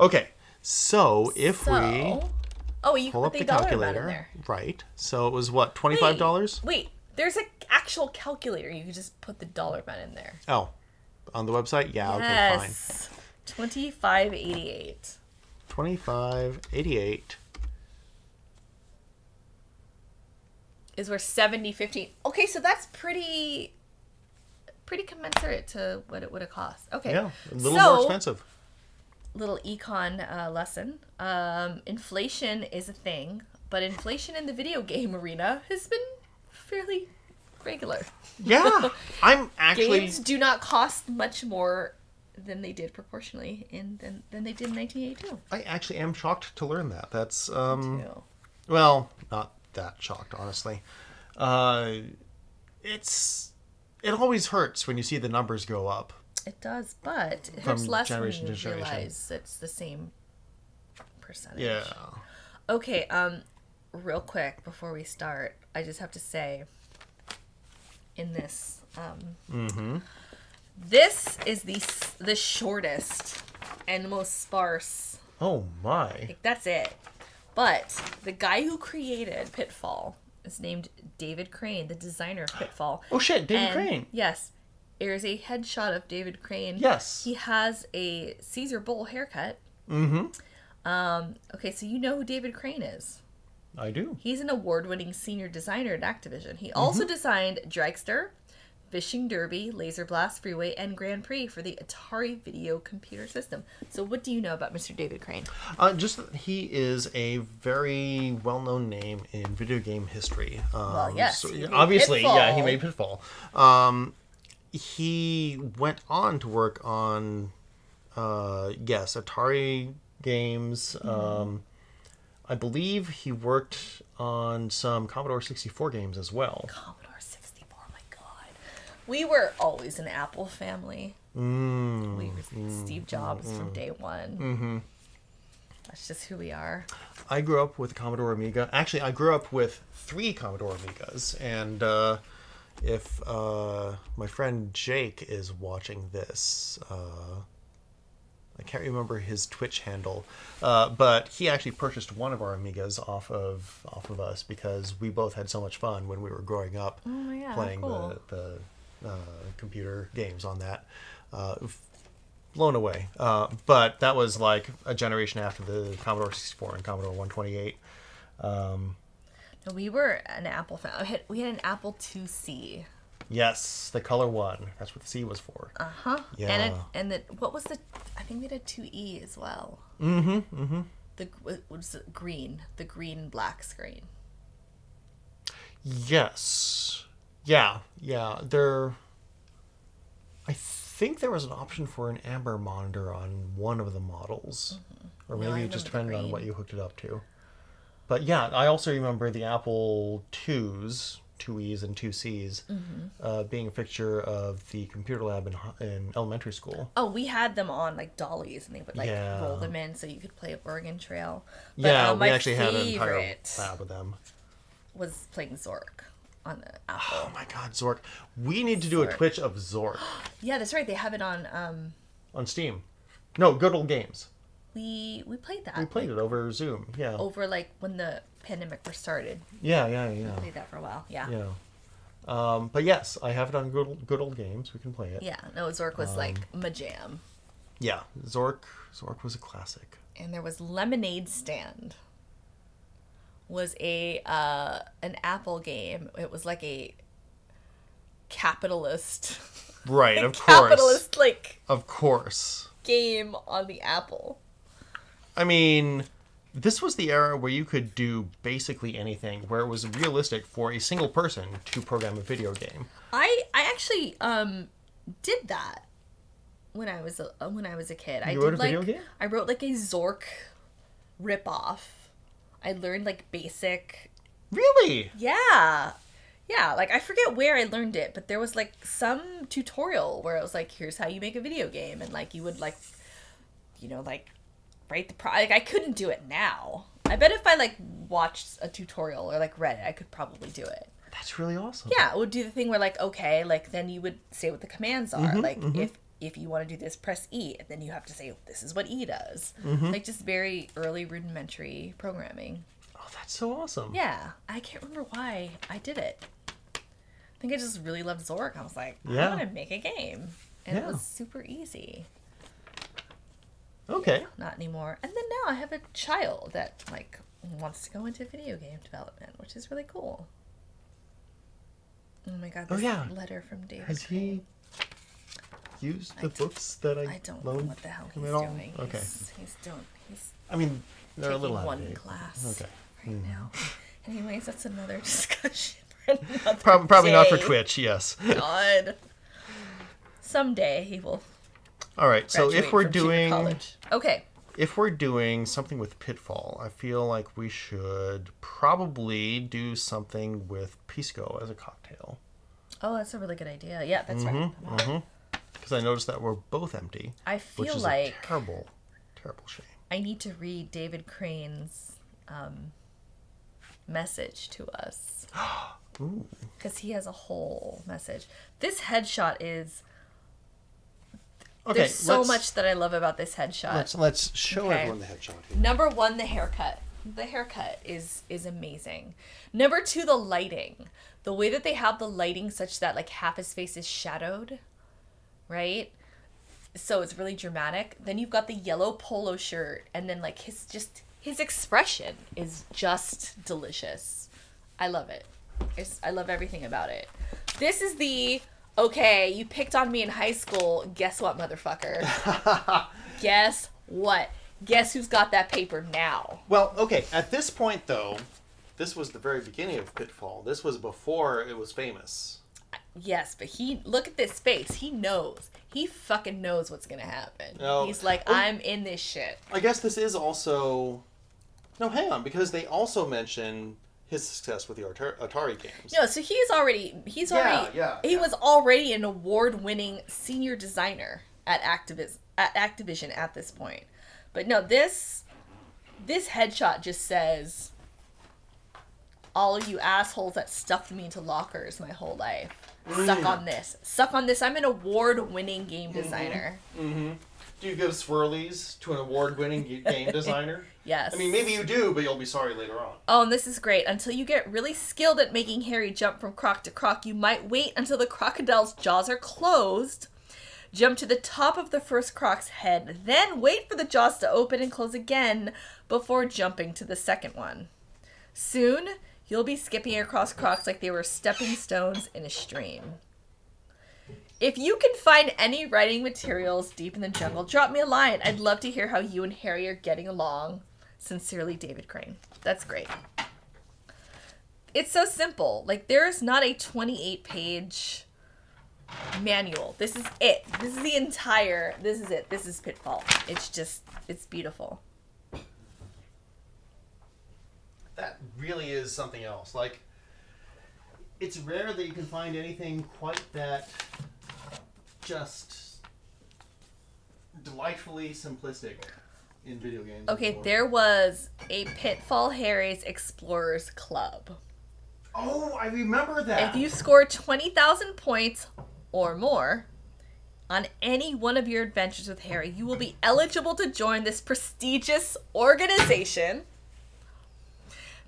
Okay, so if so, we oh, you pull put up the, the dollar amount in calculator, there. right? So it was what twenty-five dollars? Wait, wait, there's an actual calculator. You can just put the dollar amount in there. Oh, on the website? Yeah. Okay, fine. yes. Twenty-five eighty-eight. Twenty-five eighty-eight. Is worth 70 15 okay so that's pretty pretty commensurate to what it would have cost okay Yeah, a little so, more expensive. little econ uh, lesson um, inflation is a thing but inflation in the video game arena has been fairly regular Yeah, I'm actually. games do not cost much more than they did proportionally in than, than they did in 1982 I actually am shocked to learn that. That's um. Well, not that shocked, honestly. Uh, it's it always hurts when you see the numbers go up. it does but it hurts less when you realize it's the same percentage Yeah. Okay, um, real quick before we start, I just have to say, in this, um, this is the the shortest and most sparse. Oh my. Like, that's it. But the guy who created Pitfall is named David Crane, the designer of Pitfall. Oh shit, David And, Crane. Yes. There's a headshot of David Crane. Yes. He has a Caesar Bowl haircut. Mm-hmm. Um, okay, so you know who David Crane is. I do. He's an award-winning senior designer at Activision. He also Mm-hmm. designed Dragster, Fishing Derby, Laser Blast Freeway, and Grand Prix for the Atari Video Computer System. So, what do you know about Mr. David Crane? Uh, just that he is a very well-known name in video game history. Um, Well, yes, so- obviously, yeah, he made Pitfall. Um, he went on to work on, uh, yes, Atari games. Mm-hmm. Um, I believe he worked on some Commodore 64 games as well 64. Oh my God, we were always an Apple family. Mm, We were Steve Jobs from day one. Mm-hmm. That's just who we are. I grew up with Commodore Amiga. Actually, I grew up with three Commodore Amigas, and uh, if uh, my friend Jake is watching this, uh, I can't remember his Twitch handle, uh, but he actually purchased one of our Amigas off of off of us because we both had so much fun when we were growing up Oh, yeah, playing cool. the the uh, computer games on that. Uh, blown away. Uh, but that was like a generation after the Commodore 64 and Commodore 128. Um, No, we were an Apple fan. We had, we had an Apple IIc. yes, the color one. That's what the C was for. Uh huh. Yeah. And it, and the what was the? I think they did two E as well. Mm-hmm. Mm-hmm. The what was it? green, the green black screen. Yes. Yeah, yeah. There. I think there was an option for an amber monitor on one of the models, or Mm-hmm. No, maybe I it just depended on what you hooked it up to. But yeah, I also remember the Apple twos two E's and two C's, Mm-hmm. uh, being a fixture of the computer lab in, in elementary school. Oh, we had them on like dollies, and they would like Yeah. roll them in so you could play Oregon Trail. But, yeah, uh, we actually had an entire lab of them. was playing Zork on the Oh my god, Zork! We need to do a Twitch of Zork yeah, that's right. They have it on. Um, on Steam. No, good old games. we we played that. We played it over Zoom. Yeah, over like when the pandemic first started. yeah, yeah, yeah, We Played that for a while. Yeah. yeah. Um, but yes, I have it on good old, good old games. We can play it. Yeah. No, Zork was like Um, my jam. Yeah, Zork. Zork was a classic. and there was lemonade stand was a uh an apple game it was like a capitalist Right, of course. capitalist like Of course. game on the apple I mean, this was the era where you could do basically anything, where it was realistic for a single person to program a video game. i i actually um did that when i was a when i was a kid i You did wrote a like video game? i wrote like a zork rip off i learned like basic Really? Yeah. Yeah, like I forget where I learned it, but there was like some tutorial where it was like, here's how you make a video game, and like you would like, you know, like write the pro. Like I couldn't do it now. I bet if I like watched a tutorial or like read it, I could probably do it. That's really awesome. Yeah, it would do the thing where like okay, like then you would say what the commands are. Mm-hmm, like if if you want to do this, press E, and then you have to say this is what E does. Mm-hmm. Like just very early rudimentary programming. Oh, that's so awesome. Yeah, I can't remember why I did it. I think I just really loved Zork. I was like, Yeah. I want to make a game, and it was super easy. Okay. Not anymore. And then now I have a child that like wants to go into video game development, which is really cool. Oh my god! Oh, This yeah. letter from David. Has he used the I books that I, I don't know what the hell he's doing. Okay. He's, he's doing. He's I mean, they're a little out of one class Okay. right now. Anyways, that's another discussion for another Prob- probably not for. Twitch, yes. God. Someday he will. All right, so if we're doing college. okay, if we're doing something with Pitfall, I feel like we should probably do something with Pisco as a cocktail. oh, that's a really good idea. Yeah, that's Mm-hmm. right. Because I noticed that we're both empty, I which feel is like a terrible, terrible shame. I need to read David Crane's um, message to us because he has a whole message. This headshot is. Okay, There's so much that I love about this headshot. Let's let's show Okay. everyone the headshot here. Number one, the haircut. The haircut is is amazing. Number two, the lighting. The way that they have the lighting such that like half his face is shadowed, right? So it's really dramatic. Then you've got the yellow polo shirt, and then like his just his expression is just delicious. I love it. It's, I love everything about it. This is the okay. You picked on me in high school. Guess what, motherfucker? Guess what? Guess who's got that paper now? Well, okay. At this point, though, this was the very beginning of Pitfall. This was before it was famous. Yes, but he look at this face. He knows. He fucking knows what's gonna happen. No. He's like, Oh. I'm in this shit. I guess this is also. No, hang on, because they also mention his success with the Atari games. No, so he's already he's Yeah, already yeah, he yeah. was already an award-winning senior designer at Activis at Activision at this point. But no, this this headshot just says all of you assholes that stuffed me into lockers my whole life. Suck on this. Suck on this. I'm an award-winning game designer. Mm-hmm. designer. Do you give swirlies to an award-winning game designer? Yes. I mean, maybe you do, but you'll be sorry later on. Oh, and this is great. Until you get really skilled at making Harry jump from croc to croc, you might wait until the crocodile's jaws are closed, jump to the top of the first croc's head, then wait for the jaws to open and close again before jumping to the second one. Soon, you'll be skipping across crocs like they were stepping stones in a stream. If you can find any writing materials deep in the jungle, drop me a line. I'd love to hear how you and Harry are getting along. Sincerely, David Crane. That's great. It's so simple. Like, there is not a 28 page manual. This is it. This is the entire, this is it. This is Pitfall. It's just, it's beautiful. That really is something else. Like, it's rare that you can find anything quite that just delightfully simplistic in video games. Okay, there was a Pitfall Harry's Explorers Club. Oh, I remember that. If you score 20,000 points or more on any one of your adventures with Harry, you will be eligible to join this prestigious organization.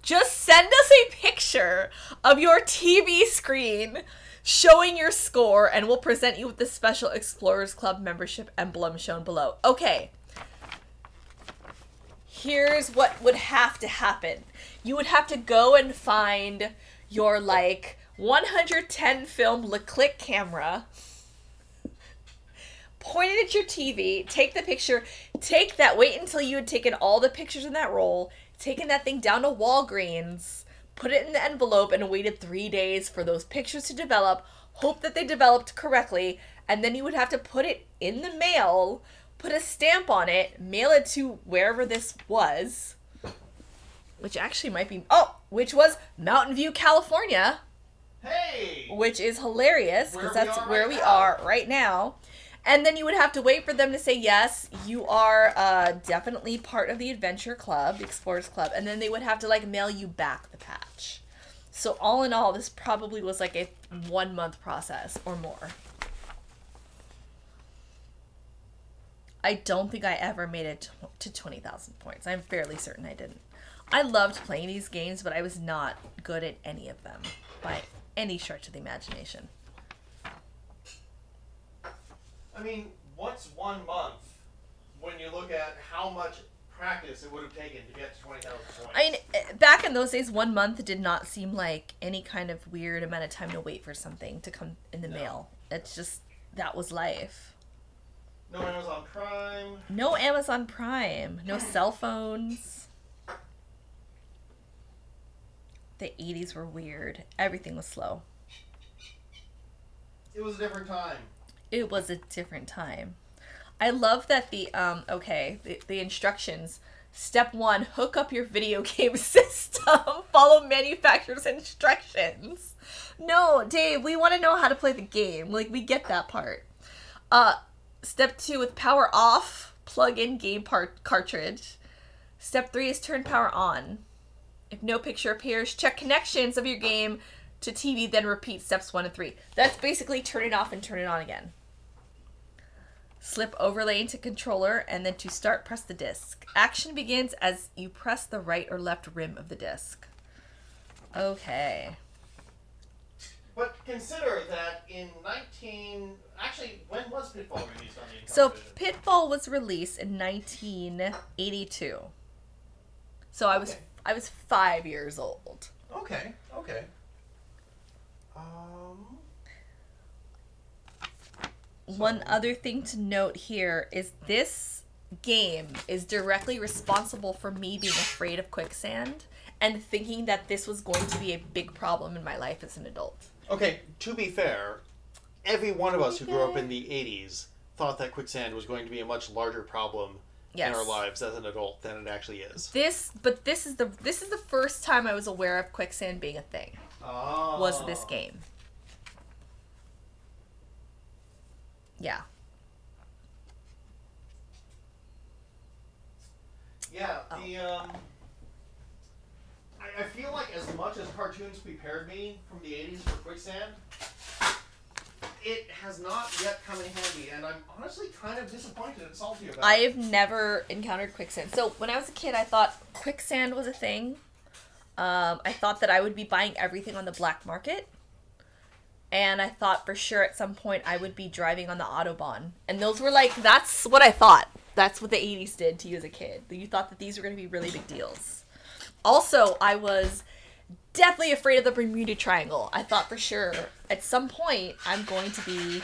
Just send us a picture of your TV screen showing your score, and we'll present you with the special Explorers Club membership emblem shown below. Okay. Here's what would have to happen you would have to go and find your like 110 film Leclerc camera point it at your TV, take the picture, take that, wait until you had taken all the pictures in that roll, taken that thing down to Walgreens, put it in the envelope, and waited three days for those pictures to develop, hope that they developed correctly, and then you would have to put it in the mail, put a stamp on it, mail it to wherever this was, which actually might be, oh, which was Mountain View, California hey, which is hilarious because that's where right we now. are right now. And then you would have to wait for them to say yes, you are uh, definitely part of the Adventure Club, the Explorers Club, and then they would have to like mail you back the patch. So all in all, this probably was like a one month process or more. I don't think I ever made it to 20,000 points. I'm fairly certain I didn't. I loved playing these games, but I was not good at any of them by any stretch of the imagination. I mean, what's one month when you look at how much practice it would have taken to get to twenty thousand points? I mean, eh, back in those days, one month did not seem like any kind of weird amount of time to wait for something to come in the No. mail. It's just, that was life. no Amazon Prime. No Amazon Prime, no cell phones. The 80s were weird. Everything was slow. It was a different time. It was a different time. I love that the um okay, the, the instructions step 1 hook up your video game system, follow manufacturer's instructions. No, Dave, we want to know how to play the game. Like we get that part. Uh step 2 with power off, plug in game part cartridge. Step 3 is turn power on. If no picture appears, check connections of your game to TV, then repeat steps 1 and 3. That's basically turn it off and turn it on again. Slip overlay into controller and then to start press the disc. Action begins as you press the right or left rim of the disc. Okay. But consider that in 19. Actually, when was Pitfall released on the So Pitfall was released in 1982. So I was Okay. I was 5 years old. Okay, okay. Um. One other thing to note here is this game is directly responsible for me being afraid of quicksand and thinking that this was going to be a big problem in my life as an adult. Okay, to be fair, every one of us who grew up in the 80s thought that quicksand was going to be a much larger problem Yes. in our lives as an adult than it actually is. This but this is the this is the first time I was aware of quicksand being a thing. Oh. Was this ah. game. Yeah. Yeah, Oh. the um. I, I feel like as much as cartoons prepared me from the '80s for quicksand, it has not yet come in handy, and I'm honestly kind of disappointed and salty about. I have never encountered quicksand. So when I was a kid, I thought quicksand was a thing. Um, I thought that I would be buying everything on the black market. And I thought for sure at some point I would be driving on the Autobahn. And those were like, that's what I thought. That's what the 80s did to you as a kid. You thought that these were going to be really big deals. Also, I was deathly afraid of the Bermuda Triangle. I thought for sure at some point I'm going to be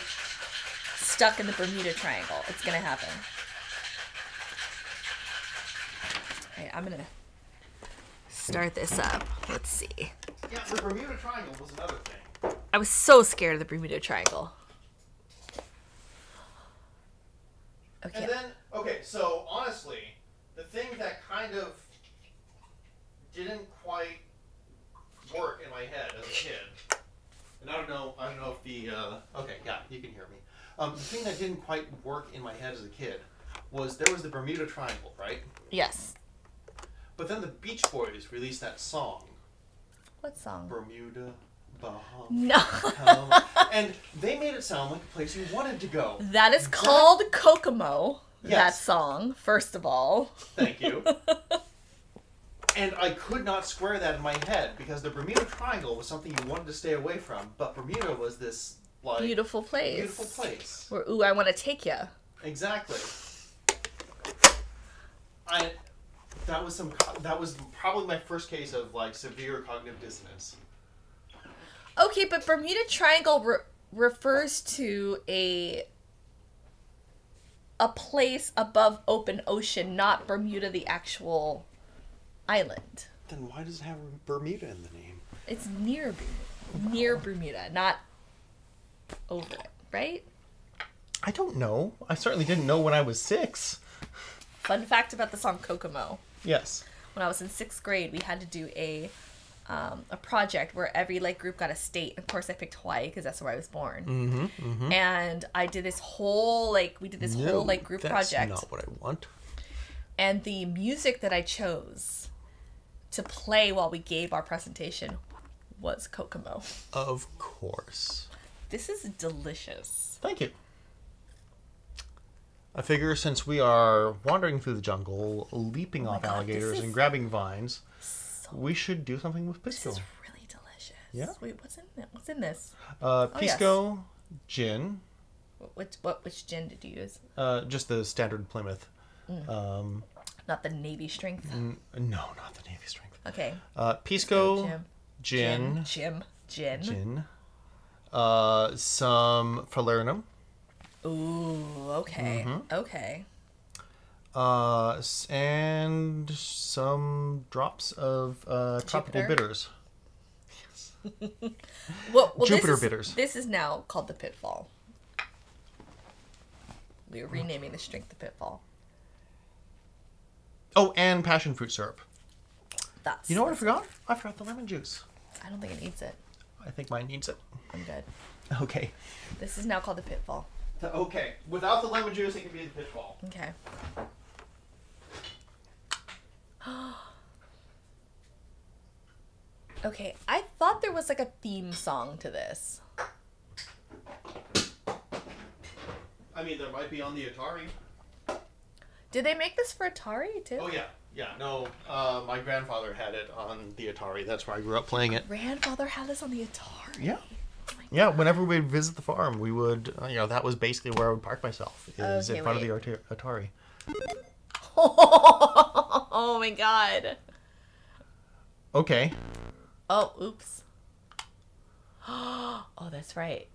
stuck in the Bermuda Triangle. It's going to happen. Okay, I'm gonna start this up. Let's see. Yeah, the Bermuda Triangle was another thing. I was so scared of the Bermuda Triangle. Okay. And then, okay, so honestly, the thing that kind of didn't quite work in my head as a kid and I don't know. I don't know if the. Uh, okay, yeah, you can hear me. Um, the thing that didn't quite work in my head as a kid was there was the Bermuda Triangle, right? Yes. But then the Beach Boys released that song, What song? Bermuda, Bahamas, No. and they made it sound like a place you wanted to go. that is called Kokomo. That song, first of all. Thank you. and I could not square that in my head because the Bermuda Triangle was something you wanted to stay away from, but Bermuda was this like Beautiful place. beautiful place. Where, ooh, I want to take you. Exactly. I that was some that was probably my first case of like severe cognitive dissonance. Okay, but Bermuda Triangle re- refers to a a place above open ocean, not Bermuda, the actual island. Then why does it have Bermuda in the name? It's near Bermuda, near Bermuda, not over it, right? I don't know. I certainly didn't know when I was six. Fun fact about the song Kokomo: Yes. when I was in sixth grade, we had to do a um, a project where every like group got a state. Of course, I picked Hawaii because that's where I was born. Mm-hmm, And I did this whole like we did this whole like group project. that's project. not what I want. And the music that I chose to play while we gave our presentation was Kokomo. Of course. This is delicious. Thank you. I figure since we are wandering through the jungle, leaping Oh off God, alligators is- and grabbing vines, We should do something with this pisco. is really delicious. Yeah? Wait, what's in it? What's in this? Uh, Oh, yes. pisco, gin, Wh- Which what which gin did you use? uh, just the standard Plymouth. Mm. Um, Not the Navy strength. n- no, not the Navy strength. Okay. Uh, pisco, Jim. gin, Jim. Gin. gin, uh, some falernum, Ooh, okay. Mm-hmm. Okay. Uh, and some drops of uh, tropical Jupiter? bitters. Well, well Jupiter this is, bitters. This is now called the Pitfall. We are renaming this drink the Pitfall. Oh, and passion fruit syrup. That's. You know what I forgot? I forgot the lemon juice. I don't think it needs it. I think mine needs it. I'm good. Okay. This is now called the Pitfall. Okay, without the lemon juice, it can be the pitfall. Okay. okay, I thought there was like a theme song to this. I mean, there might be on the Atari. Did they make this for Atari too? Oh yeah, yeah. No, uh, my grandfather had it on the Atari. That's where I grew up playing it. Grandfather had this on the Atari. Yeah. Yeah, whenever we'd visit the farm, we would, uh, you know, that was basically where I would park myself, is Okay, in front wait. of the Atari. oh my god. Okay. Oh, oops. Oh, that's right.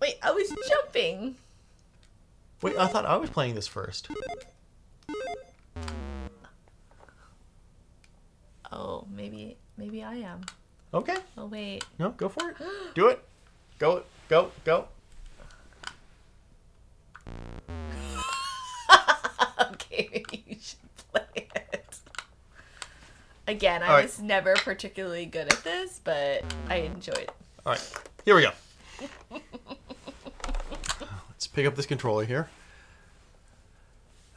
Wait, I was jumping. Wait, I thought I was playing this first. Oh, maybe maybe I am. Okay. Oh wait. No, go for it. Do it. Go, go, go. Okay, maybe you should play it. Again, I right. was never particularly good at this, but I enjoyed it. All right, here we go. Let's pick up this controller here.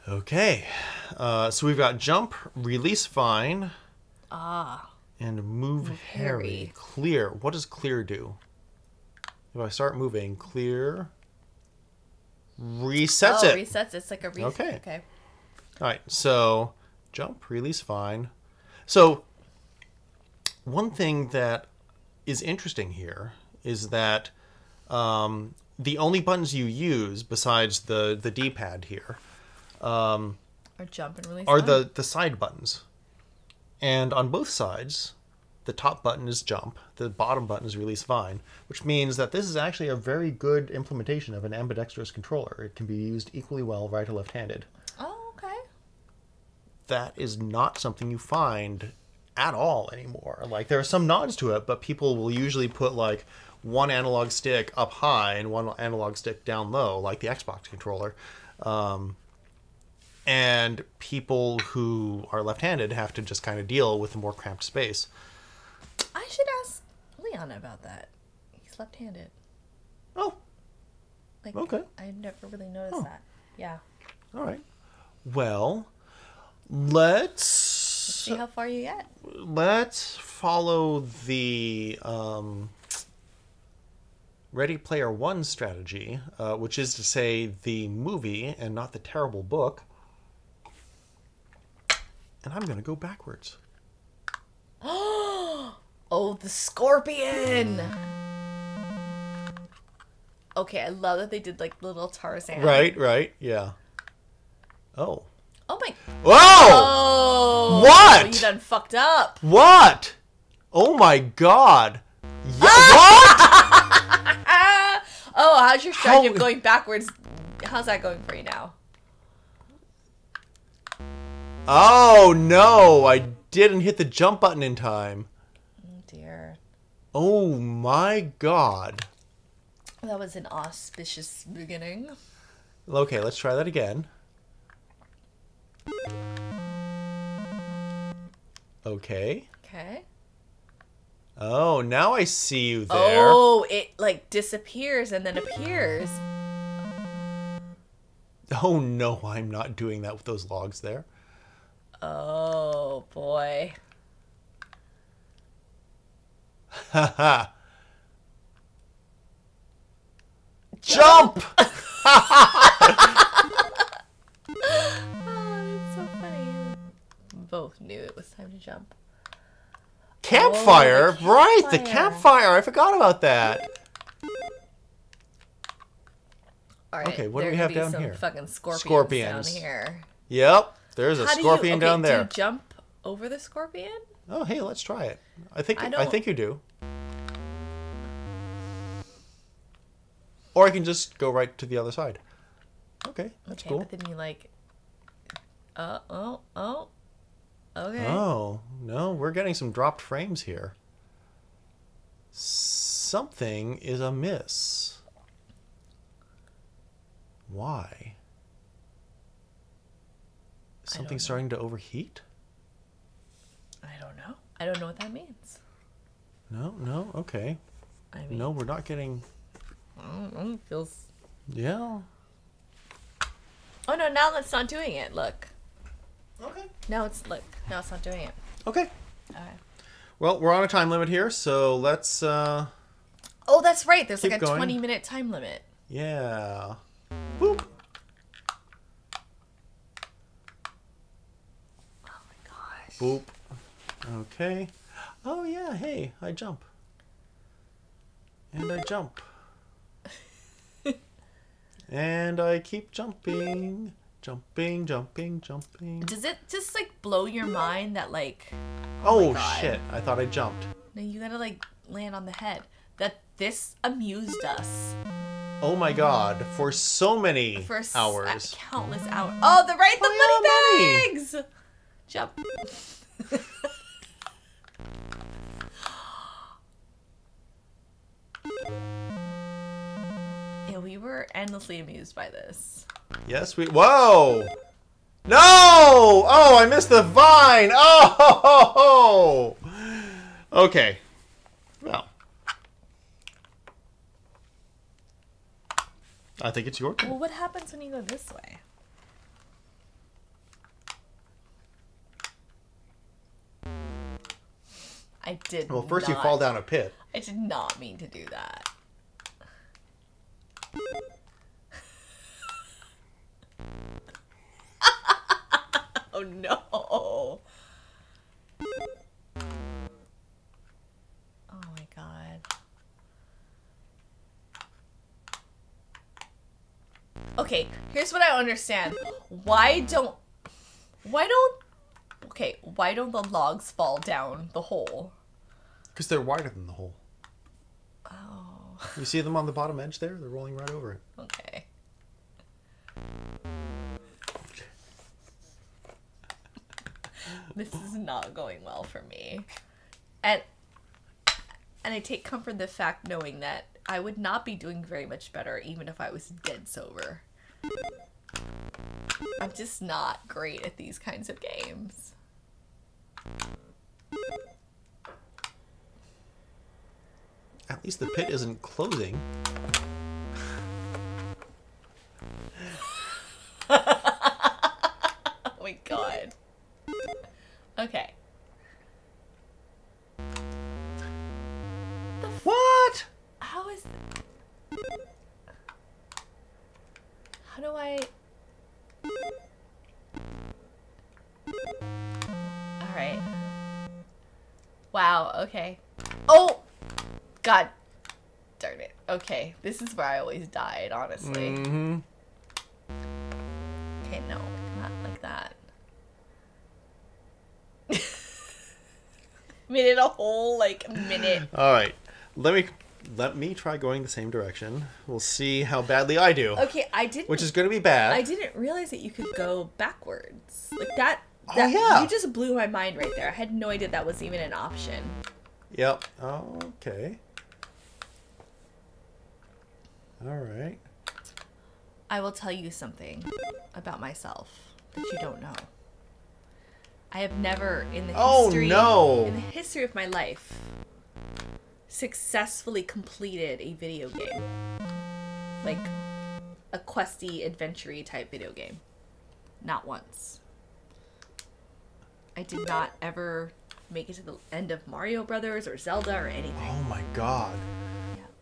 Okay, uh, so we've got jump, release vine, Ah, and move, Harry. Harry. Clear. What does clear do? If I start moving, clear resets oh, it. resets. It's like a reset. Okay. Okay. All right, so jump, release vine. So, one thing that is interesting here is that um, the only buttons you use besides the the D pad here um, Or jump and release. are fine. the the side buttons, and on both sides, the top button is jump, the bottom button is release vine, which means that this is actually a very good implementation of an ambidextrous controller. It can be used equally well right or left-handed Oh, okay. That is not something you find at all anymore. Like there are some nods to it, but people will usually put like one analog stick up high and one analog stick down low, like the Xbox controller. Um, and people who are left-handed have to just kind of deal with the more cramped space. I should ask. Let me on about that. He's left-handed. Oh, Like, Okay. I never really noticed Oh. that. Yeah. all right. Well, let's See how far you get. let's follow the um, Ready Player One strategy, uh, which is to say the movie and not the terrible book. And I'm going to go backwards. Oh, the scorpion! Okay, I love that they did like little Tarzan. Right, right, yeah. Oh. Oh my. Whoa! Oh. What? You done fucked up. What? Oh my god. Yeah, what? Oh, how's your strategy How- of going backwards? How's that going for you now? Oh no, I didn't hit the jump button in time. Oh dear. Oh my god. That was an auspicious beginning. Okay, let's try that again. Okay. Okay. Oh, now I see you there. Oh, it like disappears and then appears. Oh no, I'm not doing that with those logs there. Oh boy. Haha. Jump! both knew it was time to jump. Campfire, Oh, the right? The campfire. campfire. I forgot about that. All right. Okay, what do we have be down some here? Fucking scorpions, Scorpions. down here. Yep, there's a How do you- scorpion okay, down Do there. you jump over the scorpion? Oh, hey, let's try it. I think I I, think you do. Or I can just go right to the other side. Okay, that's okay, cool. but then you like. Uh oh oh. Okay. Oh, no, we're getting some dropped frames here. Something is amiss. Why? Is something starting to overheat? I don't know. I don't know what that means. No, no, okay. I mean, No, we're not getting. I don't know, it feels. Yeah. Oh no! Now that's not doing it. Look. Okay. Now it's look. Now it's not doing it. Okay. All right. Well, we're on a time limit here, so let's. uh Oh, that's right. There's like a going. 20 minute time limit. Yeah. Boop. Oh my gosh. Boop. Okay. Oh yeah. Hey, I jump. And I jump. and I keep jumping, jumping, jumping, jumping. Does it just like blow your mind that like Oh, oh God. shit! I thought I jumped. no, you gotta like land on the head? That this amused us Oh my god! For so many for hours. countless hours. Oh, the right, the Oh, yeah, money money. bags. Jump. yeah, we were endlessly amused by this. Yes, we. Whoa! No! Oh, I missed the vine! Oh! Okay. Well. I think it's your turn. Well, what happens when you go this way? I did. Well, first you fall down a pit. I did not mean to do that. oh no. Oh my god. Okay, here's what I understand. Why don't why don't Okay, why don't the logs fall down the hole? Because they're wider than the hole. You see them on the bottom edge there? They're rolling right over it. okay. this is not going well for me. And and I take comfort in the fact knowing that I would not be doing very much better even if I was dead sober. I'm just not great at these kinds of games. At least the pit isn't closing. Oh my god. Okay. What? How is. How do I. Alright. Wow, okay. Oh! God darn it. Okay, this is where I always died, honestly. Mm-hmm. Okay, no, not like that. Made it a whole, like, minute. All right. Let me let me try going the same direction. We'll see how badly I do. Okay, I didn't. Which is going to be bad. I didn't realize that you could go backwards. Like that. Oh, yeah. You just blew my mind right there. I had no idea that was even an option. Yep. Okay. All right. I will tell you something about myself that you don't know. I have never in the Oh, history no. in the history of my life successfully completed a video game. Like a questy adventure type video game. Not once. I did not ever make it to the end of Mario Brothers or Zelda or anything. Oh my god.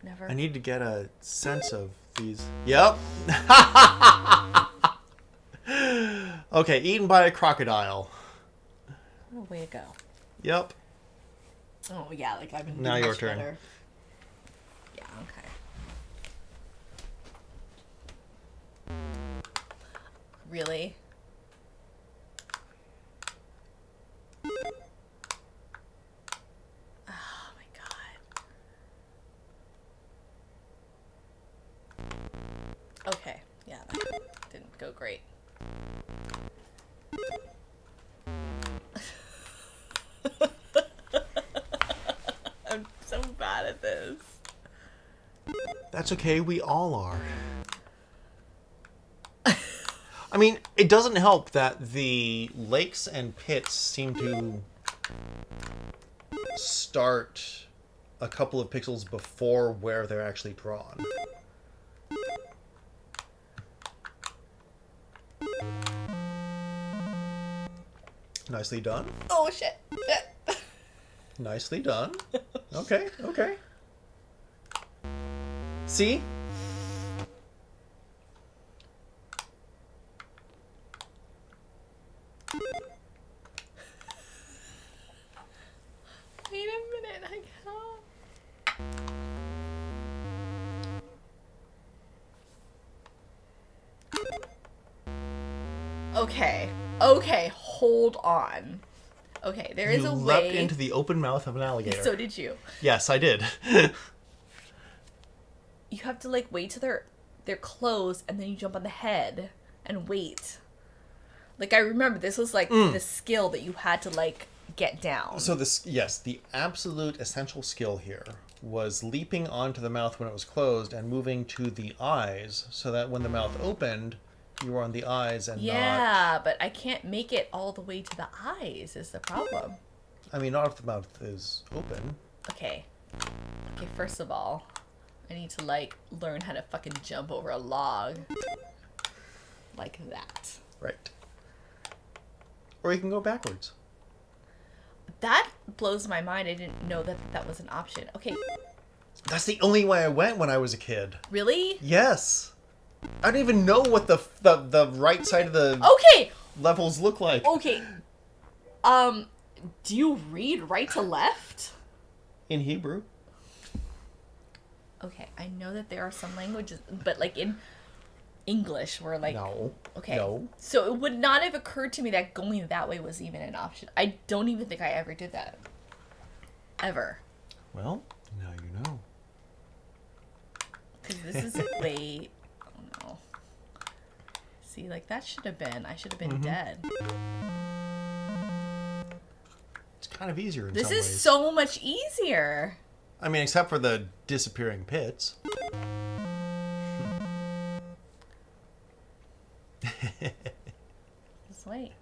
Never. I need to get a sense of these. Yep. okay, eaten by a crocodile. Oh, way to go. Yep. Oh yeah, like I've been Now your turn. better. Yeah, okay. Really? Okay, yeah, that didn't go great. I'm so bad at this. That's okay, we all are. I mean, it doesn't help that the lakes and pits seem to start a couple of pixels before where they're actually drawn. Nicely done. Oh shit. Nicely done. Okay, okay. See? Okay, there is you a leapt way. into the open mouth of an alligator. So did you. yes, I did. You have to like wait till they're they're closed and then you jump on the head and wait. Like I remember this was like the skill that you had to like get down. Mm. so this, yes, the absolute essential skill here was leaping onto the mouth when it was closed and moving to the eyes, so that when the mouth opened, you were on the eyes and not. yeah, but I can't make it all the way to the eyes is the problem. I mean, not if the mouth is open. Okay. Okay, first of all, I need to like learn how to fucking jump over a log. Like that. Right. Or you can go backwards. That blows my mind. I didn't know that that was an option. Okay, That's the only way I went when I was a kid. really? Yes. I don't even know what the the, the right side of the Okay, levels look like okay. Um, do you read right to left? in Hebrew. Okay, I know that there are some languages, but like in English, we're like, No. okay. No. So it would not have occurred to me that going that way was even an option. I don't even think I ever did that. Ever. Well, now you know. Because this is way. See, like that should have been. I should have been mm-hmm. dead. It's kind of easier in This is ways. so much easier. I mean, except for the disappearing pits. Just wait.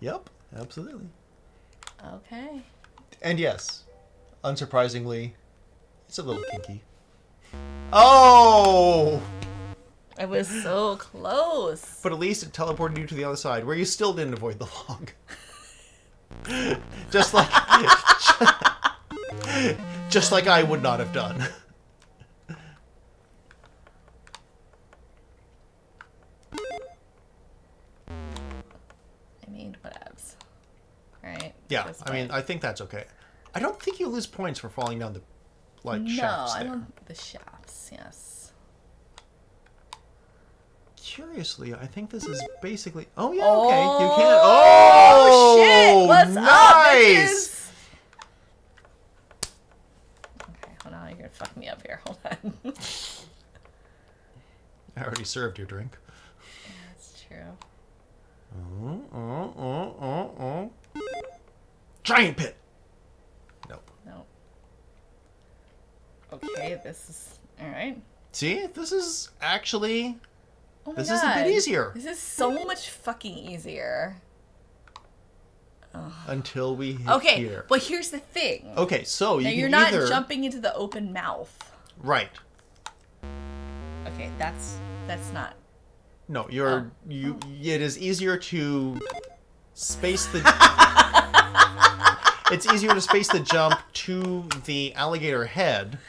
Yep, absolutely. Okay. And yes, unsurprisingly, It's a little kinky. Oh! I was so close. But at least it teleported you to the other side, where you still didn't avoid the log. just like, just like I would not have done. I mean, whatevs. Right? Yeah, I mean. I think that's okay. I don't think you lose points for falling down the like no, shafts I there. don't. The shafts, yes. Curiously, I think this is basically. Oh yeah, Oh, okay. You can. Oh, shit! Oh, what's nice. up, bitches? Okay, hold on. You're gonna fuck me up here. Hold on. I already served your drink. That's true. Oh, oh, oh, oh, oh. Giant pit. Nope. No. Okay, this is all right. See, this is actually Oh This God. is a bit easier. This is so much fucking easier. until we hit Okay, here. but here's the thing. Okay, so you now, you're not either jumping into the open mouth. right. Okay, that's that's not. No, you're Oh. you. It is easier to space the. it's easier to space the jump to the alligator head, No, it is.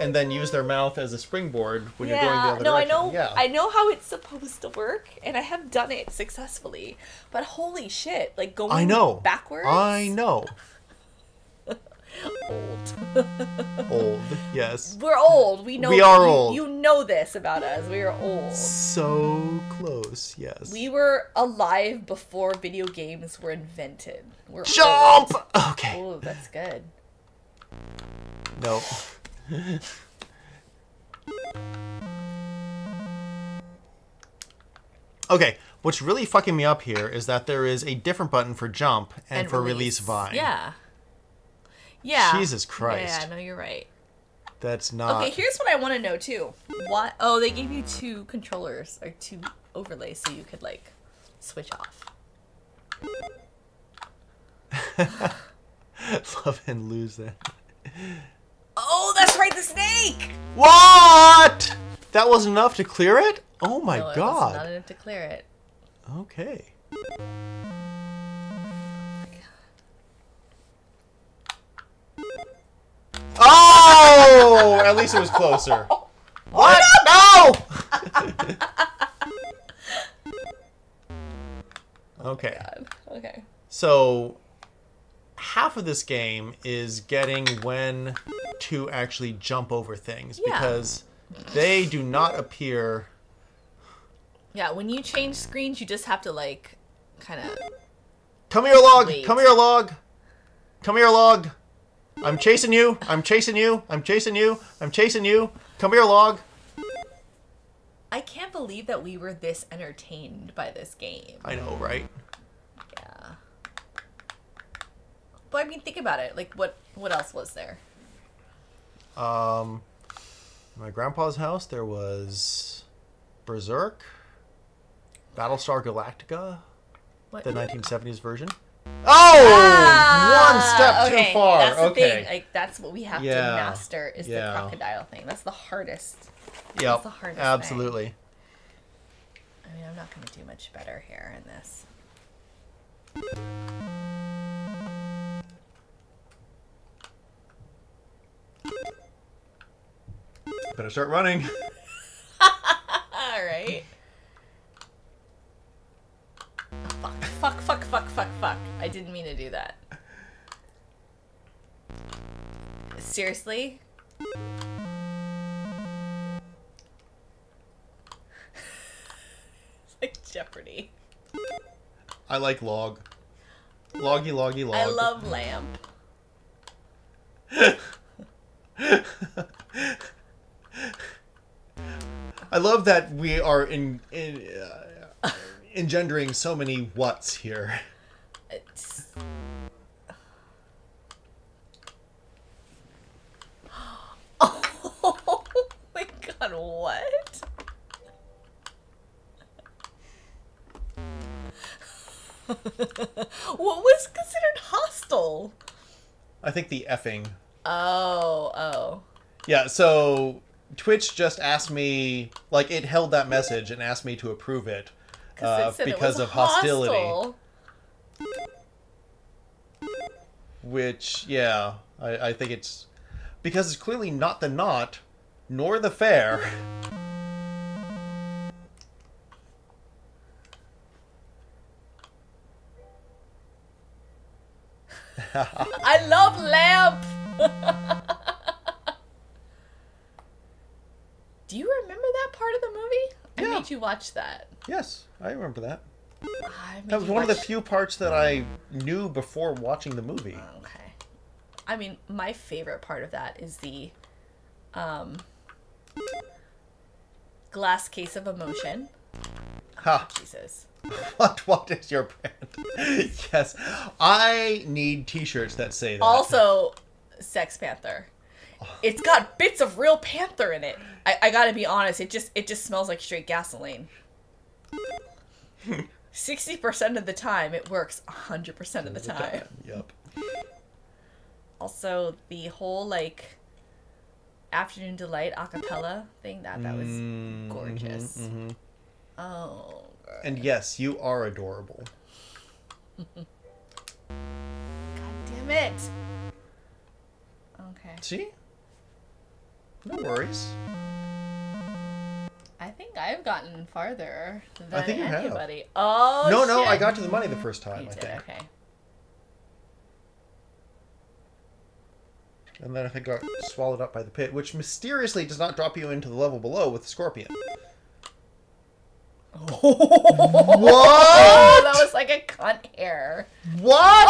And then use their mouth as a springboard when you're going the Yeah, other no, I know, Yeah. I know how it's supposed to work, and I have done it successfully. But holy shit, like going I know. backwards. I know. Old. Old. Yes. We're old. We know. We are you- old. You know this about us. We are old. So close. Yes. We were alive before video games were invented. We're jump. Okay. Oh, that's good. No. okay, what's really fucking me up here is that there is a different button for jump and, for release. vine. Yeah. Yeah. Jesus Christ. Yeah, no, you're right. That's not. Okay, here's what I want to know too. What? Oh, they gave you two controllers or two overlays so you could like switch off. Love and lose that. Oh, that's right, the snake. What? That was enough to clear it? Oh my no, god. not enough to clear it. Okay. Oh! At least it was closer. Oh, what? No! okay. God. Okay. So half of this game is getting when to actually jump over things Yeah. because they do not appear Yeah, when you change screens, you just have to like kind of. Come here, log. Wait. Come here, log. Come here, log. I'm chasing you. I'm chasing you. I'm chasing you. I'm chasing you. Come here, log. I can't believe that we were this entertained by this game. I know, right? Yeah. But I mean, think about it. Like, what what else was there? Um, my grandpa's house there was Berserk, Battlestar Galactica, What? the 1970s version. Oh, one step Ah, okay, too far. That's the okay. thing. Like, that's what we have to master is yeah. the crocodile thing. That's the hardest. yep. the hardest thing. absolutely. I mean, I'm not going to do much better here in this. Better start running. All right. Fuck, fuck, fuck, fuck, fuck, fuck. I didn't mean to do that. Seriously? it's like Jeopardy. I like log. Loggy, loggy, log. I love lamp. I love that we are in, in uh, engendering so many whats here. It's... Oh my god, what? what was considered hostile? I think the effing Oh, oh. Yeah, so Twitch just asked me, like, it held that message and asked me to approve it uh, it it because was of hostility. hostile. Which, yeah, I, I think it's because it's clearly not the not nor the fair. I love lamp. Do you remember that part of the movie? I Yeah. made you watch that. yes, I remember that. I That was one of the few parts that I knew before watching the movie. Okay. I mean, my favorite part of that is the um glass case of emotion. Ha! Jesus. What? What is your brand? yes, I need T-shirts that say that. Also, Sex Panther. It's got bits of real panther in it. I, I gotta be honest, it just it just smells like straight gasoline. Sixty percent of the time it works hundred percent of the time. Yep. Also the whole like afternoon delight a cappella thing, that that was Mm, gorgeous. mhm, mhm. Oh God And yes, you are adorable. God damn it. Okay. See? No worries. I think I've gotten farther than I think you have. anybody. Oh no, no, I got to the money the first time, You I did, think. okay. And then I think got swallowed up by the pit, which mysteriously does not drop you into the level below with the scorpion. Oh, oh What? that was like a cunt hair. What?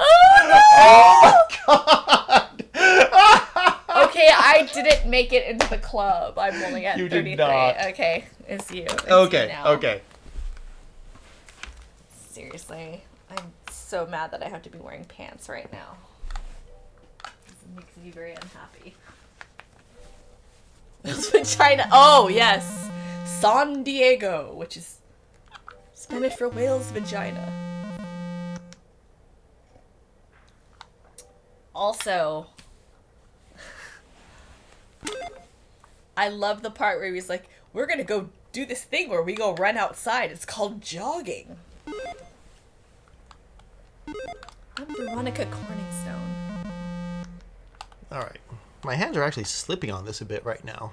Oh, God! okay, I didn't make it into the club. I'm only at You did 33. not. Okay, it's you. It's okay, now. okay. Seriously, I'm so mad that I have to be wearing pants right now. This makes me very unhappy. Vagina. Oh yes, San Diego, which is Spanish for whale's vagina. Also, I love the part where he's like, "We're gonna go do this thing where we go run outside. It's called jogging." I'm Veronica Corningstone. All right. My hands are actually slipping on this a bit right now.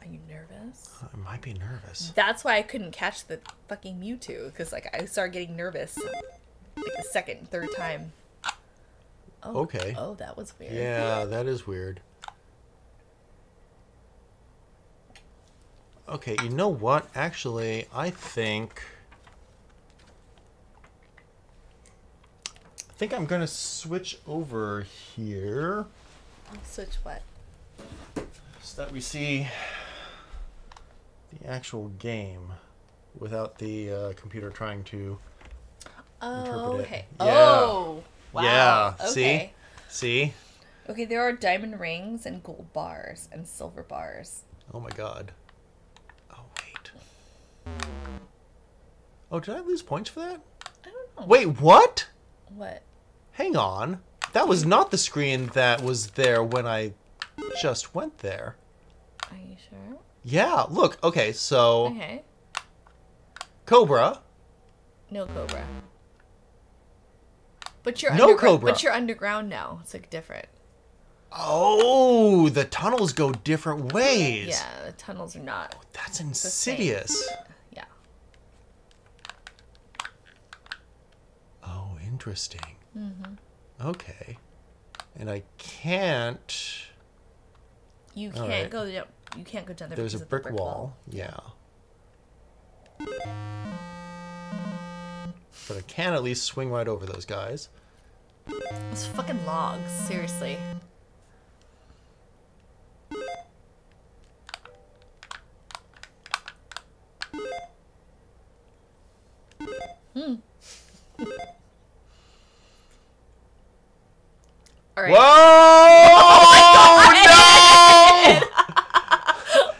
Are you nervous? I might be nervous. That's why I couldn't catch the fucking Mewtwo because like I started getting nervous like the second, third time. Oh, Okay. Oh, that was weird. Yeah, that is weird. Okay, you know what? Actually, I think I think I'm gonna switch over here Switch what? so that we see the actual game without the uh, computer trying to. Oh, Interpret it. okay. Yeah. Oh, wow. Yeah, Okay. see? See? Okay, there are diamond rings and gold bars and silver bars. Oh my god. Oh. Oh, did I lose points for that? I don't know. Wait, what? What? Hang on. That was not the screen that was there when I just went there. Are you sure? Yeah, look. Okay, so Okay. Cobra. No Cobra. But you're No Cobra. But you're underground now. It's like different. Oh, the tunnels go different ways. Yeah, the tunnels are not. That's same. insidious. Yeah. Oh, interesting. Mm-hmm. Okay. And I can't. You can't right. go down. You can't go down there. There's a the brick, wall. Yeah. But I can at least swing right over those guys. Those fucking logs. Seriously. Hmm. All right. Whoa!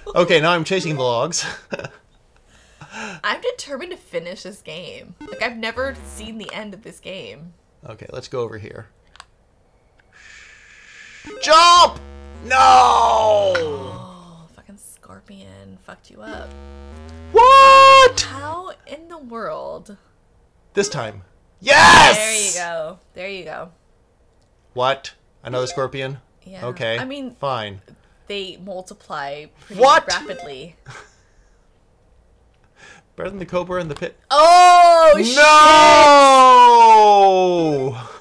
Oh no! okay, now I'm chasing the logs. I'm determined to finish this game. Like I've never seen the end of this game. Okay, let's go over here. Jump! No! Oh, fucking scorpion fucked you up. What? How in the world? This time. Yes! There you go. There you go. What? Another scorpion? Yeah. Okay. I mean, fine. they multiply pretty What? rapidly. Better than the cobra in the pit. Oh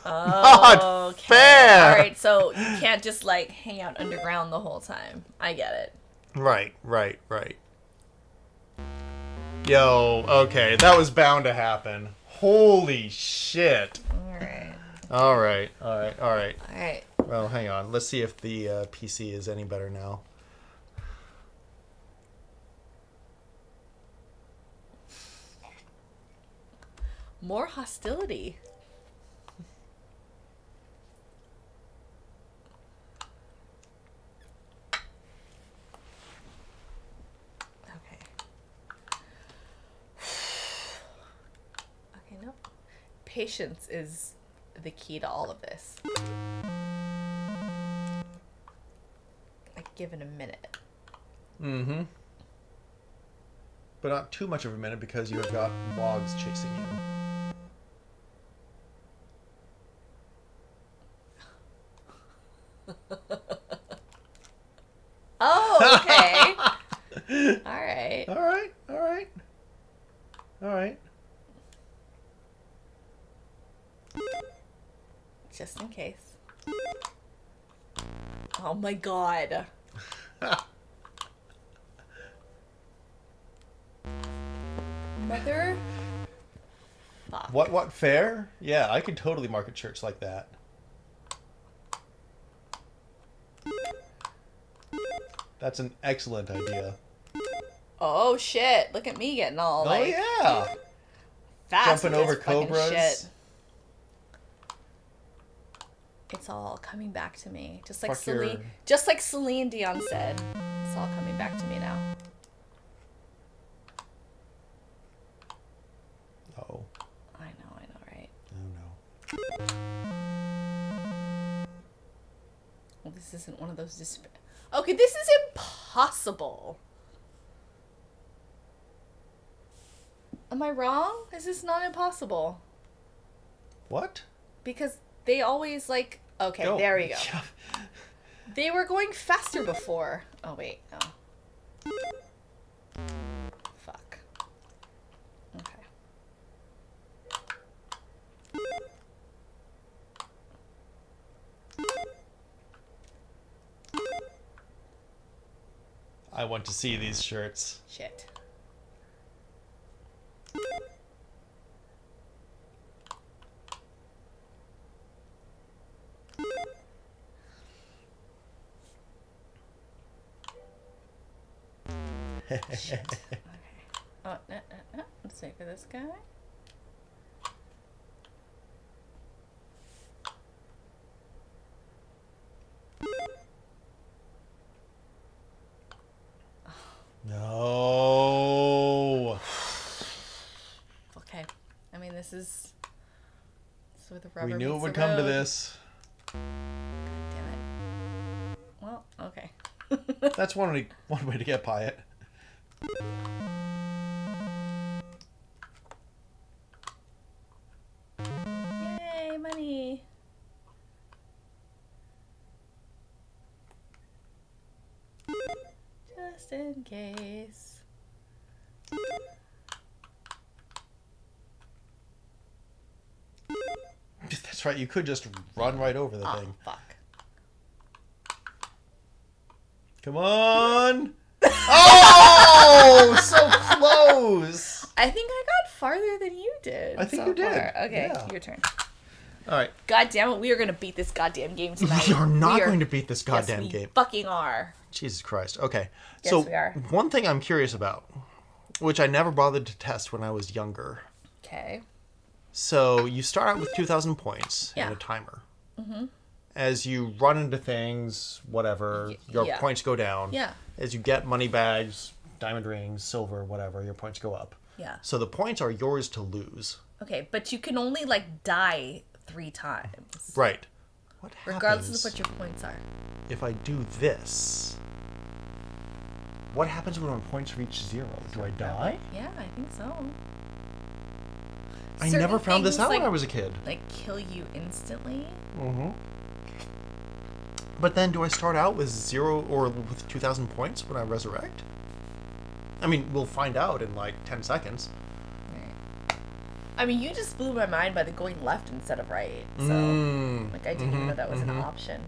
No! Not Okay. fair. All right, so you can't just like hang out underground the whole time. I get it. Right, right, right. Yo, okay, that was bound to happen. Holy shit. All right. All right, all right, all right. All right. Well, hang on. Let's see if the uh, PC is any better now. More hostility. Okay. Okay, no. Patience is the key to all of this. Like, give it a minute. Mm-hmm. But not too much of a minute because you have got logs chasing you. Oh, okay. all right. All right, all right, all right. Just in case. Oh my god. Mother. Fuck. What? What? Fair? Yeah, I could totally market shirts like that. That's an excellent idea. Oh shit! Look at me getting all oh like yeah, fast jumping over cobras. shit. It's all coming back to me, just like Fuck your- Celine, just like Celine Dion said. It's all coming back to me now. Oh, I know, I know, right? oh no. Well, this isn't one of those disp- Okay, this is impossible. Am I wrong? Is this not impossible? What? Because they always like Okay, there we go. Yeah. They were going faster before. Oh wait, no. Fuck. Okay. I want to see these shirts. Shit. Shit. Okay. Oh, no, no, no. Let's wait for this guy. No. Okay. I mean, this is. Where the rubber We knew it would come to this. Damn it. Well, okay. That's one way, one way to get by it. You could just run right over the Oh, thing. fuck. Come on. Oh, so close. I think I got farther than you did. I think so you did, far. Okay, yeah. your turn. All right. God damn it, we are gonna beat this goddamn game tonight. We are not We going to beat this Yes, goddamn we game. Fucking are. Jesus Christ. Okay. Yes, so we are. one thing I'm curious about, which I never bothered to test when I was younger. Okay. So you start out with 2,000 points Yeah. and a timer. Mm-hmm. As you run into things, whatever, your yeah. points go down. Yeah. As you get money bags, diamond rings, silver, whatever, your points go up. Yeah. So the points are yours to lose. Okay, but you can only like die three times, Right. What regardless of what your points are. if I do this? What happens when my points reach zero? Do I die? Yeah, I think so. I never found this out when I was a kid. Like kill you instantly. Mm-hmm. But then, do I start out with zero or with two thousand points when I resurrect? I mean, we'll find out in like ten seconds. I mean, you just blew my mind by the going left instead of right. So, Mm, like, I didn't even know that was an mhm. option.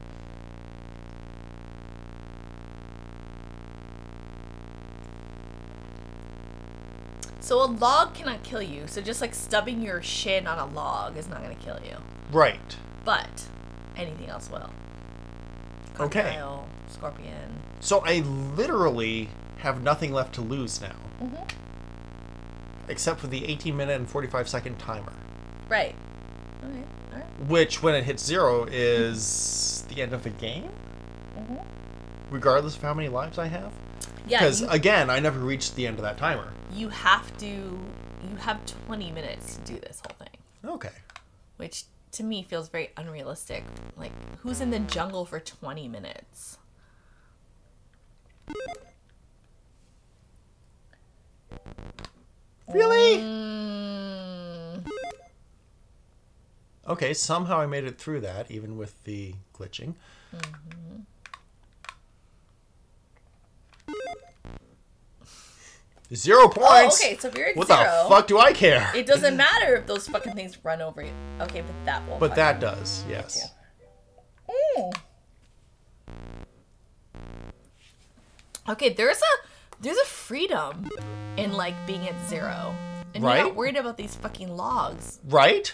So a log cannot kill you. So just like stubbing your shin on a log is not going to kill you. Right. But anything else will. Okay. Scorpion. So I literally have nothing left to lose now, Mhm. except for the 18 minute and 45 second timer, Right. Okay. All right. which when it hits zero is the end of the game, Mhm. regardless of how many lives I have. Yeah. Because again, I never reached the end of that timer. you have to. You have 20 minutes to do this whole thing. Okay. which to me feels very unrealistic. Like, who's in the jungle for 20 minutes? Really? Mm, Okay, somehow I made it through that, even with the glitching. Zero points. oh, okay, so if you're at What zero, the fuck do I care? it doesn't matter if those fucking things run over you. Okay, but that won't. but that does, yes. Mm. Okay, there's a there's a freedom in like being at zero, and you're not worried about these fucking logs. Right?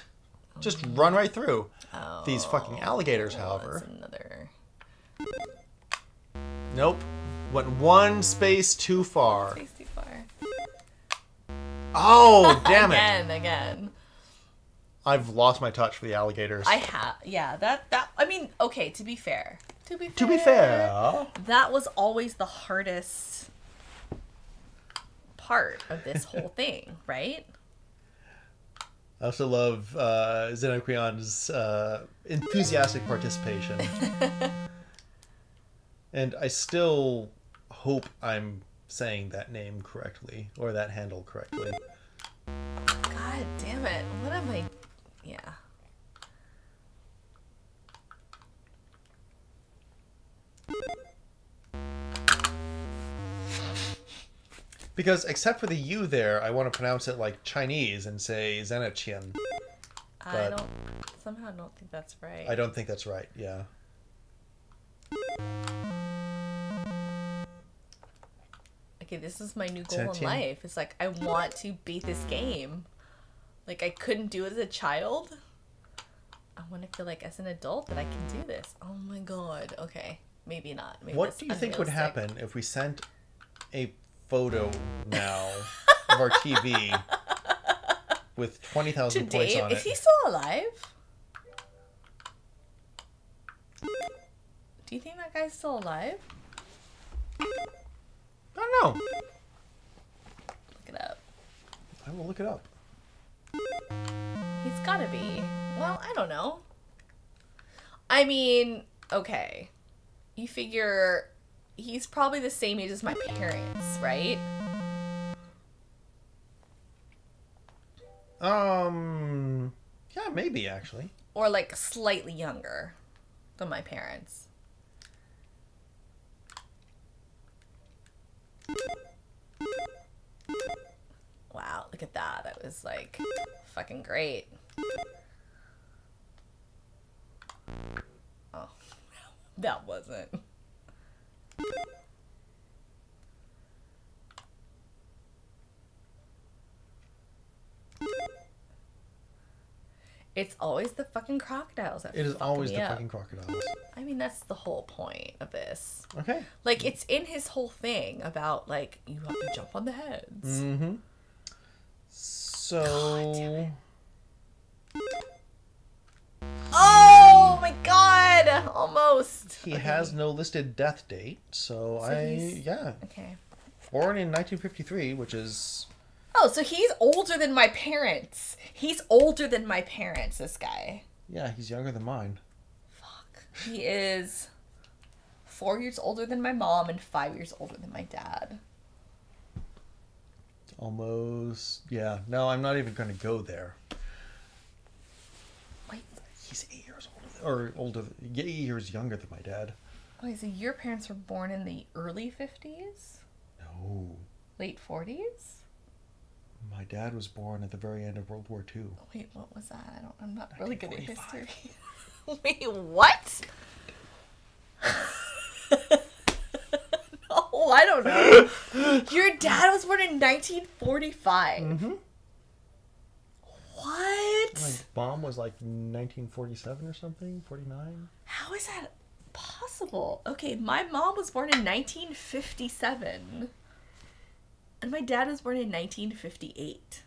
Just run right through. Oh, These fucking alligators, well, however. another. Nope. Went one space too far. Space too far. Oh, damn it. again, again. I've lost my touch for the alligators. I have, yeah. That that. I mean, okay. To be fair, to be fair, to be fair, that was always the hardest part of this whole thing, right? I also love uh, Xenocrion's uh, enthusiastic participation. and I still hope I'm saying that name correctly, or that handle correctly. God damn it! What am I? Yeah. Because except for the U there, I want to pronounce it like Chinese and say Zenochian. I don't. Somehow, I don't think that's right. I don't think that's right, yeah. Okay, this is my new goal in life. It's like I want to beat this game. Like I couldn't do it as a child. I want to feel like as an adult that I can do this. Oh my god. Okay, maybe not. Maybe What do you think would happen if we sent a photo now of our TV with 20,000 to points on Is it? he still alive? Do you think that guy's still alive? I don't know. Look it up. I will look it up. He's gotta be. Well, I don't know. I mean, okay. You figure he's probably the same age as my parents, right? Um, yeah, maybe actually. Or like slightly younger than my parents. Wow, look at that. That was like fucking great. Oh, that wasn't. It's always the fucking crocodiles that It is always the up. fucking crocodiles. I mean, that's the whole point of this. Okay. Like, it's in his whole thing about, like, you have to jump on the heads. Mm-hmm. So Oh my god! Almost. he Okay. has no listed death date. So, So I he's- yeah. Okay. Born in 1953, which is Oh, so he's older than my parents. He's older than my parents, this guy. yeah, he's younger than mine. Fuck. He is four years older than my mom and five years older than my dad. Almost. Yeah. No, I'm not even going to go there. Wait, He's eight years older, or older, eight years younger than my dad. wait, so your parents were born in the early 50s? No, Late 40s? My dad was born at the very end of World War II. Wait, what was that? I don't, I'm not really good at history. Wait, what? no, I don't know. Your dad was born in 1945. Mm-hmm. What? My mom was like 1947 or something, 49. How is that possible? Okay, my mom was born in 1957. And my dad was born in 1958.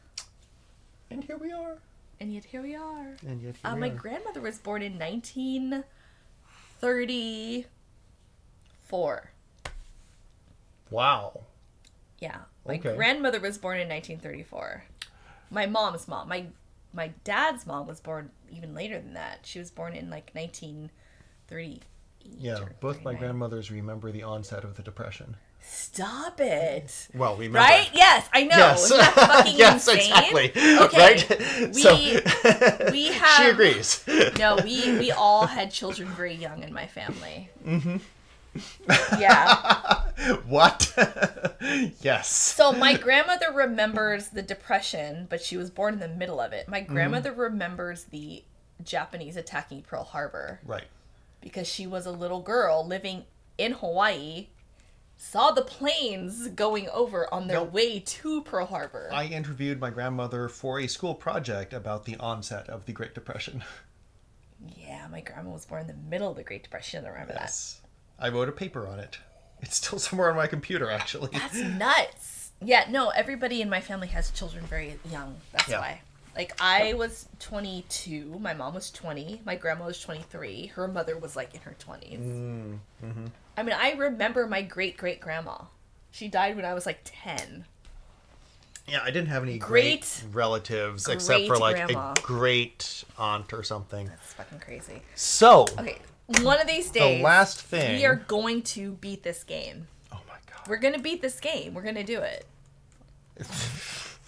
And here we are. And yet here we are. And yet here Uh, my are. grandmother was born in 1934. wow. Yeah, my Okay. grandmother was born in 1934. My mom's mom, my my dad's mom was born even later than that. She was born in like 1938. Yeah, both my grandmothers remember the onset of the Depression. Stop it. Well, we remember. Right? Yes, I know. Yes. Isn't that fucking yes, insane? exactly. Okay. Right? We so, we she agrees. No, we we all had children very young in my family. Mm-hmm. Yeah. what? yes. So my grandmother remembers the depression, but she was born in the middle of it. My grandmother remembers the Japanese attacking Pearl Harbor Right. because she was a little girl living in Hawaii, saw the planes going over on their way to Pearl Harbor. I interviewed my grandmother for a school project about the onset of the Great Depression. yeah, my grandma was born in the middle of the Great Depression. Doesn't remember Yes. I wrote a paper on it. It's still somewhere on my computer, actually. that. That's nuts. Yeah, no, everybody in my family has children very young. That's Yeah. why. Like I was 22, my mom was 20, my grandma was 23, her mother was like in her 20s. Mm, mhm. I mean, I remember my great great grandma. She died when I was like 10. Yeah, I didn't have any great, Great- relatives except for like great-grandma. a great aunt or something. That's fucking crazy. So, Okay, one of these days, the last thing. we are going to beat this game. Oh my god. We're gonna beat this game. We're gonna do it.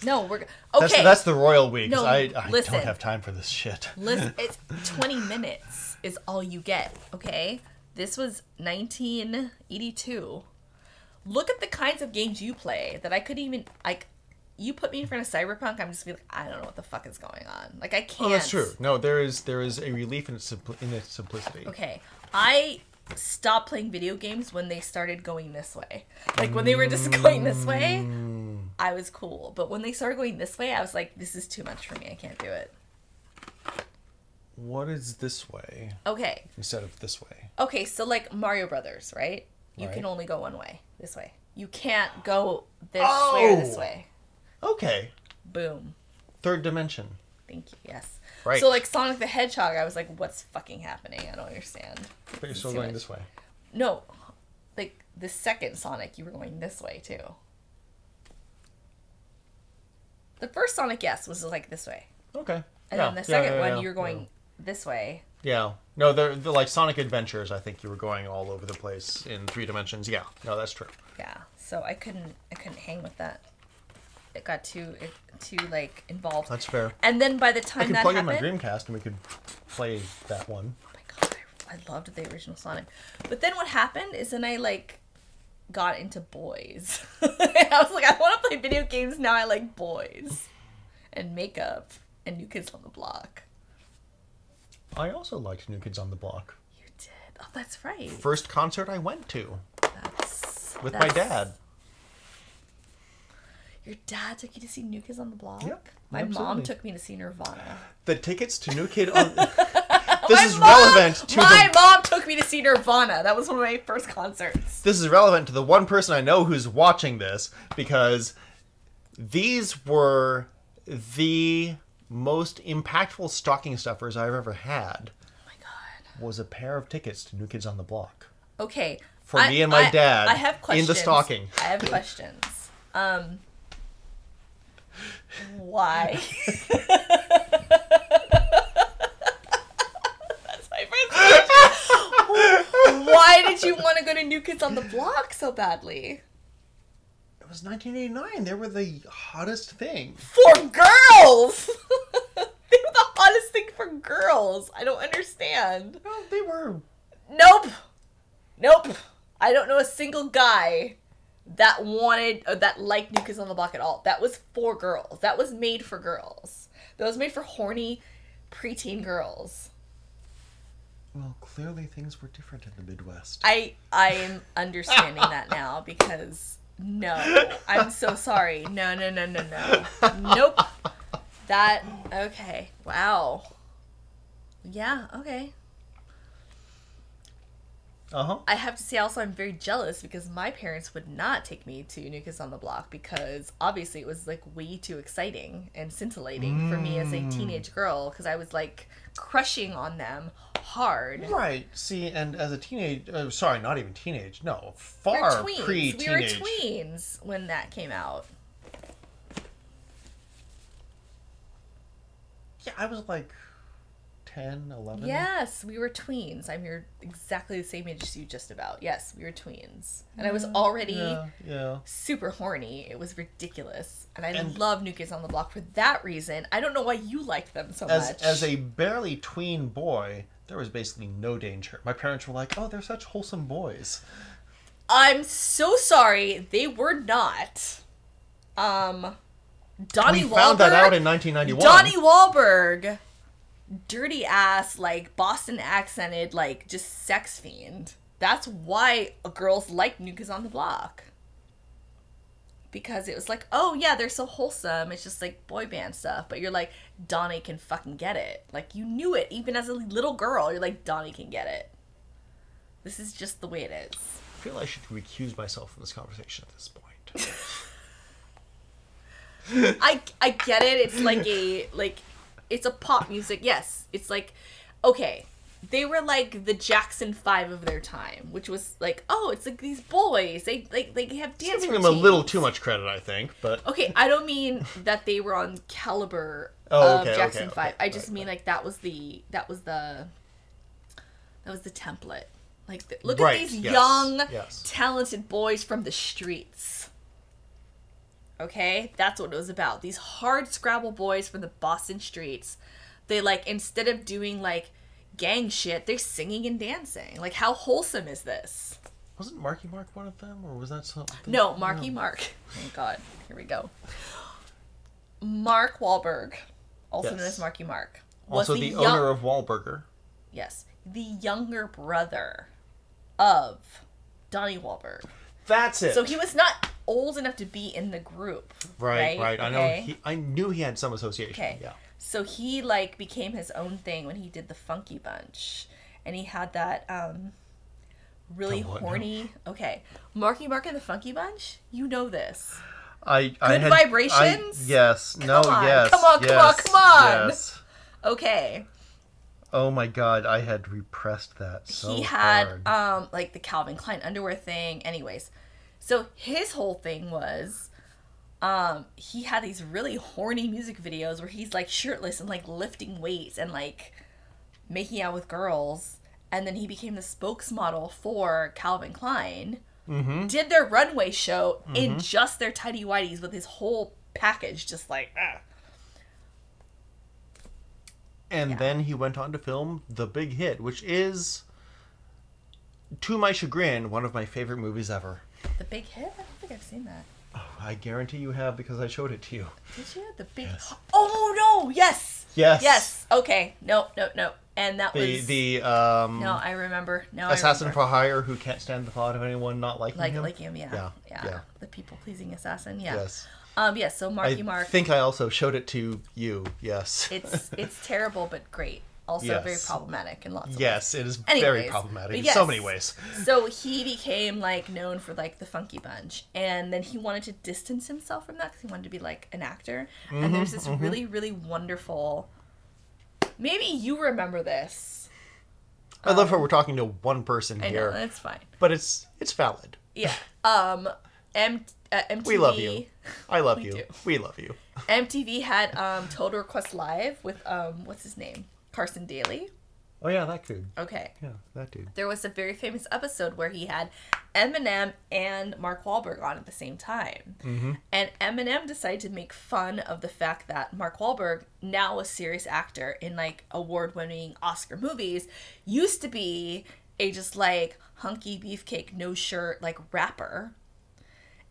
No, we're go- That's, okay. that's the royal week. 'cause No, I, I listen. don't have time for this shit. Listen, it's 20 minutes is all you get, okay? This was 1982. Look at the kinds of games you play that I couldn't even like you put me in front of Cyberpunk, I'm just be like, I don't know what the fuck is going on. Like I can't Oh, that's true. No, there is there is a relief in its, in its simplicity. Okay. I stopped playing video games when they started going this way. Like when they were just going this way, Mm. I was cool. But when they started going this way, I was like, this is too much for me. I can't do it. What is this way Okay. instead of this way? Okay, so like Mario Brothers, right? You Right. can only go one way. This way. You can't go this way or this Oh. way. Okay. Boom. Third dimension. Thank you. Yes. Right. So like Sonic the Hedgehog, I was like, what's fucking happening? I don't understand. But you're still going much. this way. No, like the second Sonic, you were going this way too. The first Sonic, yes, was like this way, Okay. and Yeah, then the second yeah, one, yeah, you were going this way. Yeah. No, they're, they're like Sonic Adventures. I think you were going all over the place in three dimensions. Yeah. No, that's true. Yeah, so I couldn't, I couldn't hang with that. It got too, it, too like involved. That's fair. And then by the time I could that plug in happened, my Dreamcast and we could play that one. oh my god, I, I loved the original Sonic. But then what happened is then I like got into boys. I was like, I want to play video games now. I like boys and makeup and New Kids on the Block. I also liked New Kids on the Block. You did. Oh, that's right. First concert I went to That's with my dad. Your dad took you to see New Kids on the Block. Yep, My mom took me to see Nirvana. The tickets to New Kid on. this is mom- relevant to My the. mom took me to see Nirvana. That was one of my first concerts. This is relevant to the one person I know who's watching this because these were the most impactful stocking stuffers I've ever had. Oh my god. Was a pair of tickets to New Kids on the Block. Okay, for I- me and my I- dad I have questions. in the stocking. I have questions. Um, why? That's my first question. Why did you want to go to New Kids on the Block so badly? It was 1989. They were the hottest thing. For girls. they were the hottest thing for girls. I don't understand. Well, they were. Nope. Nope. I don't know a single guy that wanted uh, that liked New Kids on the Block at all. That was for girls. That was made for girls. That was made for horny preteen girls. Well, clearly things were different in the Midwest. I I am understanding that now because no, I'm so sorry. No, no, no, no, no. Nope. That okay. Wow. Yeah, okay. Uh huh. I have to say also I'm very jealous because my parents would not take me to New Kids on the Block because obviously it was like way too exciting and scintillating for me as a teenage girl because I was like crushing on them hard. Right. See, and as a teenage, uh, sorry, not even teenage. No, far tweens. pre-teenage. We were tweens when that came out. Yeah, I was like 10, 11. Yes, we were tweens. I'm your exactly the same age as you just about. Yes, we were tweens. And I was already Yeah, yeah. super horny. It was ridiculous. And I And- love New Kids on the Block for that reason. I don't know why you liked them so As much. as a barely tween boy, there was basically no danger. My parents were like, "Oh, they're such wholesome boys." I'm so sorry. They were not. Um, Donnie we found that out in 1991. Donnie Wahlberg, dirty ass, like Boston accented, like just sex fiend. That's why girls like New Kids on the Block. Because it was like, oh yeah, they're so wholesome. It's just like boy band stuff. But you're like, Donnie can fucking get it. Like you knew it even as a little girl. You're like, Donnie can get it. This is just the way it is. I feel I should recuse myself from this conversation at this point. I I get it. It's like a like it's a pop music. Yes, it's like okay. They were like the Jackson Five of their time, which was like, oh, it's like these boys. They like they have dance Giving them a little too much credit, I think, but Okay, I don't mean that they were on caliber Oh, of okay, Jackson okay, Five. okay, I just right, mean like that was the that was the that was the template. Like the, look Right, at these yes, young, yes. talented boys from the streets. Okay, that's what it was about. These hard Scrabble boys from the Boston streets. They like instead of doing like gang shit, they're singing and dancing. Like how wholesome is this? wasn't Marky Mark one of them, or was that something? No, Marky Mark. Oh God, here we go. Mark Wahlberg, also known as Marky Mark, was Also, the, young- owner of Wahlburger. yes, the younger brother of Donnie Wahlberg. That's it. So he was not old enough to be in the group. right, right. right. I know. He, I knew he had some association. Okay. Yeah. So he like became his own thing when he did the Funky Bunch, and he had that um really what horny. Okay, Marky Mark and the Funky Bunch. You know this. I, I Good had, vibrations? I, yes. no. on, Yes. come on, come on, come on. Yes. Okay. Oh my god, I had repressed that so he had hard. um like the Calvin Klein underwear thing. Anyways, so his whole thing was um he had these really horny music videos where he's like shirtless and like lifting weights and like making out with girls and then he became the spokesmodel for Calvin Klein. Mm-hmm. Did their runway show in just their tidy whities with his whole package just like ah. And yeah. then he went on to film the big hit, which is, to my chagrin, one of my favorite movies ever. the big hit? I don't think I've seen that. Oh, I guarantee you have because I showed it to you. Did you? The big Yes. Oh no, yes. Yes. Yes. Okay. No, no, no. And that The was the um, No, I remember. No, assassin I for hire who can't stand the thought of anyone not liking like him. like him, yeah. Yeah, Yeah. yeah. The people pleasing assassin, yeah. Yes. Um yes, so Marky I Mark I think I also showed it to you. Yes. it's it's terrible but great. Also very problematic in lots of yes, it is Anyways, very problematic but in so many ways. so he became like known for like the funky bunch and then he wanted to distance himself from that because he wanted to be like an actor and there's Mm-hmm, this really really wonderful maybe you remember this I love how we're talking to one person I know here, that's fine. but it's it's valid. Yeah. Um, M- uh, MTV. We love you. I love We you. do. We love you. MTV had um Total Request Live with um what's his name Carson Daly. Oh yeah, that dude. Okay. Yeah, that dude. There was a very famous episode where he had Eminem and Mark Wahlberg on at the same time. Mm-hmm. And Eminem decided to make fun of the fact that Mark Wahlberg, now a serious actor in like award winning Oscar movies, used to be a just like hunky beefcake, no shirt, like rapper.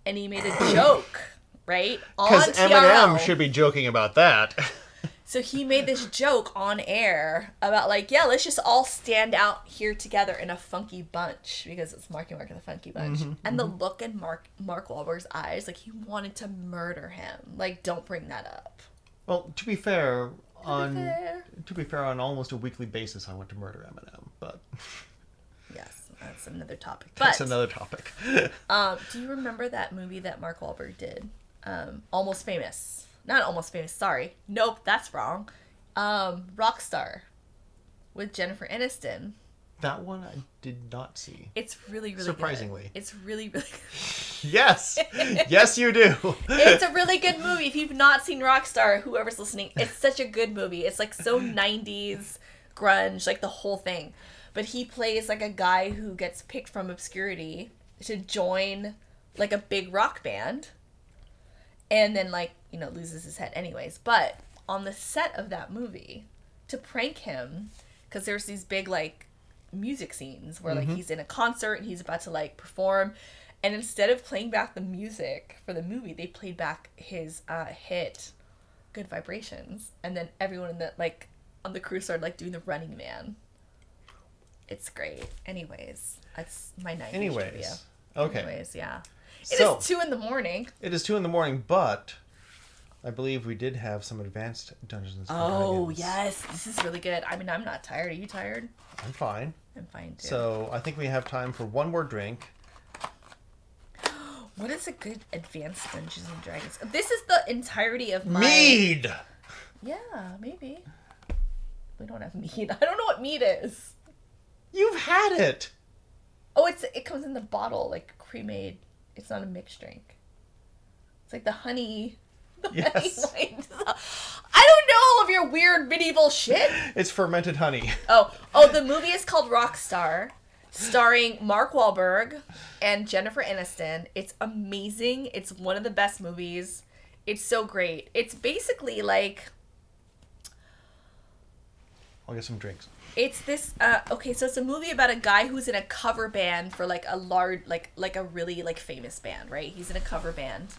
And he made a joke, right? Because Eminem should be joking about that. So he made this joke on air about like, yeah, let's just all stand out here together in a funky bunch because it's Marky Mark and the Funky Bunch. and the look in Mark Mark Wahlberg's eyes, like he wanted to murder him. Like, don't bring that up. well, to be fair, on fair. to be fair, on almost a weekly basis, I want to murder Eminem, but Yes, that's another topic. that's another topic. um, do you remember that movie that Mark Wahlberg did? Um, Almost Famous. Not Almost Famous. Sorry. Nope, that's wrong. Um, Rockstar with Jennifer Aniston. that one I did not see. It's really, really Surprisingly. Good. It's really, really. Yes, yes, you do. it's a really good movie. If you've not seen Rockstar, whoever's listening, it's such a good movie. It's like so 90s grunge, like the whole thing. But he plays like a guy who gets picked from obscurity to join like a big rock band and then like, you know, loses his head anyways. But on the set of that movie, to prank him, because there's these big like music scenes where like he's in a concert and he's about to like perform. And instead of playing back the music for the movie they played back his uh, hit good vibrations. And then everyone in the like on the crew started like doing the running man. It's great. Anyways that's my 90s Anyways, okay. anyways yeah It is So- two in the morning It is two in the morning, but I believe we did have some advanced Dungeons and Dragons. oh Dragons. yes this is really good i mean i'm not tired are you tired I'm fine. i'm fine too So I think we have time for one more drink. what is a good advanced dungeons and dragons this is the entirety of my Mead. Yeah, maybe. We don't have mead. I don't know what mead is. You've had it. Oh, it's it comes in the bottle like pre-made. It's not a mixed drink. It's like the honey. The Yes. honey. I don't know all of your weird medieval shit. It's fermented honey. Oh, oh, the movie is called Rockstar, starring Mark Wahlberg and Jennifer Aniston. It's amazing. It's one of the best movies. It's so great. It's basically like I'll get some drinks. It's this uh okay so it's a movie about a guy who's in a cover band for like a large like like a really like famous band right? He's in a cover band.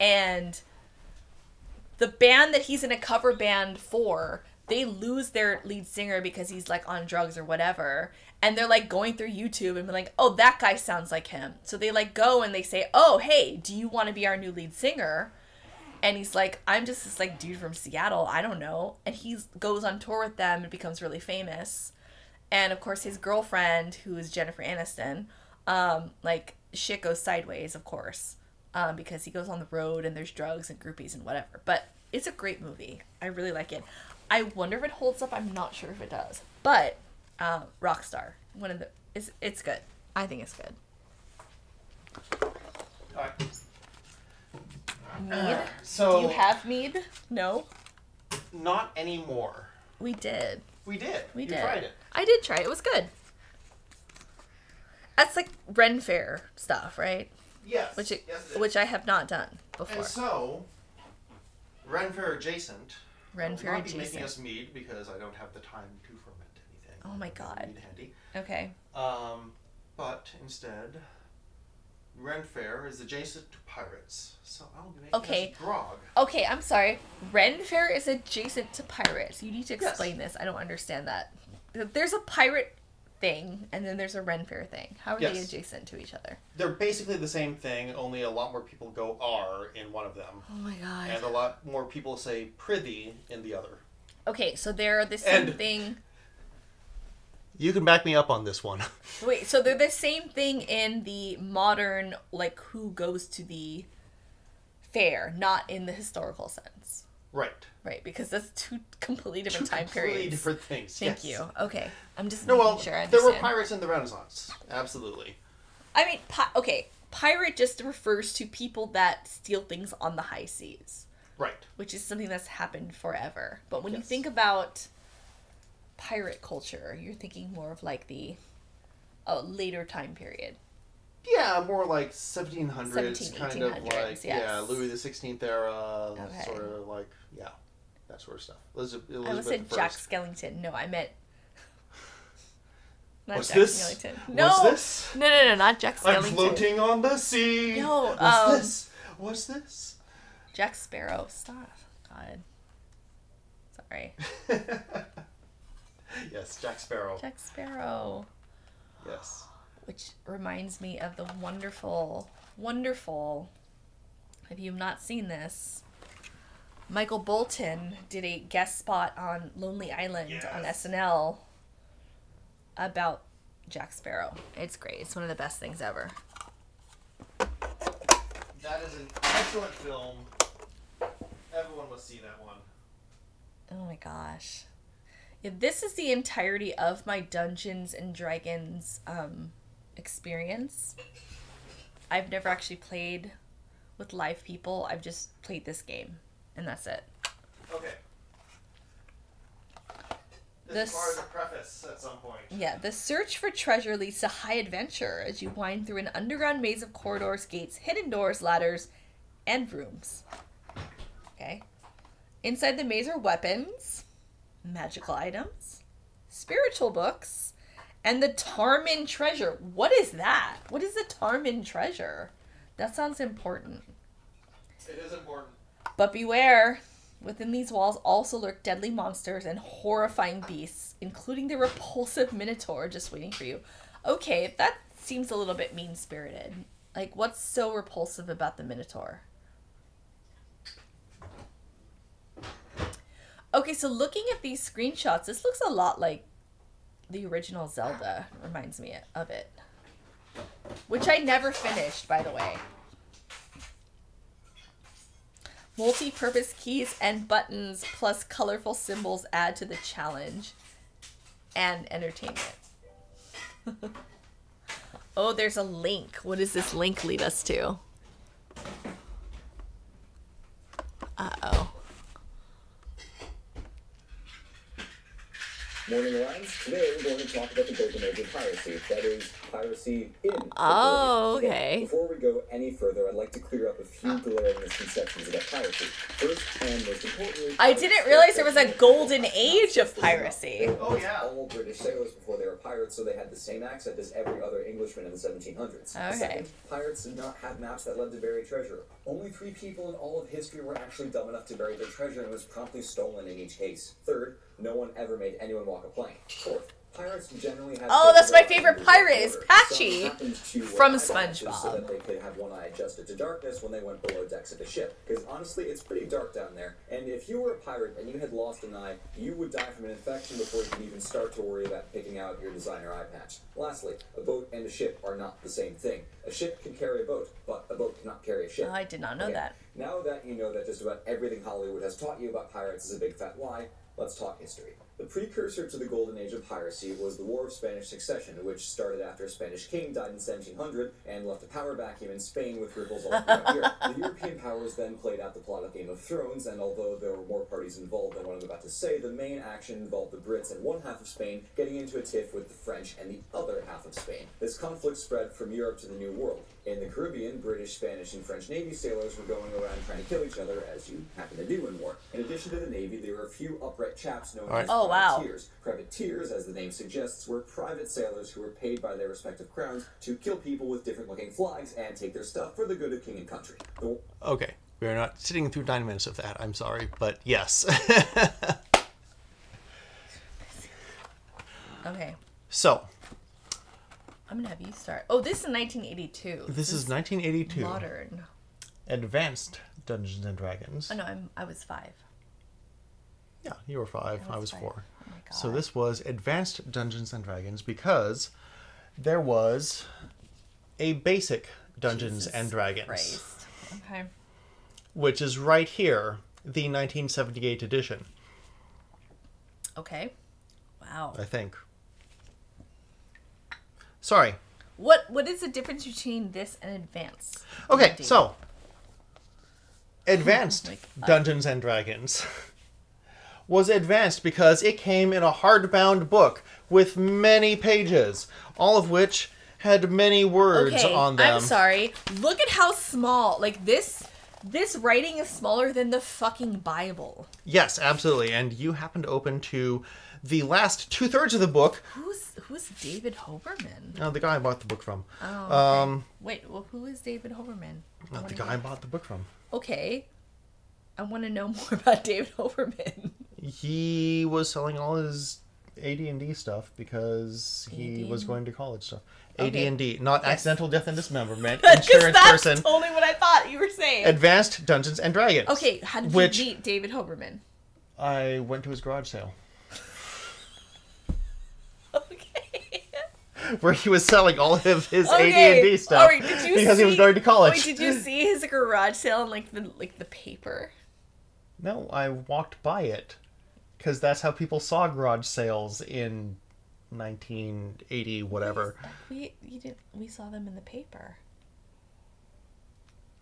And the band that he's in a cover band for they lose their lead singer because he's like on drugs or whatever. And they're like going through youtube and be like oh that guy sounds like him. So they like go and they say oh hey do you want to be our new lead singer and he's like i'm just this like dude from seattle i don't know. And he goes on tour with them and becomes really famous. And of course his girlfriend who is jennifer aniston um like shit goes sideways of course um because he goes on the road and there's drugs and groupies and whatever. But it's a great movie. I really like it. I wonder if it holds up. I'm not sure if it does. But um rockstar one of the it's, it's good. I think it's good. All right. Mead So do you have mead no not anymore. we did We did. We you did. tried it. I did try it. It was good. That's like Ren Fair stuff, right? Yes. Which it, yes, it which I have not done before. And so, Ren Fair adjacent. Ren Fair not be making us mead because I don't have the time to ferment anything. Oh my God. Mead handy. Okay. Um, but instead, Ren Fair is adjacent to pirates, so I'll making Okay. grog. Okay, I'm sorry. Ren Fair is adjacent to pirates. You need to Yes. explain this. I don't understand that. There's a pirate thing, and then there's a Ren Fair thing. How are they adjacent to each other? They're basically the same thing, only a lot more people go R in one of them, Oh my god. and a lot more people say prithee in the other. Okay, so they're the same And- thing. You can back me up on this one. Wait, so they're the same thing in the modern, like who goes to the fair, not in the historical sense. Right. Right, because that's two completely different time Completely periods. different things. Thank yes. you. Okay, I'm just No, well, sure I there were pirates in the Renaissance. Absolutely. I mean, pi- okay, pirate just refers to people that steal things on the high seas, Right. which is something that's happened forever. But when you think about pirate culture, you're thinking more of like the uh, later time period. Yeah, more like 1700s, 17, kind of 1800s, like yeah. Louis the Sixteenth era, Okay. sort of like yeah, that sort of stuff. Elizabeth, I almost said Jack. Skellington. No, I meant. Not What's Jack this? Skellington. No, What's this? no, no, no, not Jack Skellington. I'm floating on the sea. No, What's um, this? What's this? Jack Sparrow. Stop. God. Sorry. yes, Jack Sparrow. Jack Sparrow. Yes. which reminds me of the wonderful, wonderful. If you've not seen this, Michael Bolton did a guest spot on Lonely Island on SNL about Jack Sparrow. It's great. It's one of the best things ever. That is an excellent film. Everyone must see that one. Oh my gosh. If this is the entirety of my Dungeons and Dragons um, experience, I've never actually played with live people. I've just played this game, and that's it. Okay. This, This- preface at some point. Yeah, the search for treasure leads to high adventure as you wind through an underground maze of corridors, gates, hidden doors, ladders, and rooms. Okay. Inside the maze are weapons, magical items, spiritual books, and the Tarmin treasure. What is that? What is the Tarmin treasure? That sounds important. It is important. But beware, within these walls also lurk deadly monsters and horrifying beasts, including the repulsive Minotaur just waiting for you. Okay, that seems a little bit mean spirited. Like, what's so repulsive about the Minotaur? Okay, so looking at these screenshots, this looks a lot like the original Zelda, reminds me of it. Which I never finished, by the way. Multi-purpose keys and buttons plus colorful symbols add to the challenge and entertainment. oh, there's a link. What does this link lead us to? Uh-oh. Morning Alliance. Today we're going to talk about the golden age of piracy. That is, piracy in. Oh, Caribbean. okay. Before we go any further, I'd like to clear up a few glaring misconceptions about piracy. First, and most importantly, I didn't realize there was a golden age of piracy. Oh, yeah. All British sailors before they were pirates, so they had the same accent as every other Englishman in the 1700s. Okay. Second, pirates did not have maps that led to buried treasure. Only three people in all of history were actually dumb enough to bury their treasure, and it was promptly stolen in each case. Third, no one ever made anyone walk a plank. Fourth, pirates generally had. Oh, that's my favorite pirate is. Patchy Some happened to wear from SpongeBob. So that they could have one eye adjusted to darkness when they went below decks of the ship. Because honestly, it's pretty dark down there. And if you were a pirate and you had lost an eye, you would die from an infection before you could even start to worry about picking out your designer eye patch. Lastly, a boat and a ship are not the same thing. A ship can carry a boat, but a boat cannot carry a ship. Oh, I did not know Okay, that. Now that you know that just about everything Hollywood has taught you about pirates is a big fat lie, let's talk history. The precursor to the golden age of piracy was the War of Spanish Succession, which started after a Spanish king died in 1700 and left a power vacuum in Spain with ripples all throughout Europe. The European powers then played out the plot of Game of Thrones, and although there were more parties involved than what I'm about to say, the main action involved the Brits and one half of Spain getting into a tiff with the French and the other half of Spain. This conflict spread from Europe to the New World. In the Caribbean, British, Spanish, and French Navy sailors were going around trying to kill each other, as you happen to do in war. In addition to the Navy, there were a few upright chaps known Alright. as Oh, wow. privateers. Privateers, as the name suggests, were private sailors who were paid by their respective crowns to kill people with different looking flags and take their stuff for the good of king and country. The Okay. We are not sitting through nine minutes of that. I'm sorry, but yes. Okay. so I'm gonna have you start. Oh, this is 1982. this is 1982. modern. Advanced Dungeons and Dragons. Oh no, I'm I was five. Yeah, you were five. I was was five. four. Oh So this was Advanced Dungeons and Dragons because there was a basic Dungeons Jesus and Dragons, Christ. Okay. which is right here the 1978 edition, Okay. Wow. I think. Sorry. What what is the difference between this and advance? Okay, D&D? so advanced Dungeons and Dragons was advanced because it came in a hardbound book with many pages, all of which had many words okay, on them. I'm sorry. Look at how small. Like this this writing is smaller than the fucking Bible. Yes, absolutely. And you happen to open to the last two thirds of the book. Who's who's David Hoberman? Uh, the guy I bought the book from. Oh, okay. Um, Wait, well, who is David Hoberman? Uh, the guy I bought the book from. Okay. I want to know more about David Hoberman. He was selling all his AD&D stuff because he was AD&D. going to college stuff. Okay. AD&D, not Yes. accidental death and dismemberment, insurance that's person, totally what I thought you were saying. advanced Dungeons and Dragons. okay, how did which you meet David Hoberman? I went to his garage sale Okay. where he was selling all of his Okay. AD&D stuff did you because he was going to college. Wait, did you see his garage sale and like the like the paper? No, I walked by it because that's how people saw garage sales in 1980 whatever. We you didn't we saw them in the paper.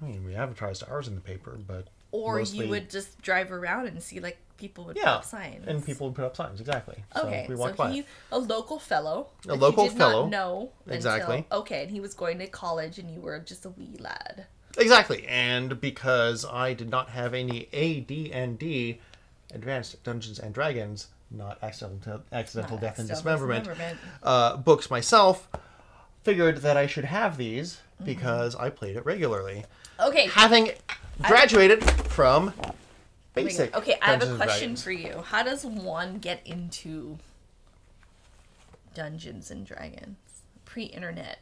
I mean, we advertised ours in the paper, but Or mostly- you would just drive around and see like people would put yeah, up signs. and people would put up signs exactly. So Okay, we so, walked by. he a local fellow. A local did fellow. No, Exactly. Until, okay, and he was going to college, and you were just a wee lad. Exactly, and because I did not have any AD&D, Advanced Dungeons and Dragons, not accidental, accidental Not death and dismemberment, dismemberment. uh, books myself, figured that I should have these Mm-hmm. because I played it regularly, Okay, having graduated from Oh basic. Okay, I have a question for you. How does one get into Dungeons and Dragons pre-internet?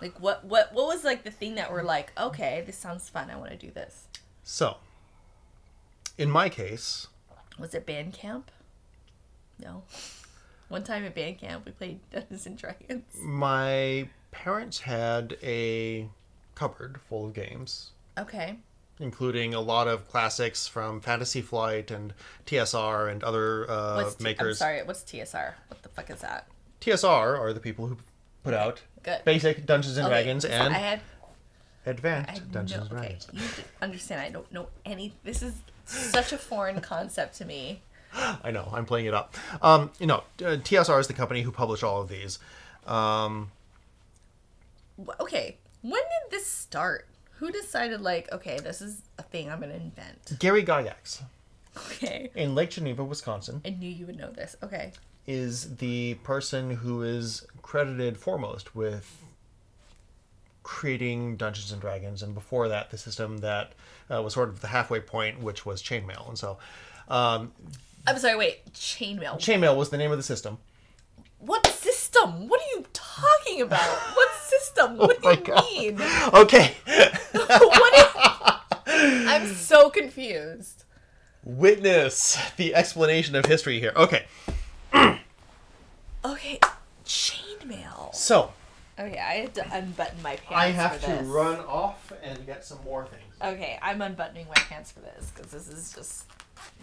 Like what what what was like the thing that we're like, okay, this sounds fun. I want to do this. So, in my case, Was it band camp? No. One time at band camp, we played Dungeons and Dragons. my parents had a cupboard full of games Okay. Including a lot of classics from Fantasy Flight and TSR and other uh, What's T- I'm makers. sorry. What's TSR? What the fuck is that? TSR are the people who put out Good. basic Dungeons and Okay, Dragons so and I had advanced Dungeons and okay, Dragons. you understand? I don't know any. This is such a foreign concept to me. I know, I'm playing it up. Um, you know, uh, TSR is the company who published all of these. Um, Okay, when did this start? Who decided like, okay, this is a thing I'm gonna invent? Gary Gygax Okay, in Lake Geneva, Wisconsin, I knew you would know this. Okay, is the person who is credited foremost with creating Dungeons and Dragons, and before that, the system that uh, was sort of the halfway point, which was Chainmail. And so, um, I'm sorry. Wait, chainmail. Chainmail was the name of the system. what system? What are you talking about? What system? What my do you God. mean? Okay, what is... I'm so confused. witness the explanation of history here. Okay, Okay, chainmail. so Okay, I had to unbutton my pants. For this. I have to run off and get some more things. Okay, I'm unbuttoning my pants for this because this is just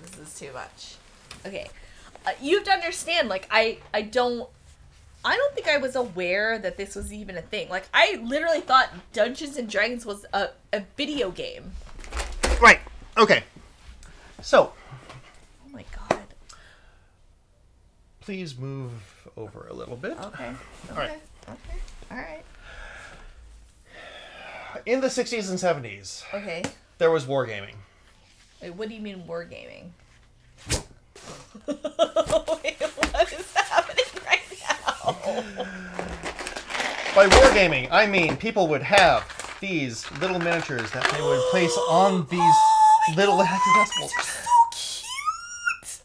this is too much. Okay, uh, you have to understand. Like I I don't I don't think I was aware that this was even a thing. Like I literally thought Dungeons and Dragons was a, a video game. Right. Okay. So Oh my god. please move over a little bit. Okay. Okay. right. Okay. All right. In the 60s and 70s, Okay. there was wargaming. Wait, what do you mean wargaming? Wait, what is happening? By wargaming, I mean people would have these little miniatures that they would place on oh, these Oh little. They're so cute.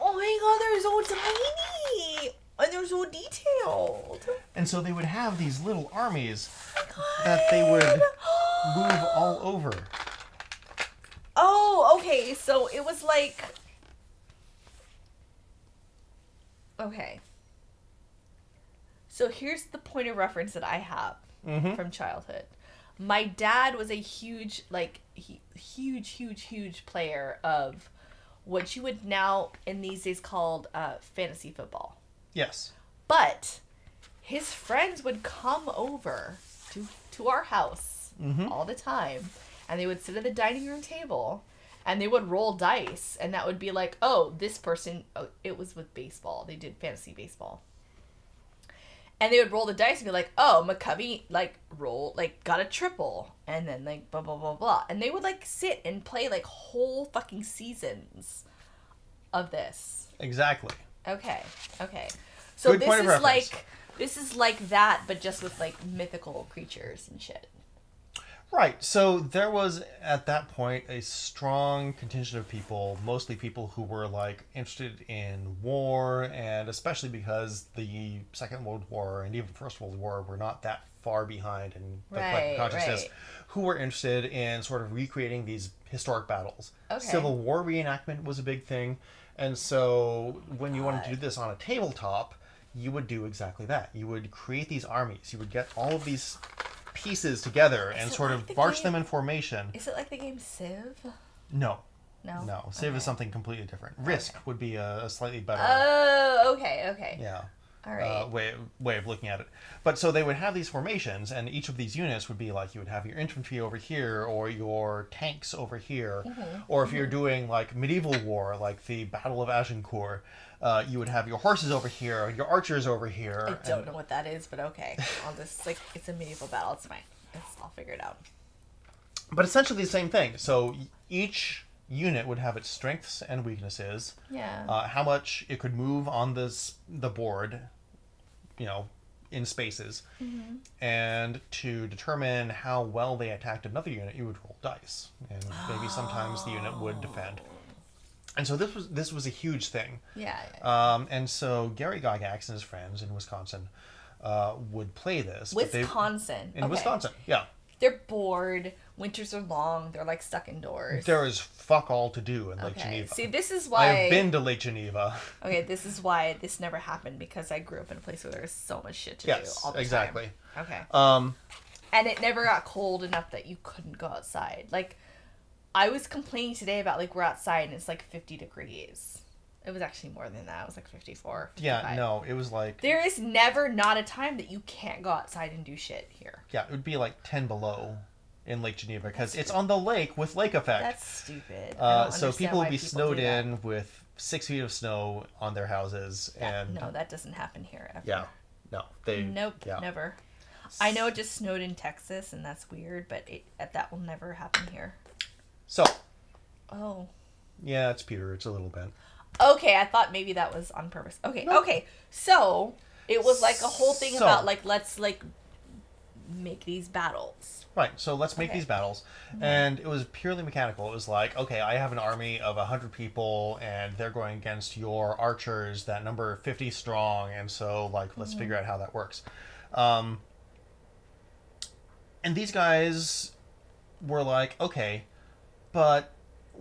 Oh my god, they're so tiny. And they're so detailed. And so they would have these little armies oh God. that they would move all over. Oh, okay. So it was like. Okay. So here's the point of reference that I have Mhm. from childhood. my dad was a huge like he, huge huge huge player of what you would now in these days called uh, fantasy football Yes. but his friends would come over to to our house all the time and they would sit at the dining room table and they would roll dice and that would be like oh this person oh, it was with baseball they did fantasy baseball and they would roll the dice and be like oh mccovey like roll like got a triple and then like blah blah blah blah and they would like sit and play like whole fucking seasons of this Exactly. Okay. Okay. So Good this is like this is like that, but just with like mythical creatures and shit. Right. So there was at that point a strong contingent of people, mostly people who were like interested in war, and especially because the Second World War and even First World War were not that far behind in the Right, collective consciousness, right. who were interested in sort of recreating these historic battles. Okay. Civil War reenactment was a big thing, and so when you wanted to do this on a tabletop, you would do exactly that. You would create these armies. You would get all of these pieces together and sort like of the march game- them in formation. Is it like the game Civ? No, No. no. Civ Okay. is something completely different. Risk would be a, a slightly better, Oh, okay, okay. yeah, All right. uh, way way of looking at it. But so they would have these formations, and each of these units would be like you would have your infantry over here, or your tanks over here, Mm-hmm. or if you're doing like medieval war, like the Battle of Agincourt, uh, you would have your horses over here, your archers over here. I don't and- know what that is, but okay. I'll just like it's a medieval battle. It's fine. It's, I'll figure it out. But essentially the same thing. So each unit would have its strengths and weaknesses. Yeah. uh, how much it could move on this the board, you know, in spaces, Mm-hmm. and to determine how well they attacked another unit, you would roll dice, and maybe sometimes the unit would defend. And so this was this was a huge thing. yeah. yeah. Um, and so Gary Gygax and his friends in Wisconsin uh, would play this. but they- Wisconsin. in okay. Wisconsin, yeah. They're bored. Winters are long. They're like stuck indoors. There is fuck all to do in Lake okay. Geneva. See, this is why I've been to Lake Geneva. Okay, this is why this never happened because I grew up in a place where there was so much shit to Yes, do all the exactly. time. Okay. Um, and it never got cold enough that you couldn't go outside. Like I was complaining today about like we're outside and it's like 50 degrees. It was actually more than that. It was like 54. yeah, no, it was like There is never not a time that you can't go outside and do shit here. Yeah, it would be like 10 below in Lake Geneva because it's on the lake with lake effect. That's stupid. Uh, so people why would be do snowed in with six feet of snow on their houses. That- and no, that doesn't happen here ever. yeah, no, they. Nope, yeah. never. I know it just snowed in Texas and that's weird, but it that will never happen here. So, Oh. yeah, it's Peter. It's a little bit. Okay, I thought maybe that was on purpose. Okay, okay. So it was like a whole thing So- about like let's like make these battles. Right, so let's make Okay. these battles. And it was purely mechanical. It was like, okay, I have an army of 100 people, and they're going against your archers that number 50 strong, and so, like, let's figure out how that works. Um, and these guys were like, okay, but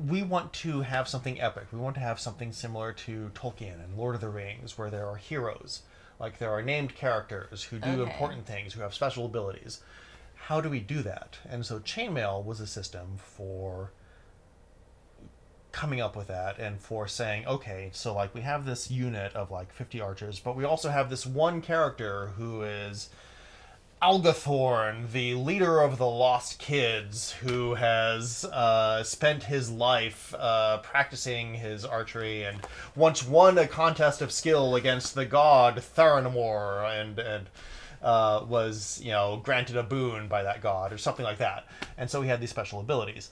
we want to have something epic. We want to have something similar to Tolkien and Lord of the Rings, where there are heroes. Like, there are named characters who do Okay. important things, who have special abilities how do we do that? And so chainmail was a system for coming up with that and for saying, okay, so like we have this unit of like 50 archers, but we also have this one character who is Algathorn, the leader of the Lost Kids, who has uh, spent his life uh, practicing his archery and once won a contest of skill against the god Theranomor and and uh, was you know granted a boon by that god or something like that. And so he had these special abilities.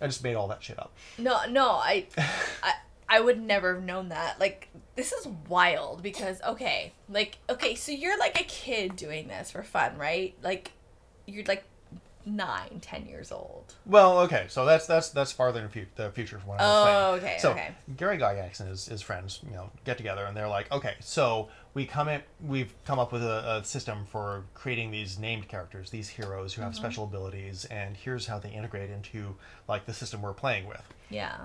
I just made all that shit up. No, no, I, I, I would never have known that. Like, this is wild because okay, like okay, so you're like a kid doing this for fun, right? Like, you're like nine, ten years old. Well, okay, so that's that's that's farther in the future from what I was Oh, saying. okay, so okay. Gary Gygax and his, his friends, you know, get together and they're like, okay, so we come in, we've come up with a, a system for creating these named characters, these heroes who have Mm-hmm. special abilities, and here's how they integrate into like the system we're playing with. Yeah.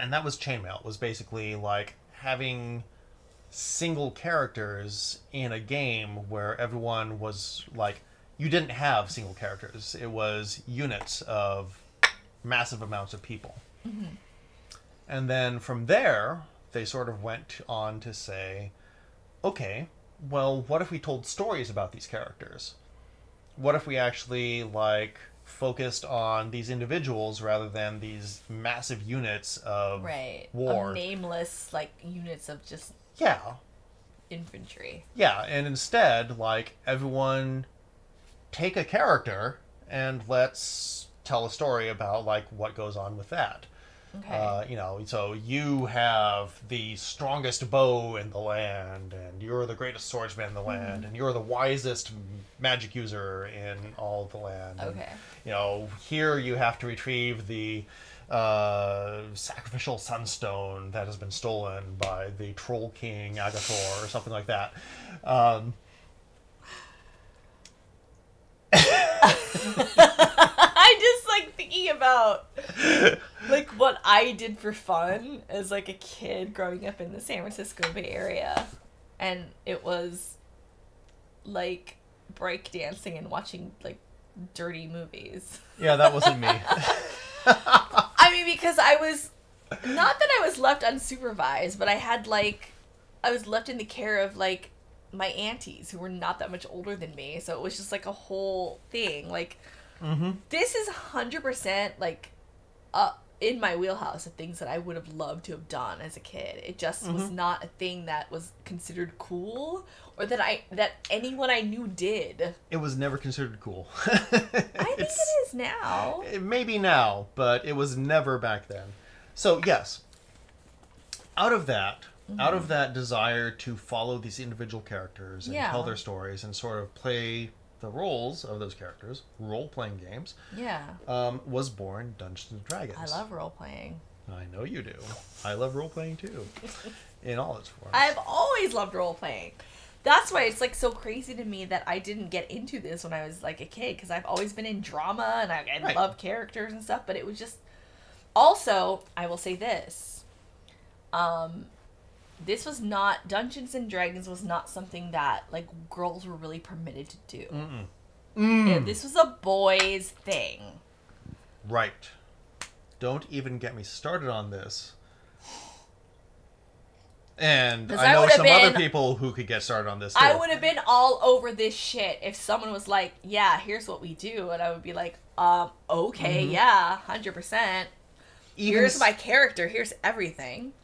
And that was chainmail. Was basically like having single characters in a game where everyone was like you didn't have single characters. It was units of massive amounts of people. Mm-hmm. And then from there, they sort of went on to say, okay, well, what if we told stories about these characters? What if we actually like focused on these individuals rather than these massive units of Right. war? Of nameless like units of just yeah, infantry. yeah, and instead, like everyone take a character and let's tell a story about like what goes on with that. Okay. Uh, you know, so you have the strongest bow in the land, and you're the greatest swordsman in the land, and you're the wisest magic user in all the land. and, Okay. you know, here you have to retrieve the uh, sacrificial sunstone that has been stolen by the troll king Agathor, or something like that. Um, I just like thinking about like what I did for fun as like a kid growing up in the San Francisco Bay Area, and it was like break dancing and watching like dirty movies. yeah, that wasn't me. I mean, because I was not that I was left unsupervised, but I had like I was left in the care of like my aunties who were not that much older than me, so it was just like a whole thing. Like Mm-hmm. this is hundred percent like uh in my wheelhouse of things that I would have loved to have done as a kid. It just was mm-hmm. not a thing that was considered cool or that I that anyone I knew did. it was never considered cool. I think it is now. Eh, maybe now, but it was never back then. So yes, out of that, out of mm-hmm. that desire to follow these individual characters and Yeah. tell their stories and sort of play the roles of those characters, role playing games, Yeah. um, was born Dungeons and Dragons. I love role playing. I know you do. I love role playing too, in all its forms. I've always loved role playing. That's why it's like so crazy to me that I didn't get into this when I was like a kid because I've always been in drama and I, I Right. love characters and stuff. But it was just also I will say this, um, this was not Dungeons and Dragons was not something that like girls were really permitted to do. Yeah, this was a boys thing. Right. Don't even get me started on this. And I I know would've some other people who could get started on this too. I would have been all over this shit if someone was like, "Yeah, here's what we do," and I would be like, "Um, okay, yeah, hundred percent. Here's my character. Here's everything."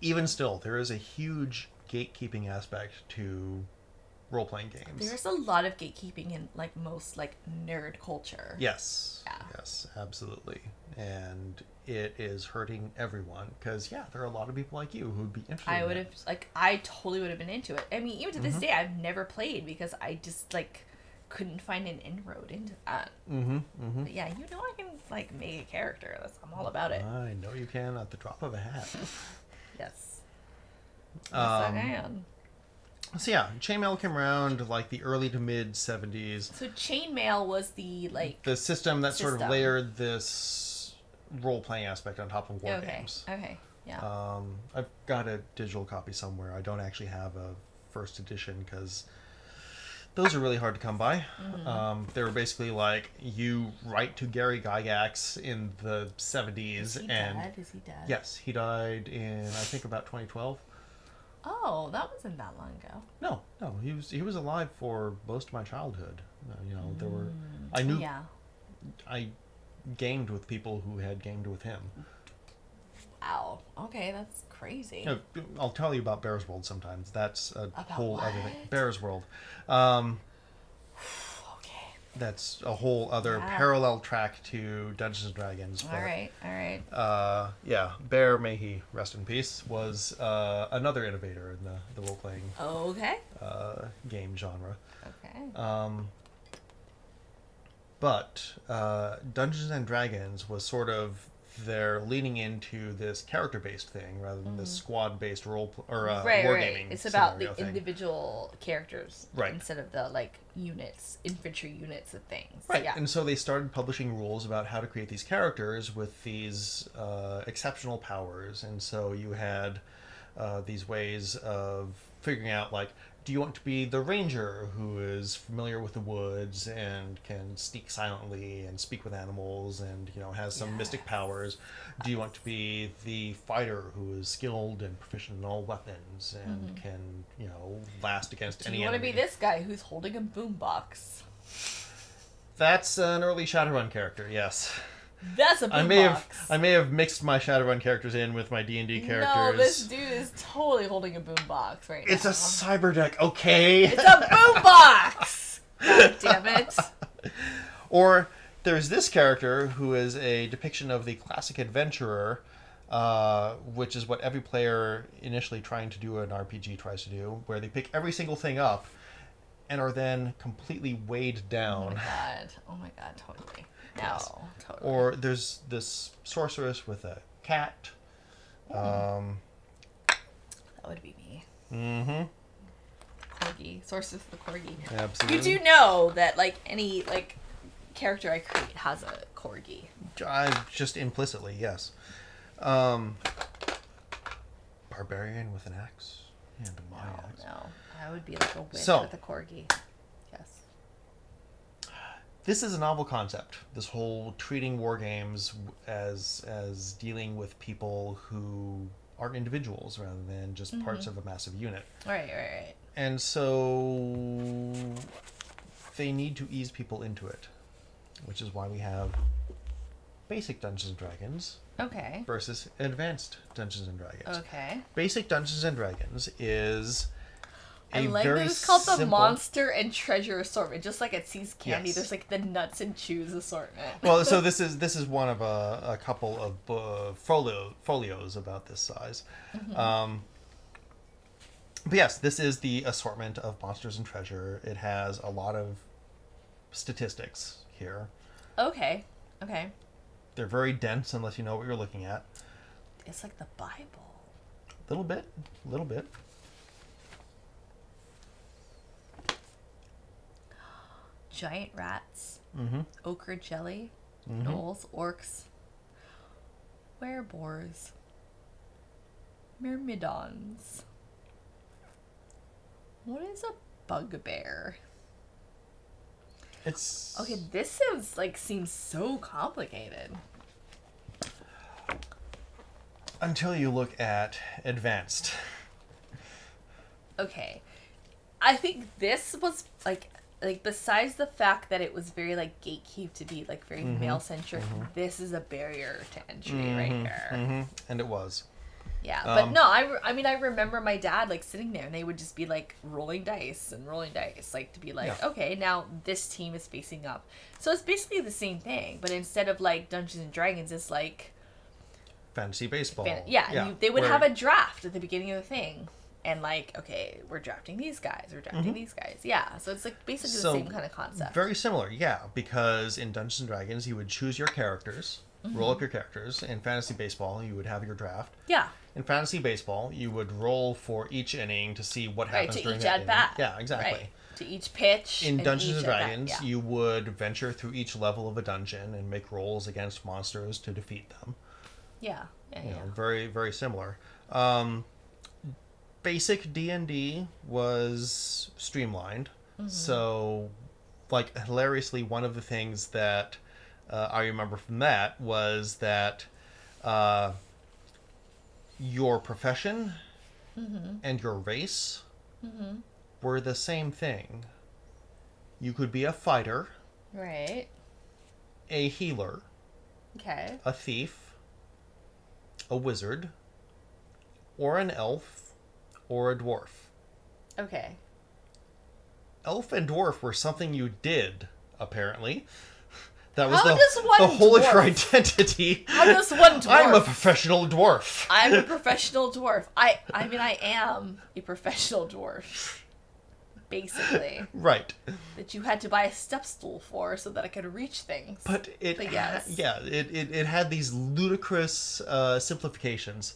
Even still, there is a huge gatekeeping aspect to role playing games. There's a lot of gatekeeping in like most like nerd culture. Yes. Yeah. Yes, absolutely. And it is hurting everyone because, yeah, there are a lot of people like you who'd be interested I in would that. have like I totally would have been into it. I mean, even to this day, I've never played because I just like couldn't find an inroad into that. Mm-hmm. Mm-hmm. But yeah, you know, I can like make a character. That's I'm all about it. I know you can at the drop of a hat. yes. Yes, Um, I can. So yeah, chainmail came around like the early to mid '70s. So chainmail was the like The system that sort of layered this role-playing aspect on top of war okay, games. okay, yeah. Um, I've got a digital copy somewhere. I don't actually have a first edition because those are really hard to come by. Mm-hmm. Um, they were basically like you write to Gary Gygax in the '70s, Is he and dead? Is he dead? yes, he died in I think about 2012. Oh, that wasn't that long ago. No, no, he was he was alive for most of my childhood. Uh, you know, there were I knew Yeah. I gamed with people who had gamed with him. Wow. Okay, that's crazy. You know, I'll tell you about Bears World sometimes. That's a About whole other thing. Bears World. Um, Okay. that's a whole other Wow. parallel track to Dungeons and Dragons. All but, right. All right. Uh, yeah, Bear, may he rest in peace, was uh, another innovator in the, the role playing Okay. uh, game genre. Okay. Um, but uh, Dungeons and Dragons was sort of their leaning into this character-based thing rather than this squad-based role pl- or uh, Mm-hmm. right. Right. It's about the thing. individual characters, Right. Instead of the like units, infantry units of things. Right, Yeah. and so they started publishing rules about how to create these characters with these uh, exceptional powers, and so you had uh, these ways of figuring out like, do you want to be the ranger who is familiar with the woods and can sneak silently and speak with animals and you know has some mystic powers? Do you want to be the fighter who is skilled and proficient in all weapons and mm-hmm. can you know last against Do any you want to be this guy who's holding a boombox? That's an early Shadowrun character. Yes, That's a boombox. I may have I may have mixed my Shadowrun characters in with my D and D characters. No, this dude is totally holding a boombox right It's now. a cyber deck, okay? It's a boombox. God damn it! Or there's this character who is a depiction of the classic adventurer, uh, which is what every player initially trying to do an RPG tries to do, where they pick every single thing up and are then completely weighed Oh down. my god! Oh my god! Totally. No, totally. Or there's this sorceress with a cat. Um, that would be me. mm-hmm. Corgi, sources the corgi. Absolutely. You do know that like any like character I create has a corgi. I, just implicitly, yes. Um, barbarian with an axe and a my No, axe. no, I would be like a witch So- with a corgi. This is a novel concept. This whole treating war games as as dealing with people who aren't individuals rather than just mm-hmm. parts of a massive unit. Right, right, right. And so they need to ease people into it, which is why we have basic Dungeons and Dragons. Okay. versus advanced Dungeons and Dragons. Okay. Basic Dungeons and Dragons is I like very that it's called the monster and treasure assortment. Just like at See's Candy, Yes. there's like the nuts and chews assortment. well, so this is this is one of a, a couple of uh, folio, folios about this size. Um, but yes, this is the assortment of monsters and treasure. It has a lot of statistics here. okay. Okay. They're very dense unless you know what you're looking at. It's like the Bible. A little bit, a little bit. Giant rats, Mm-hmm. ochre jelly, Mhm. gnolls, orcs, wereboars, myrmidons. What is a bugbear? It's Okay, this sounds like seems so complicated. until you look at advanced. Okay. I think this was like like besides the fact that it was very like gatekeep to be like very male centric, this is a barrier to entry right here. hmm And it was. Yeah, but Um, no, I, re- I mean I remember my dad like sitting there and they would just be like rolling dice and rolling dice like to be like Yeah. okay now this team is facing up. So it's basically the same thing, but instead of like Dungeons and Dragons, it's like Fantasy baseball. fan- yeah, and you, they would where- have a draft at the beginning of the thing. And like, okay, we're drafting these guys, we're drafting these guys. Yeah, so it's like basically Mm-hmm. So, the same kind of concept. Very similar, yeah, because in Dungeons and Dragons you would choose your characters, roll up your characters. In fantasy baseball you would have your draft. yeah, In fantasy baseball you would roll for each inning to see what right. happens To during each that bat. Yeah, exactly. Right. To each pitch. In and Dungeons and Dragons, yeah. you would venture through each level of a dungeon and make rolls against monsters to defeat them. Yeah, yeah, you yeah. know, very very similar. Um, basic D and D was streamlined, Mm-hmm. so like hilariously, one of the things that uh, I remember from that was that uh, your profession Mm-hmm. and your race were the same thing. You could be a fighter, Right. a healer, Okay. a thief, a wizard, or an elf, or a dwarf. Okay. Elf and dwarf were something you did, apparently. That was How the, the whole of your identity. How does one dwarf? I'm a professional dwarf. I'm a professional dwarf. I I mean I am a professional dwarf. Basically. Right. That you had to buy a step stool for so that I could reach things. But it, But yes. yeah, it, it, it had these ludicrous uh, simplifications.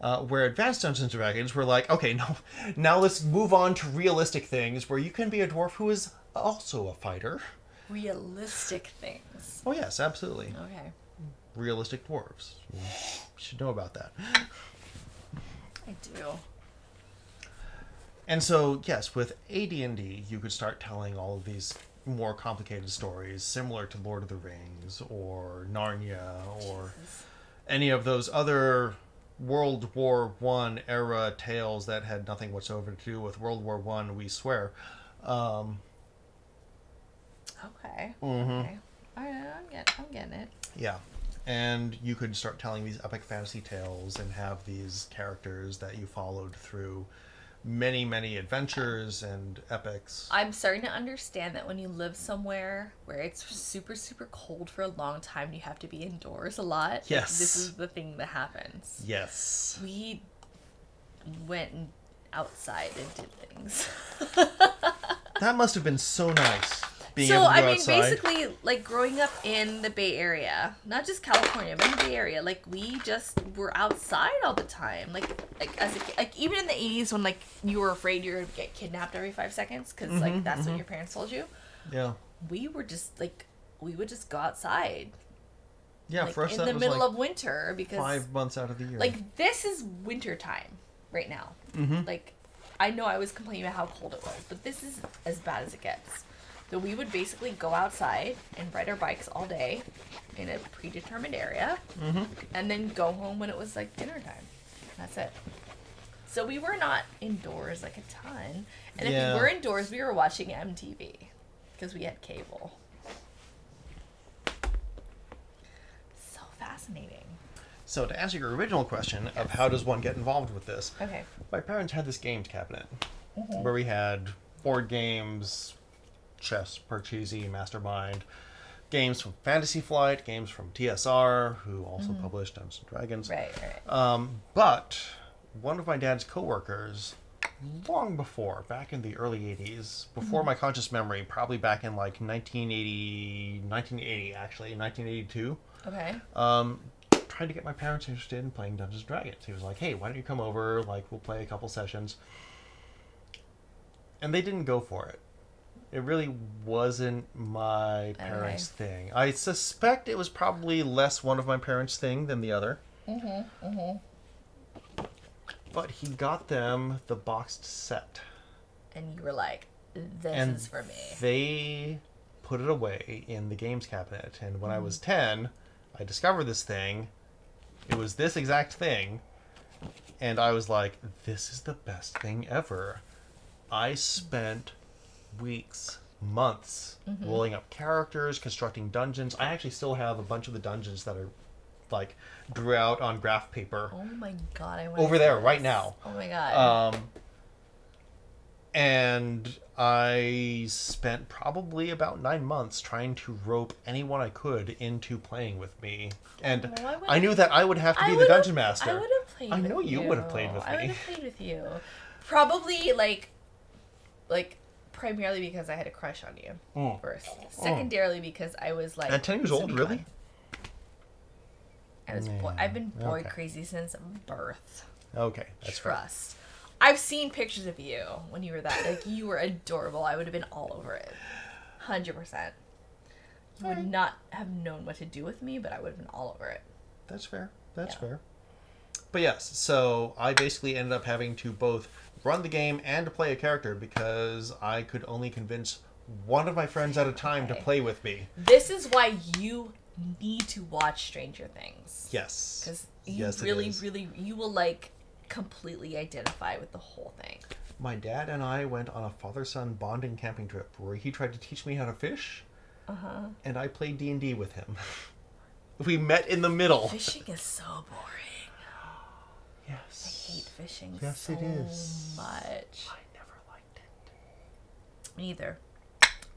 Uh, where Advanced Dungeons and Dragons were like, okay, no, now let's move on to realistic things where you can be a dwarf who is also a fighter. Realistic things. Oh yes, absolutely. Okay. Realistic dwarves. You should know about that. I do. and so yes, with AD&D, you could start telling all of these more complicated stories, similar to Lord of the Rings or Narnia or any of those other World War One era tales that had nothing whatsoever to do with World War One. We swear. Um, Okay. Mm-hmm. Okay. All right, I'm getting, I'm getting it. Yeah. And you could start telling these epic fantasy tales and have these characters that you followed through many, many adventures and epics. I'm starting to understand that when you live somewhere where it's super, super cold for a long time, you have to be indoors a lot. Yes. this is the thing that happens. Yes. We went outside and did things. That must have been so nice. Being so able to go I mean, outside. basically, like growing up in the Bay Area, not just California, but in the Bay Area, like we just were outside all the time. Like, like as a, like even in the eighties when like you were afraid you were gonna get kidnapped every five seconds because Mm-hmm, like that's what your parents told you. Yeah. We were just like we would just go outside, Yeah, like for us in the middle like of winter because five months out of the year. like this is winter time right now. Mm-hmm. Like I know I was complaining about how cold it was, but this is as bad as it gets. So we would basically go outside and ride our bikes all day in a predetermined area, Mhm. and then go home when it was like dinner time. That's it. So we were not indoors like a ton, and if we were indoors, we were watching MTV because we had cable. So fascinating. So to answer your original question of how does one get involved with this, Okay. my parents had this games cabinet Mm-hmm. where we had board games, chess, Parcheesi, Mastermind, games from Fantasy Flight, games from TSR, who also published Dungeons and Dragons. Mm-hmm. Right. Right. Um, but one of my dad's coworkers, long before, back in the early 80s, before my conscious memory, probably back in like 1980, 1980 actually, 1982, Okay. um, tried to get my parents interested in playing Dungeons and Dragons. He was like, "Hey, why don't you come over? Like, we'll play a couple sessions." And they didn't go for it. It really wasn't my parents' thing. I suspect it was probably less one of my parents' thing than the other. Mm-hmm. Mm-hmm. But he got them the boxed set, And you were like, "This and is for me." they put it away in the games cabinet. And when I was Mm. ten, I discovered this thing. It was this exact thing, and I was like, "This is the best thing ever." I spent weeks, months Mm-hmm. rolling up characters, constructing dungeons. I actually still have a bunch of the dungeons that are like drew out on graph paper Oh my god! I over there this. right now. Oh my god! Um, and I spent probably about nine months trying to rope anyone I could into playing with me. And Oh, I I knew that I would have to I be the dungeon master. I would have played. I know you would've played with me. I would have played with you. Probably like, like primarily because I had a crush on you Mm. first. Secondarily because I was like At 10 years old, really? fun. I was boy- I've been boy okay. crazy since birth. Okay, that's fair. Trust. I've seen pictures of you when you were that like you were adorable. I would have been all over it. Hundred percent. You would not have known what to do with me, but I would have been all over it. That's fair. That's Yeah. fair. But yes, so I basically ended up having to both run the game and to play a character because I could only convince one of my friends at a time to play with me. This is why you need to watch Stranger Things. Yes. Because you Yes, really, really, you will like completely identify with the whole thing. My dad and I went on a father-son bonding camping trip where he tried to teach me how to fish, Uh huh. and I played D and D with him. we met in the middle. Fishing is so boring. I hate fishing Yes, so it is. much. I never liked it. Me either.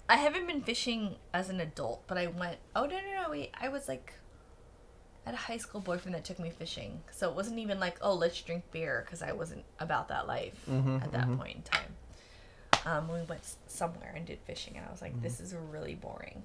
I haven't been fishing as an adult, but I went. Oh no no no! Wait, I was like, I had a high school boyfriend that took me fishing, so it wasn't even like, oh, let's drink beer, because I wasn't about that life Mhm, at that mhm. point in time. Um, we went somewhere and did fishing, and I was like, this is really boring.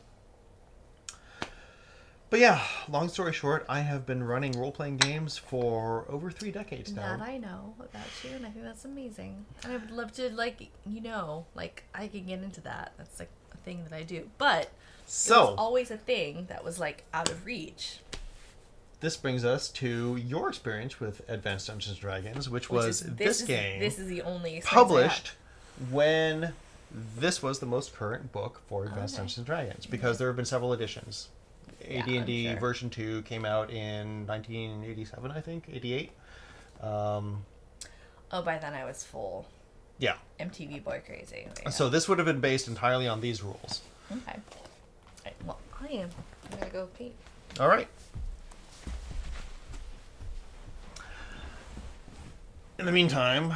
But yeah, long story short, I have been running role-playing games for over three decades now. That I know about you, and I think that's amazing. And I would love to, like, you know, like I can get into that. That's like a thing that I do, but it was so always a thing that was like out of reach. this brings us to your experience with Advanced Dungeons and Dragons, which, Which was is- this, is, game This is the only published when this was the most current book for Advanced Okay. Dungeons and Dragons because there have been several editions. Yeah, AD&D I'm sure. version 2 came out in 1987, I think, 88. Um. Oh, by then I was full yeah. MTV boy crazy. Yeah. So this would have been based entirely on these rules. okay. Right, well, I am. I'm gonna go pee. All right. In the meantime,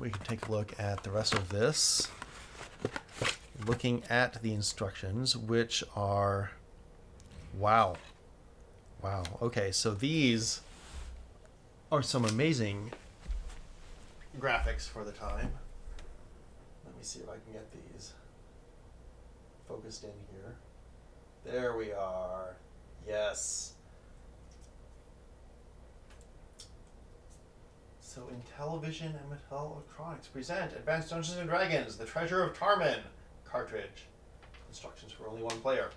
we can take a look at the rest of this. Looking at the instructions, which are. Wow. Wow. Okay, so these are some amazing graphics for the time. Let me see if I can get these focused in here. There we are. Yes. So Intellivision and Mattel Electronics present Advanced Dungeons and Dragons: The Treasure of Tarmin cartridge. Instructions for only one player.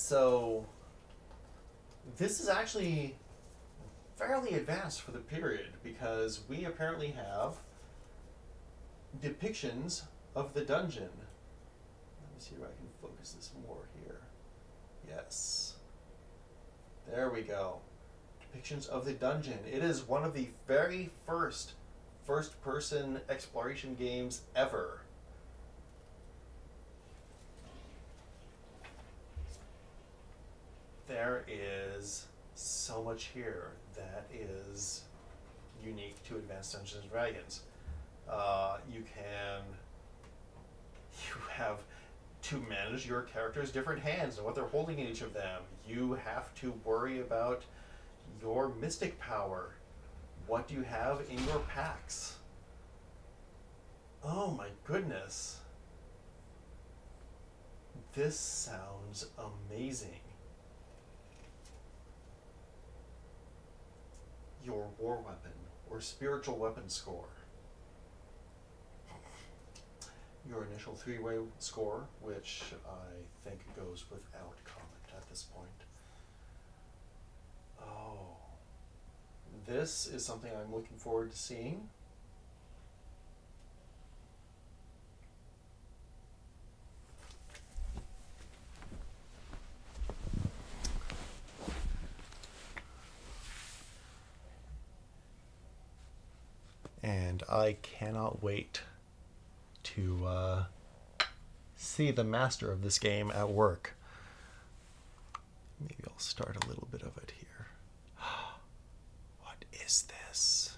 So this is actually fairly advanced for the period because we apparently have depictions of the dungeon. Let me see if I can focus this more here. Yes. There we go. Depictions of the dungeon. It is one of the very first first person exploration games ever. There is so much here that is unique to Advanced Dungeons and Dragons. Uh, you can you have to manage your character's different hands and what they're holding in each of them. You have to worry about your mystic power. What do you have in your packs? Oh my goodness. This sounds amazing. Your war weapon or spiritual weapon score your initial three-way score, which I think goes without comment at this point. Oh, this is something I'm looking forward to seeing. And I cannot wait to uh, see the master of this game at work. Maybe I'll start a little bit of it here. what is this?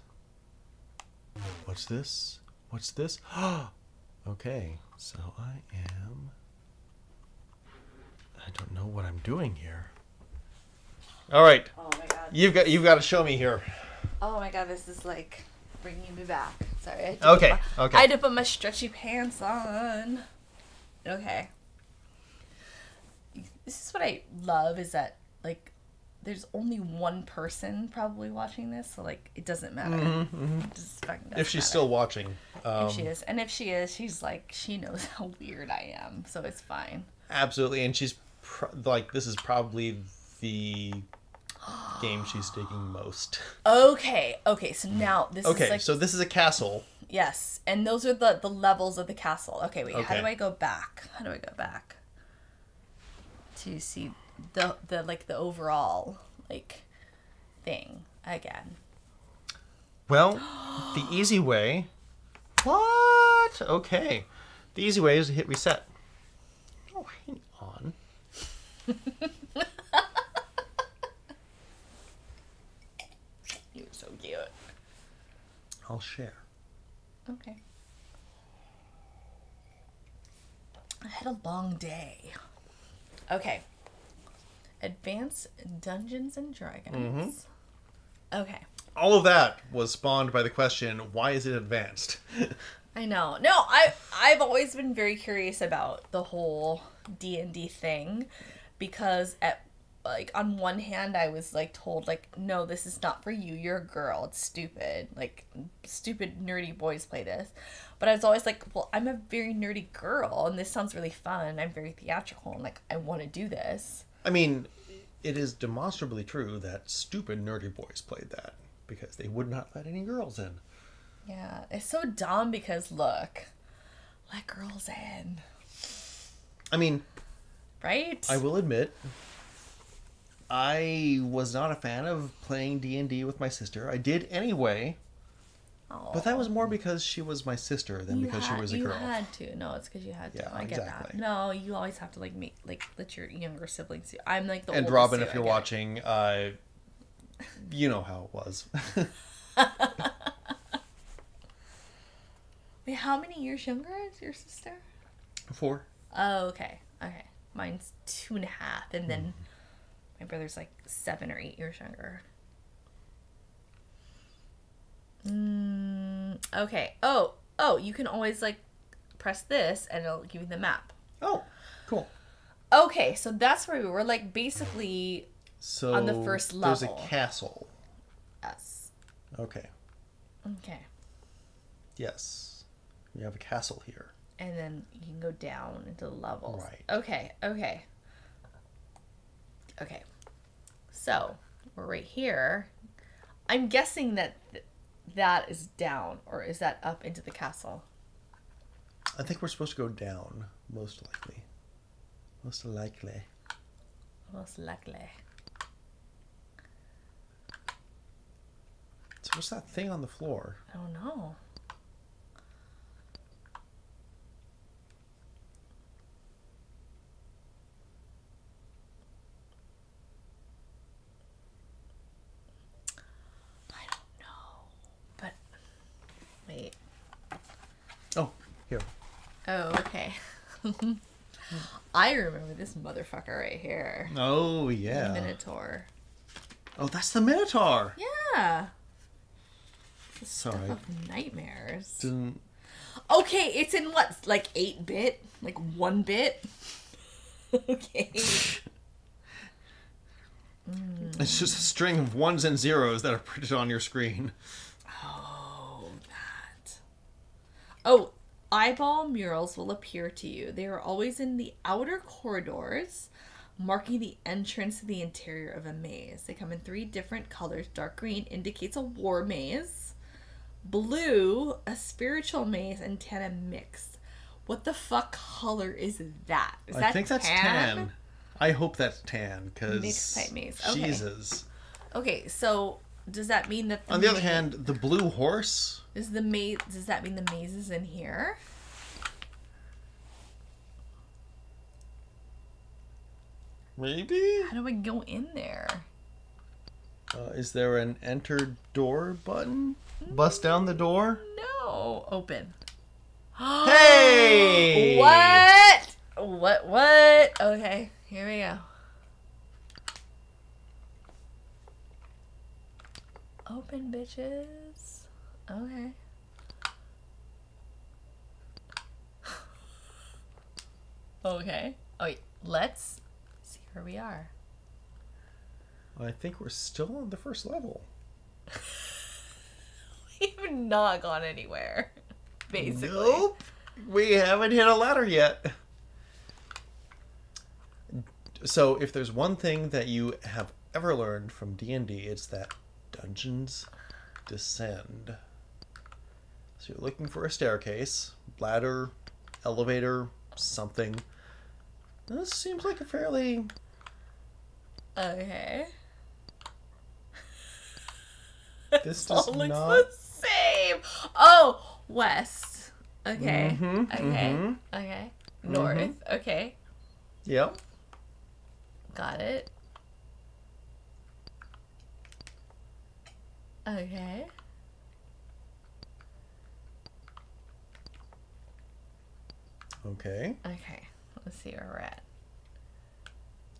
What's this? What's this? okay, so I am. I don't know what I'm doing here. All right, Oh my god. you've got you've got to show me here. Oh my god, this is like bringing me back. Sorry. I Okay, my, okay. I had to put my stretchy pants on. Okay. This is what I love is that like there's only one person probably watching this, so like it doesn't matter. It just fucking doesn't If she's matter. still watching, um, if she is, and if she is, she's like she knows how weird I am, so it's fine. Absolutely, and she's pro- like this is probably the game she's digging most. Okay, okay, so hmm. now this Okay, is like so this is a castle. Yes, and those are the the levels of the castle. Okay, wait. okay. How do I go back? How do I go back to see the the like the overall like thing again? Well, the easy way. What? Okay, the easy way is to hit reset. Oh, hang on. You're so cute. I'll share. Okay. I had a long day. Okay. Advanced Dungeons and Dragons. Mm-hmm. Okay. All of that was spawned by the question, why is it advanced? I know. No, I I've always been very curious about the whole D and D thing because at like on one hand I was like told like no this is not for you. You're a girl. It's stupid. Like stupid nerdy boys play this. But I was always like well I'm a very nerdy girl and this sounds really fun. I'm very theatrical and like I want to do this. I mean, it is demonstrably true that stupid nerdy boys played that because they would not let any girls in. yeah it's so dumb because look let girls in. I mean, right? I will admit, I was not a fan of playing D and D with my sister. I did anyway, but that was more because she was my sister than You because had- she was a you girl. had to. No, it's because you had to. Yeah, I get exactly. that. No, you always have to like make like let your younger siblings. Do. I'm like the and Robin, too, if you're watching, uh, you know how it was. Wait, how many years younger is your sister? Four. Oh, okay, okay. Mine's two and a half, and then Mm-hmm. My brother's like seven or eight years younger. Mm, okay. Oh, oh, you can always like press this, and it'll give you the map. Oh, cool. Okay, so that's where we were. Like basically, So On the first level. there's a castle. us. Okay. Okay. Yes, we have a castle here. and then you can go down into the levels. Right. Okay, okay. Okay. So, we're right here. I'm guessing that th- that is down, or is that up into the castle? I think we're supposed to go down, most likely. Most likely. Most likely. So what's that thing on the floor? I don't know. I don't know. But wait. Oh, here. Oh, okay. I remember this motherfucker right here. Oh The yeah. Minotaur. Oh, that's the Minotaur. Yeah. The Sorry. nightmares. Didn't Okay, it's in what, like eight bit, like one bit. okay. It's just a string of ones and zeros that are printed on your screen. Oh, that. Oh, eyeball murals will appear to you. They are always in the outer corridors, marking the entrance to the interior of a maze. They come in three different colors. Dark green indicates a war maze, blue, a spiritual maze, and tan a mix. What the fuck color is that? Is I that think that's tan. I hope that's tan because Mixed type maze. Okay. Jesus. Okay, so does that mean that the On the other hand, the blue horse. Is the maze? Does that mean the maze is in here? Maybe. How do I go in there? Uh, is there an enter door button? Bust down the door. No, open. Hey! What? What? What? Okay, here we go. Open, bitches. Okay. okay. Oh, wait. Let's see where we are. I think we're still on the first level. We have not gone anywhere. Basically. Nope. We haven't hit a ladder yet. So, if there's one thing that you have ever learned from D&D, it's that dungeons descend. So you're looking for a staircase, ladder, elevator, something. This seems like a fairly Okay. this all looks not the same. Oh, west. Okay. Mhm, okay. mhm. Okay. North. Okay. Yep. Got it. Okay. Okay. Okay. Let's see where we're at.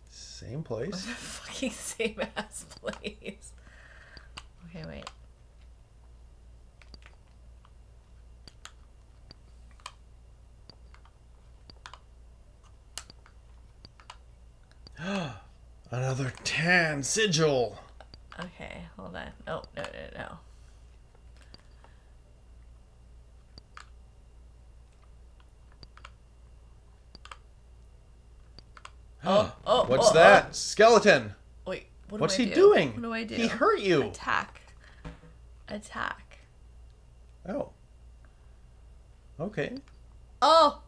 Same place. Fucking same ass place. Okay, wait. Another tan sigil. Okay, hold on. Oh, no, no, no. Oh, oh, What's oh, oh. that? Skeleton. oh. Wait, what do What's he do? doing? What do I do? He hurt you. Attack. Attack. Oh. Okay. Oh!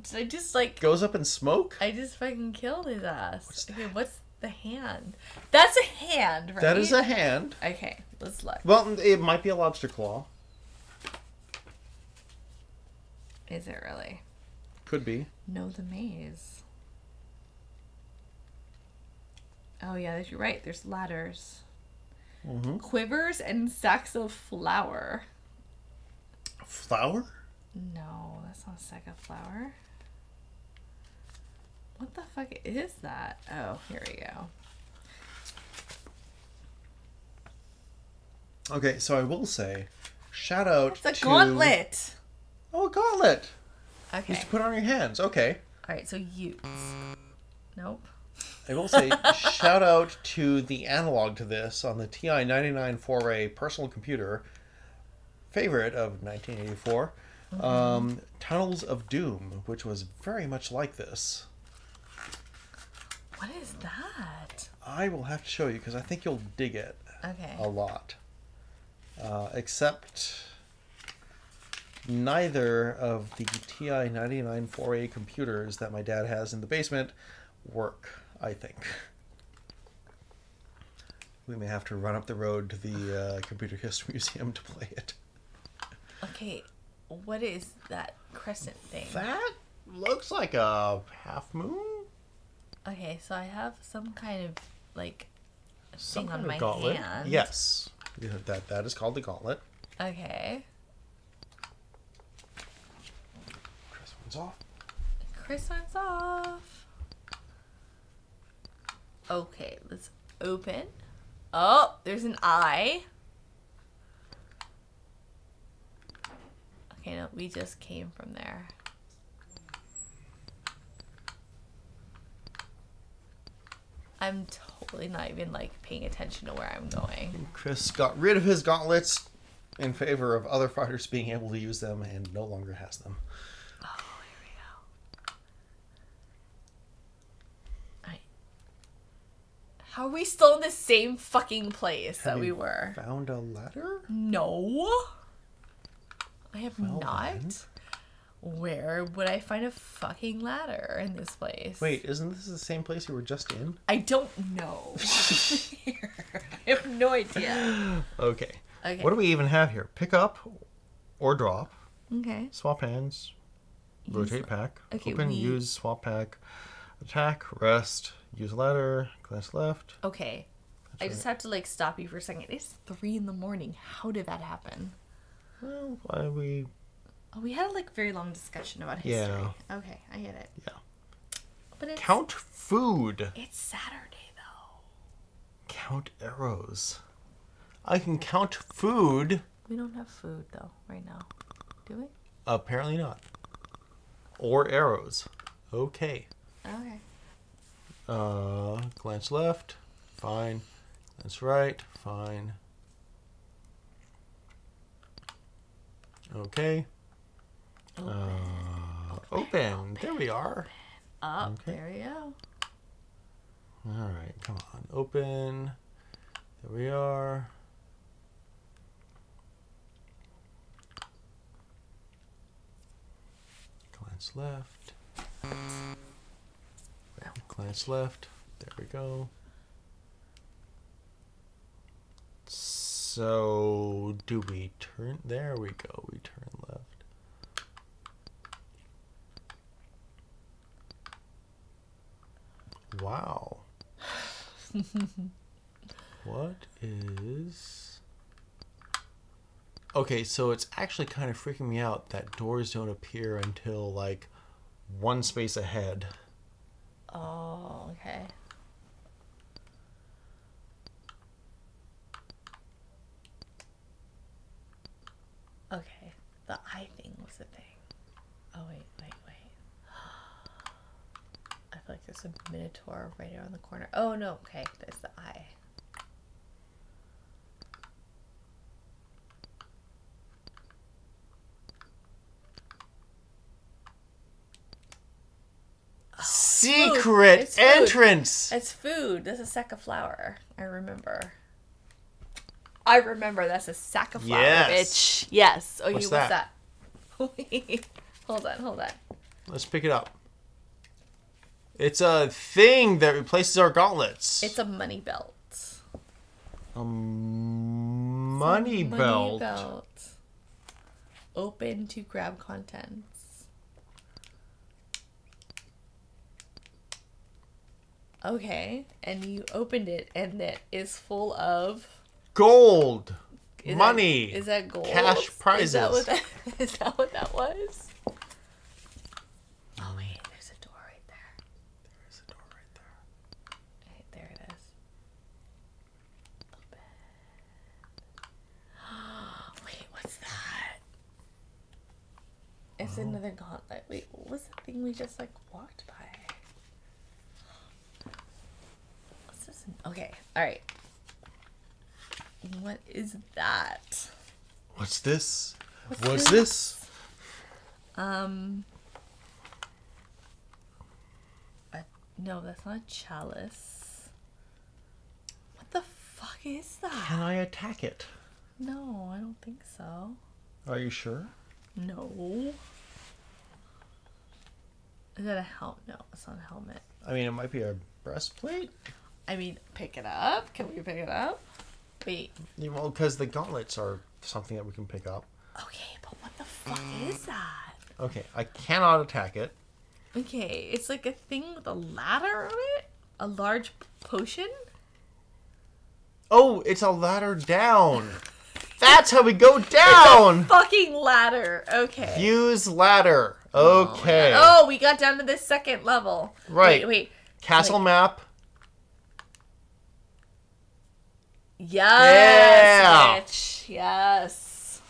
Did I just like. Goes up in smoke? I just fucking killed his ass. What's okay, what's the hand? That's a hand, right? That is a hand. Okay, let's look. Well, it might be a lobster claw. Is it really? Could be. Know the maze. Oh yeah, you're right. There's ladders. Mm-hmm. Quivers and sacks of flour. Flour? No, that's not a sack of flour. What the fuck is that? Oh, here we go. Okay, so I will say, shout out It's a to gauntlet. Oh, a gauntlet. Okay. Used to put on your hands. Okay. All right. So use. Nope. I will say, shout out to the analog to this on the TI 99 4A personal computer, favorite of 1984, um, Tunnels of Doom, which was very much like this. What is that? I will have to show you because I think you'll dig it Okay. a lot. Uh, except neither of the TI 99 4A computers that my dad has in the basement work, I think. We may have to run up the road to the uh, Computer History Museum to play it. Okay. What is that crescent thing? That looks like a half moon? Okay, so I have some kind of like Some thing on my gauntlet. hand. Yes. Yeah, That, that is called the gauntlet. Okay. Chris one's off. Chris one's off. Okay, let's open. Oh, there's an eye. Okay, no, we just came from there. I'm totally not even like paying attention to where I'm going. Chris got rid of his gauntlets in favor of other fighters being able to use them and no longer has them. Oh, here we go. I... How are we still in the same fucking place that Have we were? Found a ladder? No. I have Well, not. then. Where would I find a fucking ladder in this place? Wait, isn't this the same place you were just in? I don't know. I have no idea. Okay. Okay. What do we even have here? Pick up or drop, Okay. swap hands, rotate pack, okay, open, we- use, swap pack, attack, rest, use ladder, glance left. Okay. I just have to like stop you for a second. It's three in the morning. How did that happen? Well, why we Oh, we had a like very long discussion about history. Yeah. Okay, I get it. Yeah. But it's count food, It's Saturday though. count arrows. I can count food. We don't have food though right now, do we? Apparently not. Or arrows. Okay. Okay. Uh, glance left. Fine. Glance right. Fine. Okay. Uh, open. There we are. Up Okay. there we go. All right. Come on. Open. There we are. Glance left. Glance left. There we go. So, do we turn? There we go. We turn left. Wow. what is. Okay, so it's actually kind of freaking me out that doors don't appear until like one space ahead. Oh, okay. Okay, the eye thing was the thing. Oh wait, wait, wait. I feel like There's a minotaur right around the corner. Oh no, okay, there's the eye. Oh, Secret It's entrance. It's food. That's a sack of flour. I remember. I remember that's a sack of flour, Yes. bitch. Yes. Oh, okay, What's what's, that? that? Hold on, hold on. Let's pick it up. It's a thing that replaces our gauntlets. It's a money belt. a money, belt. belt. Open to grab contents. Okay, and you opened it, and it is full of Gold. is money. That, is that gold? Cash Is that prizes. that, is that what that was? Oh wait, there's a door right there. There's a door right there. Right, there it is. Open. Wait, what's that? It's another gauntlet. Wait, what was the thing we just like walked by? What's this? Okay, all right. What is that? What's this? What's What's this? this? Um. A, no, that's not a chalice. What the fuck is that? Can I attack it? No, I don't think so. Are you sure? No. Is that a helmet? No, it's not a helmet. I mean, it might be a breastplate. I mean, pick it up. Can we pick it up? Wait. Yeah, well, because the gauntlets are something that we can pick up. Okay, but what the fuck is that? Okay, I cannot attack it. Okay, it's like a thing with a ladder on it? A large potion? Oh, it's a ladder down. That's how we go down. Fucking ladder. Okay. Use ladder. Okay. Oh, oh, we got down to the second level. Right. Wait, wait. Castle like- map. Yes, Yeah. bitch. Yes.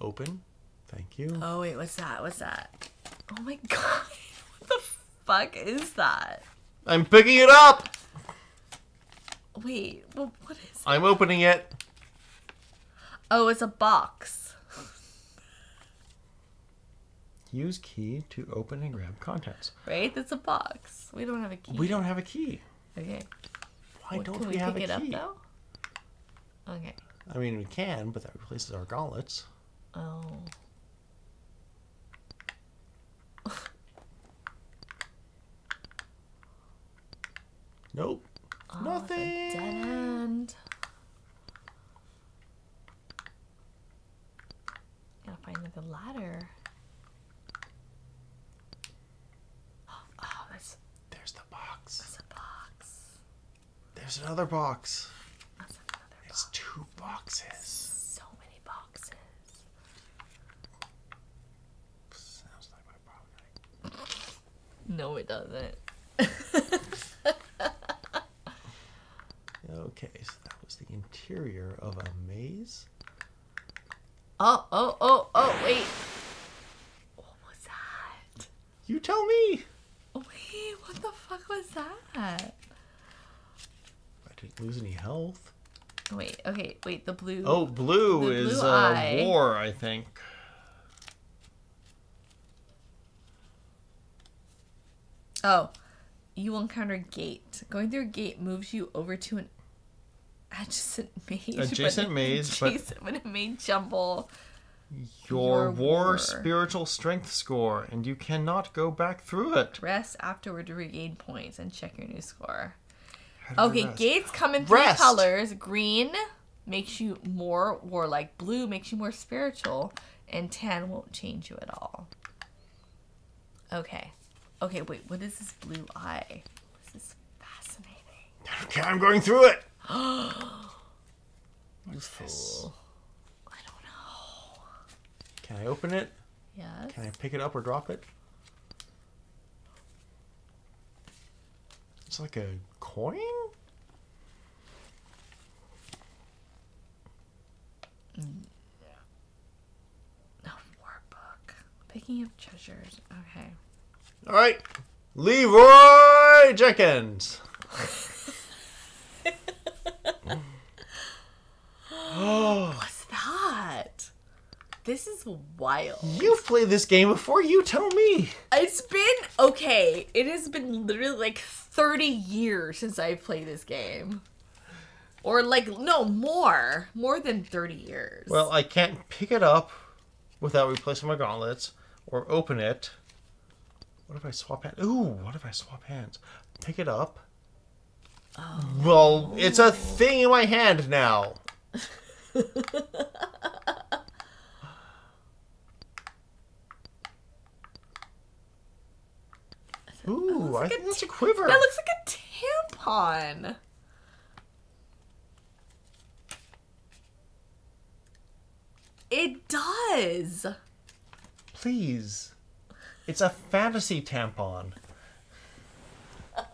Open. Thank you. Oh wait, what's that? What's that? Oh my god. What the fuck is that? I'm picking it up. Wait, well, what is it? I'm opening it. Oh, it's a box. Use key to open and grab contents. Right? That's a box. We don't have a key. We don't have a key. Okay. Why Well, don't can we, we, have pick a it key? up though? Okay. I mean, we can, but that replaces our gauntlets. Oh. Nope. Oh, Nothing. dead end. Gotta find another ladder. Oh, that's There's the box. that's a box. There's another box. That's another It's box. two boxes. So many boxes. Sounds like my problem. No, it doesn't. Okay, so that was the interior of a maze. Oh, oh, oh, oh, wait. What was that? You tell me. Wait, what the fuck was that? I didn't lose any health. Wait, okay, wait, the blue. Oh, blue The is blue uh, war, I think. Oh, you will encounter gate. Going through a gate moves you over to an adjacent maze. but Adjacent it- maze, but- adjacent, but it may jumble. Your, Your war, war. spiritual strength score, and you cannot go back through it. Rest afterward to regain points and check your new score. How Okay, gates come in three Rest. colors. Green makes you more warlike. Blue makes you more spiritual. And tan won't change you at all. Okay. Okay, wait, what is this blue eye? This is fascinating. Okay, I'm going through it. You fool. I don't know. Can I open it? Yes. Can I pick it up or drop it? It's like a coin? Mm, no, workbook. Picking up treasures. Okay. All right, Leeroy Jenkins. What's that? This is wild. You've played this game before. You tell me. It's been okay. It has been literally like 30 years since I played this game. Or like no, more. More than 30 years. Well, I can't pick it up without replacing my gauntlets or open it. What if I swap hands? Ooh, what if I swap hands? Pick it up. Oh. Well, it's a thing in my hand now. Ooh, I like a think that's a quiver. that looks like a tampon. It does. Please. It's a fantasy tampon. I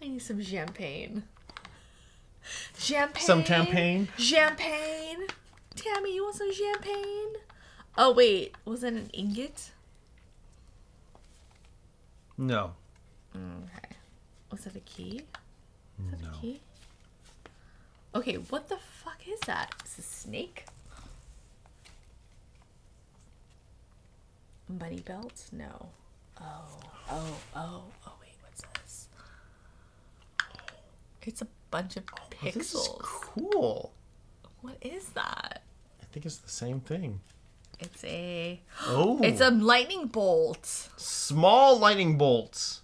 need some champagne. Champagne. Some champagne? Champagne. Tammy, you want some champagne? Oh wait, was it an ingot? No. Okay. Was it a key? Is that No. a key? Okay, what the fuck is that? Is it a snake? Bunny belt? No. Oh, oh, oh, oh, wait, what's this? It's a bunch of Oh, this is pixels. cool. What is that? I think it's the same thing. It's a Oh. it's a lightning bolt. small lightning bolts.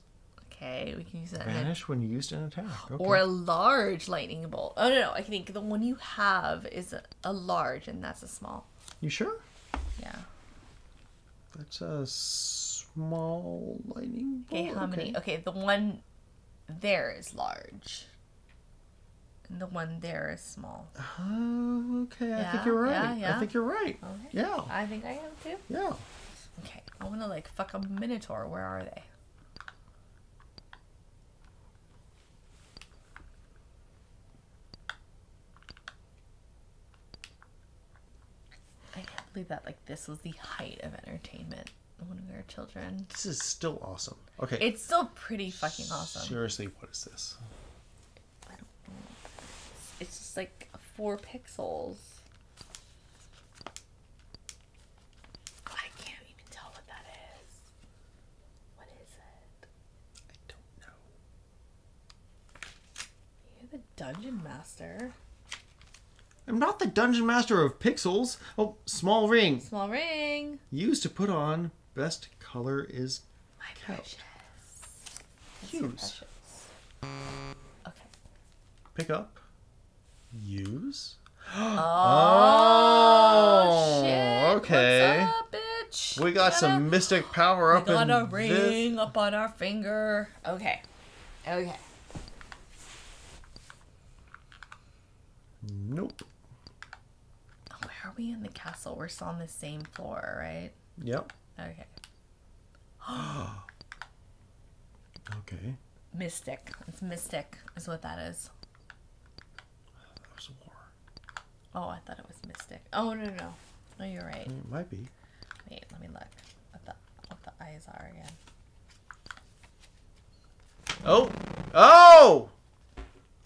Okay, we can use that. Vanish when used in attack. Okay. Or a large lightning bolt. Oh no, no, I think the one you have is a, a large and that's a small. you sure? Yeah. That's a small lightning bolt. Okay, how many? Okay, the one there is large. The one there is small. Oh, okay. I think you're right. yeah, yeah. I think you're right. Okay. Yeah. I think I am too. Yeah. Okay. I wanna like fuck a minotaur. Where are they? I can't believe that like this was the height of entertainment when we were children. This is still awesome. Okay. It's still pretty fucking awesome. Seriously, what is this? I don't know. It's just like four pixels. I can't even tell what that is. What is it? I don't know. You're the dungeon master. I'm not the dungeon master of pixels. Oh, small ring. Small ring. Used to put on. Best color is My Count. precious. Precious. Okay. Pick up. Use. Oh, oh shit. okay. What's up, bitch? We got some mystic power up. We got in a this. ring up on our finger. Okay. Okay. Nope. Where are we in the castle? We're still on the same floor, right? Yep. Okay. Okay. Mystic. It's mystic, is what that is. That was a war. Oh, I thought it was mystic. Oh no no no. No, you're right. Mm, it might be. Wait, let me look what the what the eyes are again. Oh! Oh!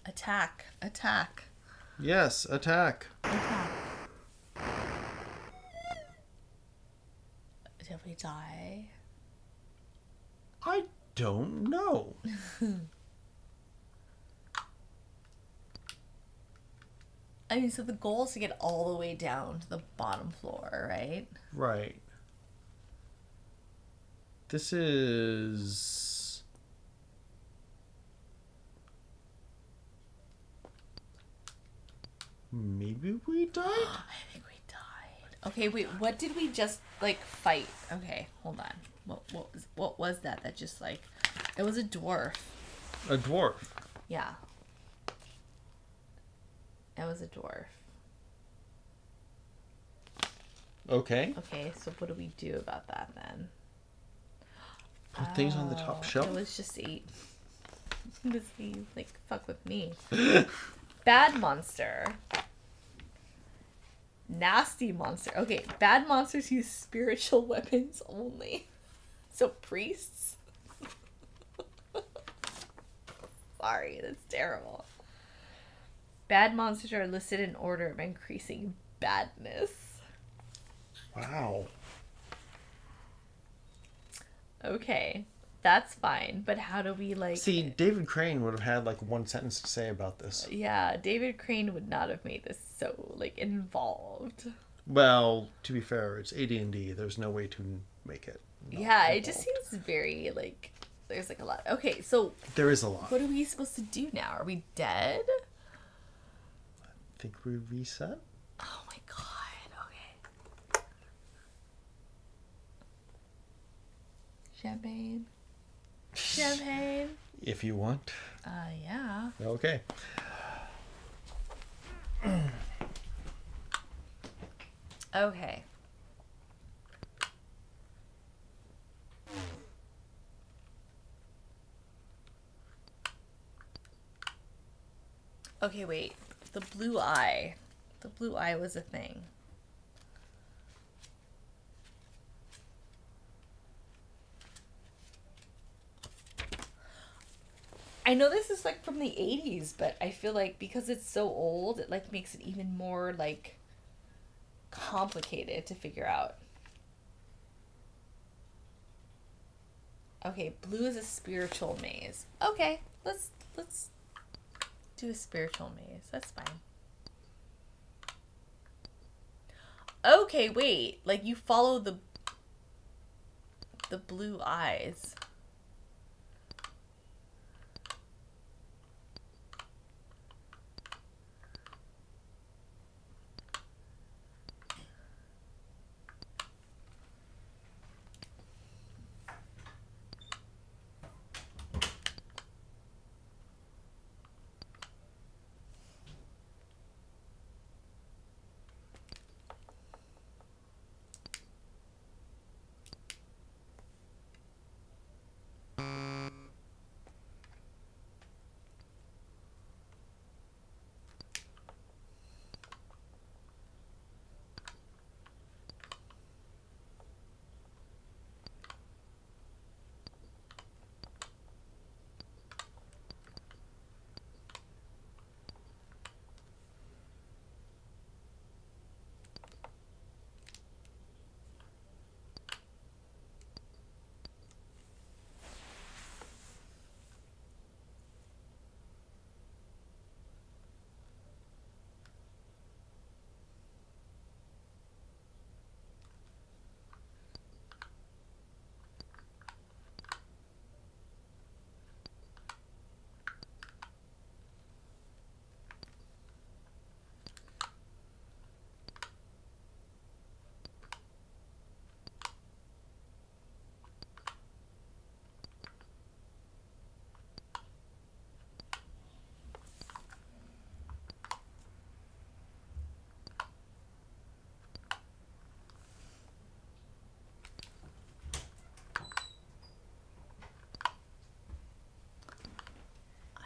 Attack! Attack! Yes, attack. Attack! Did we die? I don't know. I mean, so the goal is to get all the way down to the bottom floor, right? Right. This is. Maybe we died? I think we died. Okay, wait. What did we just like fight? Okay, hold on. What what was what was that? That just like it was a dwarf. A dwarf. Yeah. It was a dwarf. Okay. Okay, so what do we do about that then? Put things on the top Oh, shelf. It was just eight. Was he like fuck with me? Bad monster. Nasty monster. Okay, bad monsters use spiritual weapons only. So priests. Sorry, that's terrible. Bad monsters are listed in order of increasing badness. Wow. Okay, that's fine, but how do we like See, David Crane would have had like one sentence to say about this. Yeah, David Crane would not have made this so like involved. Well, to be fair, it's AD and D. There's no way to make it. Yeah, it just seems very like there's like a lot. Okay, so There is a lot. what are we supposed to do now? Are we dead? I think we reset. Oh my god. Okay. Champagne. Champagne. If you want. Uh yeah. Okay. Okay. Okay, wait. The blue eye. The blue eye was a thing. I know this is like from the 80s, but I feel like because it's so old, it like makes it even more like complicated to figure out. Okay, blue is a spiritual maze. Okay, let's let's do a spiritual maze. That's fine. Okay, wait. Like you follow the the blue eyes.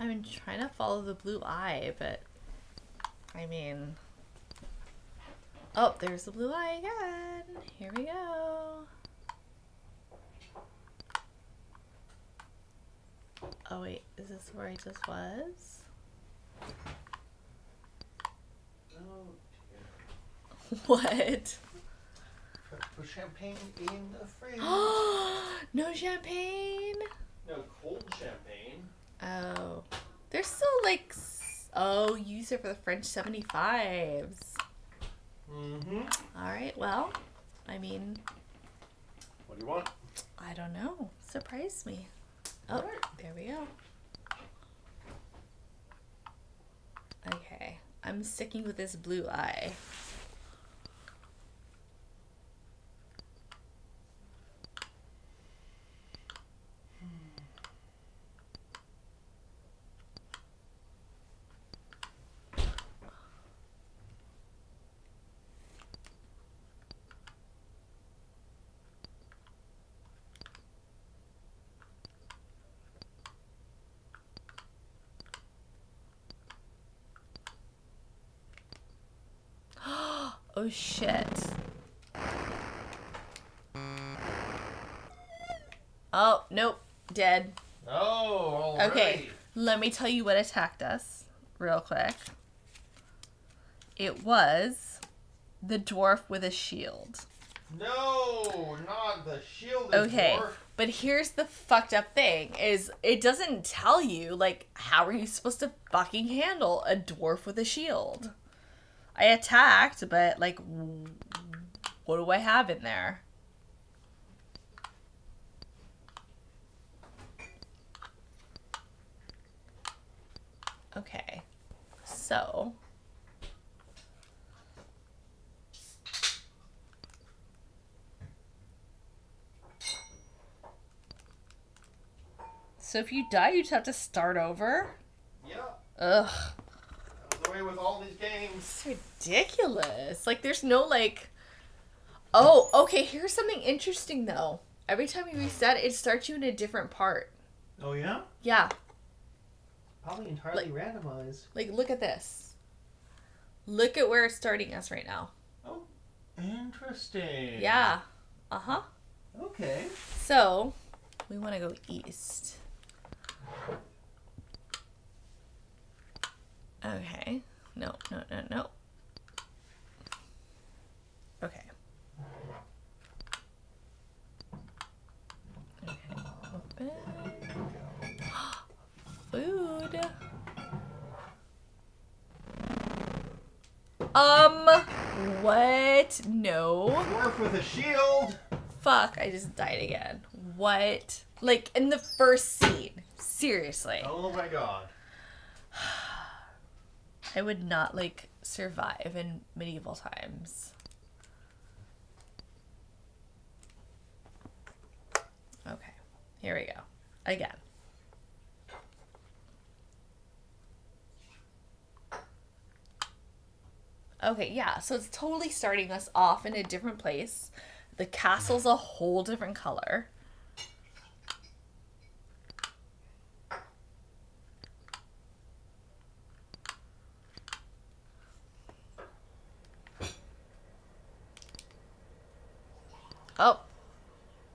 I'm trying to follow the blue eye, but I mean, oh, there's the blue eye again. Here we go. Oh wait, is this where I just was? Oh, what? Put champagne in the fridge. no champagne. no. Oh, they're still like. Oh, you use it for the French 75s. Mm-hmm. All right, well, I mean, What do you want? I don't know. Surprise me. Oh, Alright. there we go. Okay, I'm sticking with this blue eye. Oh shit. Oh, nope. Dead. Oh, Okay. Let me tell you what attacked us real quick. It was the dwarf with a shield. No, not the shield. Okay. dwarf. But here's the fucked up thing is it doesn't tell you like how are you supposed to fucking handle a dwarf with a shield? I attacked, but like what do I have in there? Okay. So, so if you die, you just have to start over? Yeah, Ugh. That's the way with all these games. It's ridiculous. Like, there's no, like. Oh, okay, here's something interesting, though. Every time you reset, it starts you in a different part. Oh yeah, Yeah, probably entirely randomized. like, look at this. Look at where it's starting us right now. Oh, interesting. Yeah. Uh huh. Okay. So, we want to go east. Okay. No, no, no, no. Okay. Okay. Open. Food. Um, what? No. Dwarf with a shield. Fuck, I just died again. What? Like in the first scene. Seriously. Oh my god. I would not like survive in medieval times. Okay. Here we go. Again. Okay, yeah. So it's totally starting us off in a different place. The castle's a whole different color.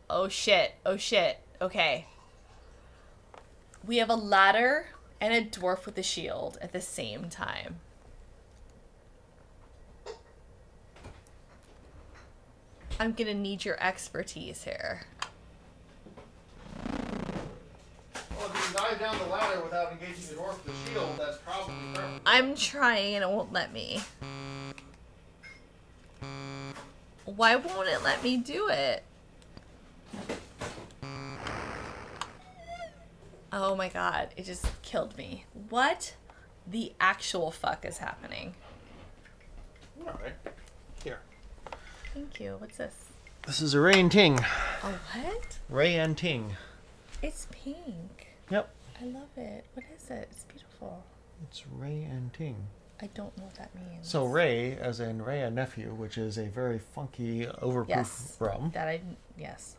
Oh shit. Oh shit. Okay. We have a ladder and a dwarf with a shield at the same time. I'm gonna need your expertise here. Well, if you can dive down the ladder without engaging the dwarf with the shield, that's probably. I'm trying and it won't let me. Why won't it let me do it? Oh my god, it just killed me. What the actual fuck is happening? All right. Here. Thank you. What's this? This is a Wray and Ting. A what? Wray and Ting. It's pink. Yep. I love it. What is it? It's beautiful. It's Wray and Ting. I don't know what that means. So Wray, as in Wray and Nephew, which is a very funky overproof yes, rum, that I. Yes.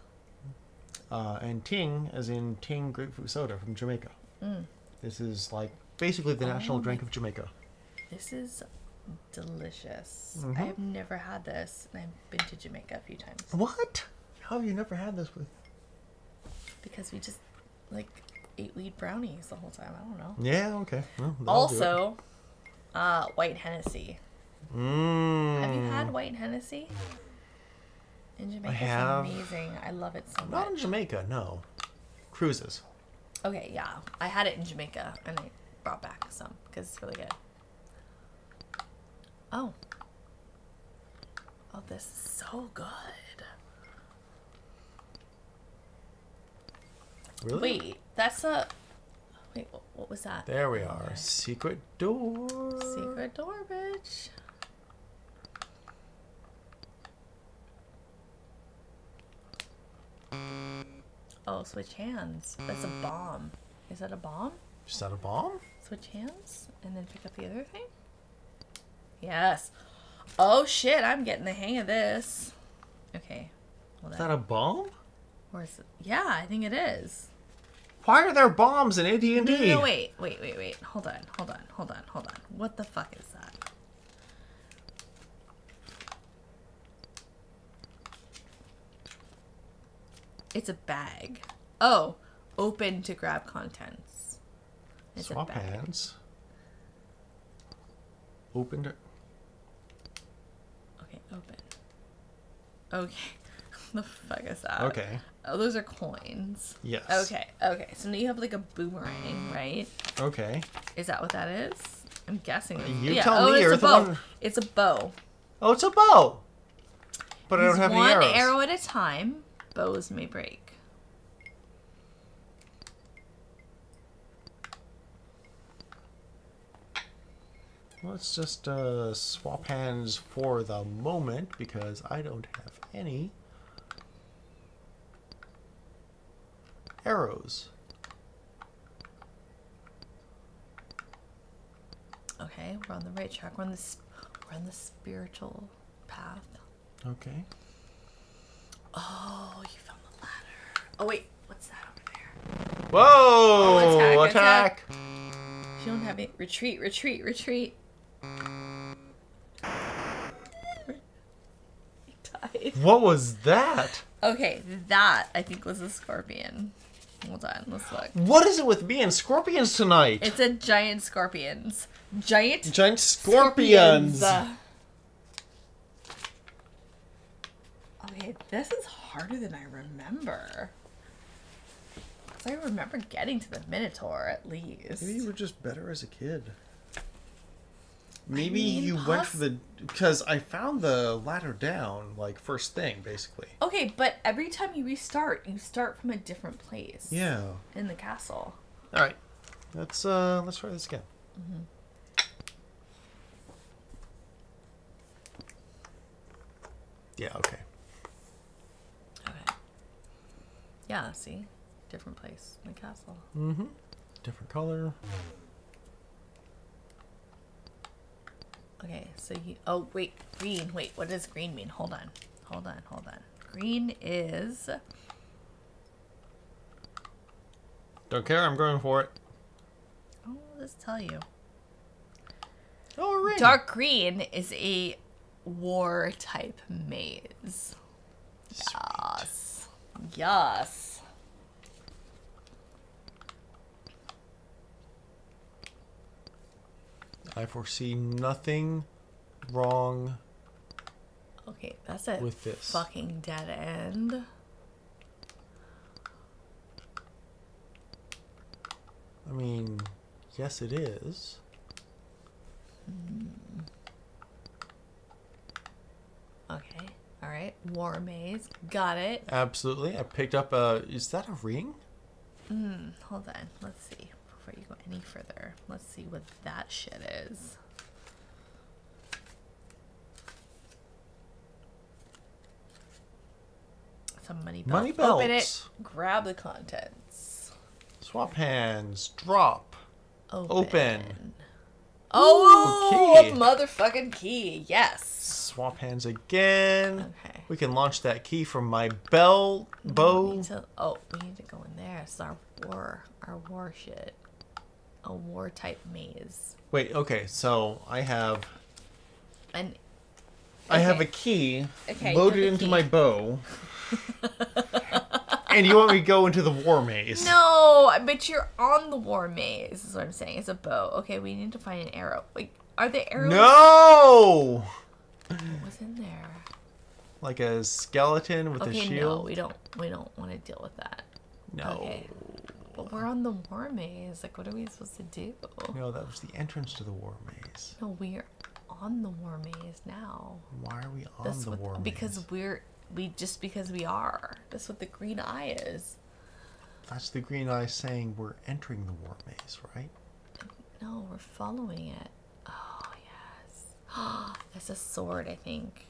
Uh, and Ting, as in Ting grapefruit soda from Jamaica. Mm. This is like basically the national Oh drink of Jamaica. This is delicious. Mhm. I've never had this, and I've been to Jamaica a few times What? How have you never had this with? because we just like ate weed brownies the whole time. I don't know. Yeah. Okay. Well, that'll do it. Also, uh, white Hennessy. Mm. Have you had white Hennessy? In Jamaica, have. amazing. I love it so much. Not in. Jamaica, no. Cruises. Okay, yeah, I had it in Jamaica, and I brought back some because it's really good. Oh. Oh, this is so good. Really? Wait, that's a. Wait, what was that? There we are. Secret door. Secret door, bitch. Oh, switch hands. That's a bomb. Is that a bomb? Is that a bomb? Switch hands and then pick up the other thing? Yes. Oh shit, I'm getting the hang of this. Okay. Is that a bomb? Where's it? Yeah, I think it is. Why are there bombs in AD&D? No, no, wait, wait, wait, wait. Hold on, hold on, hold on, hold on. What the fuck is that? It's a bag. Oh, open to grab contents. It's Swap a bag. hands. Open to. Okay, open. Okay. the fuck is that? Okay. Oh, those are coins. Yes. Okay, okay. So now you have like a boomerang, right? Okay. Is that what that is? I'm guessing. You yeah. tell oh, me, it's a bow. one- It's a bow. Oh, it's a bow. But I don't have one arrow at a time. Bows may break. Let's just uh, swap hands for the moment because I don't have any arrows. Okay, we're on the right track. We're on this. We're on the spiritual path. Okay. Oh, you found the ladder. Oh wait, what's that over there? Whoa! attack, attack! You don't have it. Retreat, retreat, retreat. What was that? Okay, that I think was a scorpion. Hold on, let's look. What is it with me and scorpions tonight? It's a giant scorpions. Giant Giant scorpions. Uh, Okay, this is harder than I remember. 'Cause I remember getting to the Minotaur at least. Maybe you were just better as a kid. Maybe mean, you went for the because I found the ladder down like first thing basically. Okay, but every time you restart, you start from a different place. Yeah. In the castle. All right. Let's uh let's try this again. Yeah. Okay. Okay. Yeah, see? Different place in the castle. Mm-hmm. Different color. Okay, so you. Oh, wait. Green. Wait, what does green mean? Hold on. Hold on, hold on. Green is. Don't care. I'm going for it. Oh, let's tell you. Oh, a ring. Dark green is a war type maze. Yes. Yes. I foresee nothing wrong. Okay, that's it. With this. fucking dead end. I mean, yes, it is. Hmm. Okay. Right. War maze. Got it. Absolutely. I picked up a. Is that a ring? Hmm, hold on. Let's see. Before you go any further, let's see what that shit is. Some money belts. Money Open belts. it. Grab the contents. Swap hands. Drop. Open. Open. Oh, Ooh, key. a motherfucking key. Yes. Swap hands again. Okay. We can launch that key from my bell bow. to- oh, we need to go in there. It's our war, our war shit. A war type maze. Wait. Okay. So I have. And I have a key Okay, loaded into key. my bow. and you want me to go into the war maze? no, but you're on the war maze. Is what I'm saying. It's a bow. Okay, we need to find an arrow. Like, are the arrows? No! What's in there? Like a skeleton with a Okay, no, we don't. We don't want to deal with that. No. Okay. But we're on the war maze. Like, what are we supposed to do? No, that was the entrance to the war maze. No, we're on the war maze now. Why are we on That's the what war maze? because we're we just because we are. That's what the green eye is. That's the green eye saying we're entering the war maze, right? No, we're following it. Oh yes. That's a sword, I think.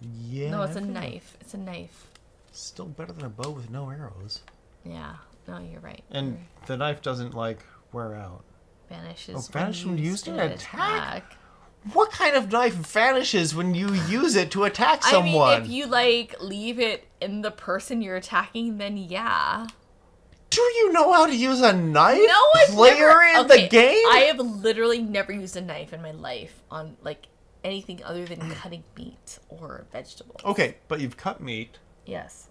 Yeah. no, it's a I feel knife. It's a knife. Still better than a bow with no arrows. Yeah. No, you're right. And You're- the knife doesn't like wear out. vanishes. Oh, vanish when used to in attack? What kind of knife vanishes when you use it to attack someone? I mean, if you like leave it in the person you're attacking, then yeah. Do you know how to use a knife? No, I've Player never, in okay, the game? I have literally never used a knife in my life on like anything other than mm. cutting meat or vegetables. Okay, but you've cut meat. Yes.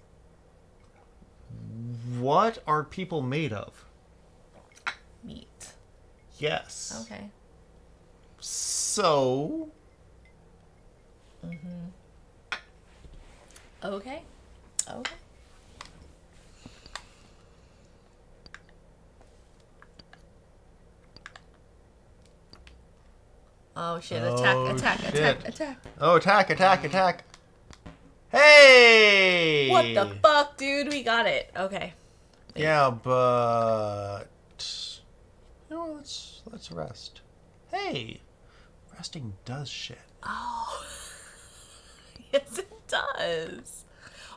What are people made of? Meat. Yes. Okay. So, mm-hmm. Okay. Okay. Oh shit, attack, Oh, attack, shit. attack, attack. oh, attack, attack, attack. Hey! What the fuck, dude? We got it. Okay. Yeah, but you know, let's let's rest. Hey, resting does shit. Oh. yes, it does.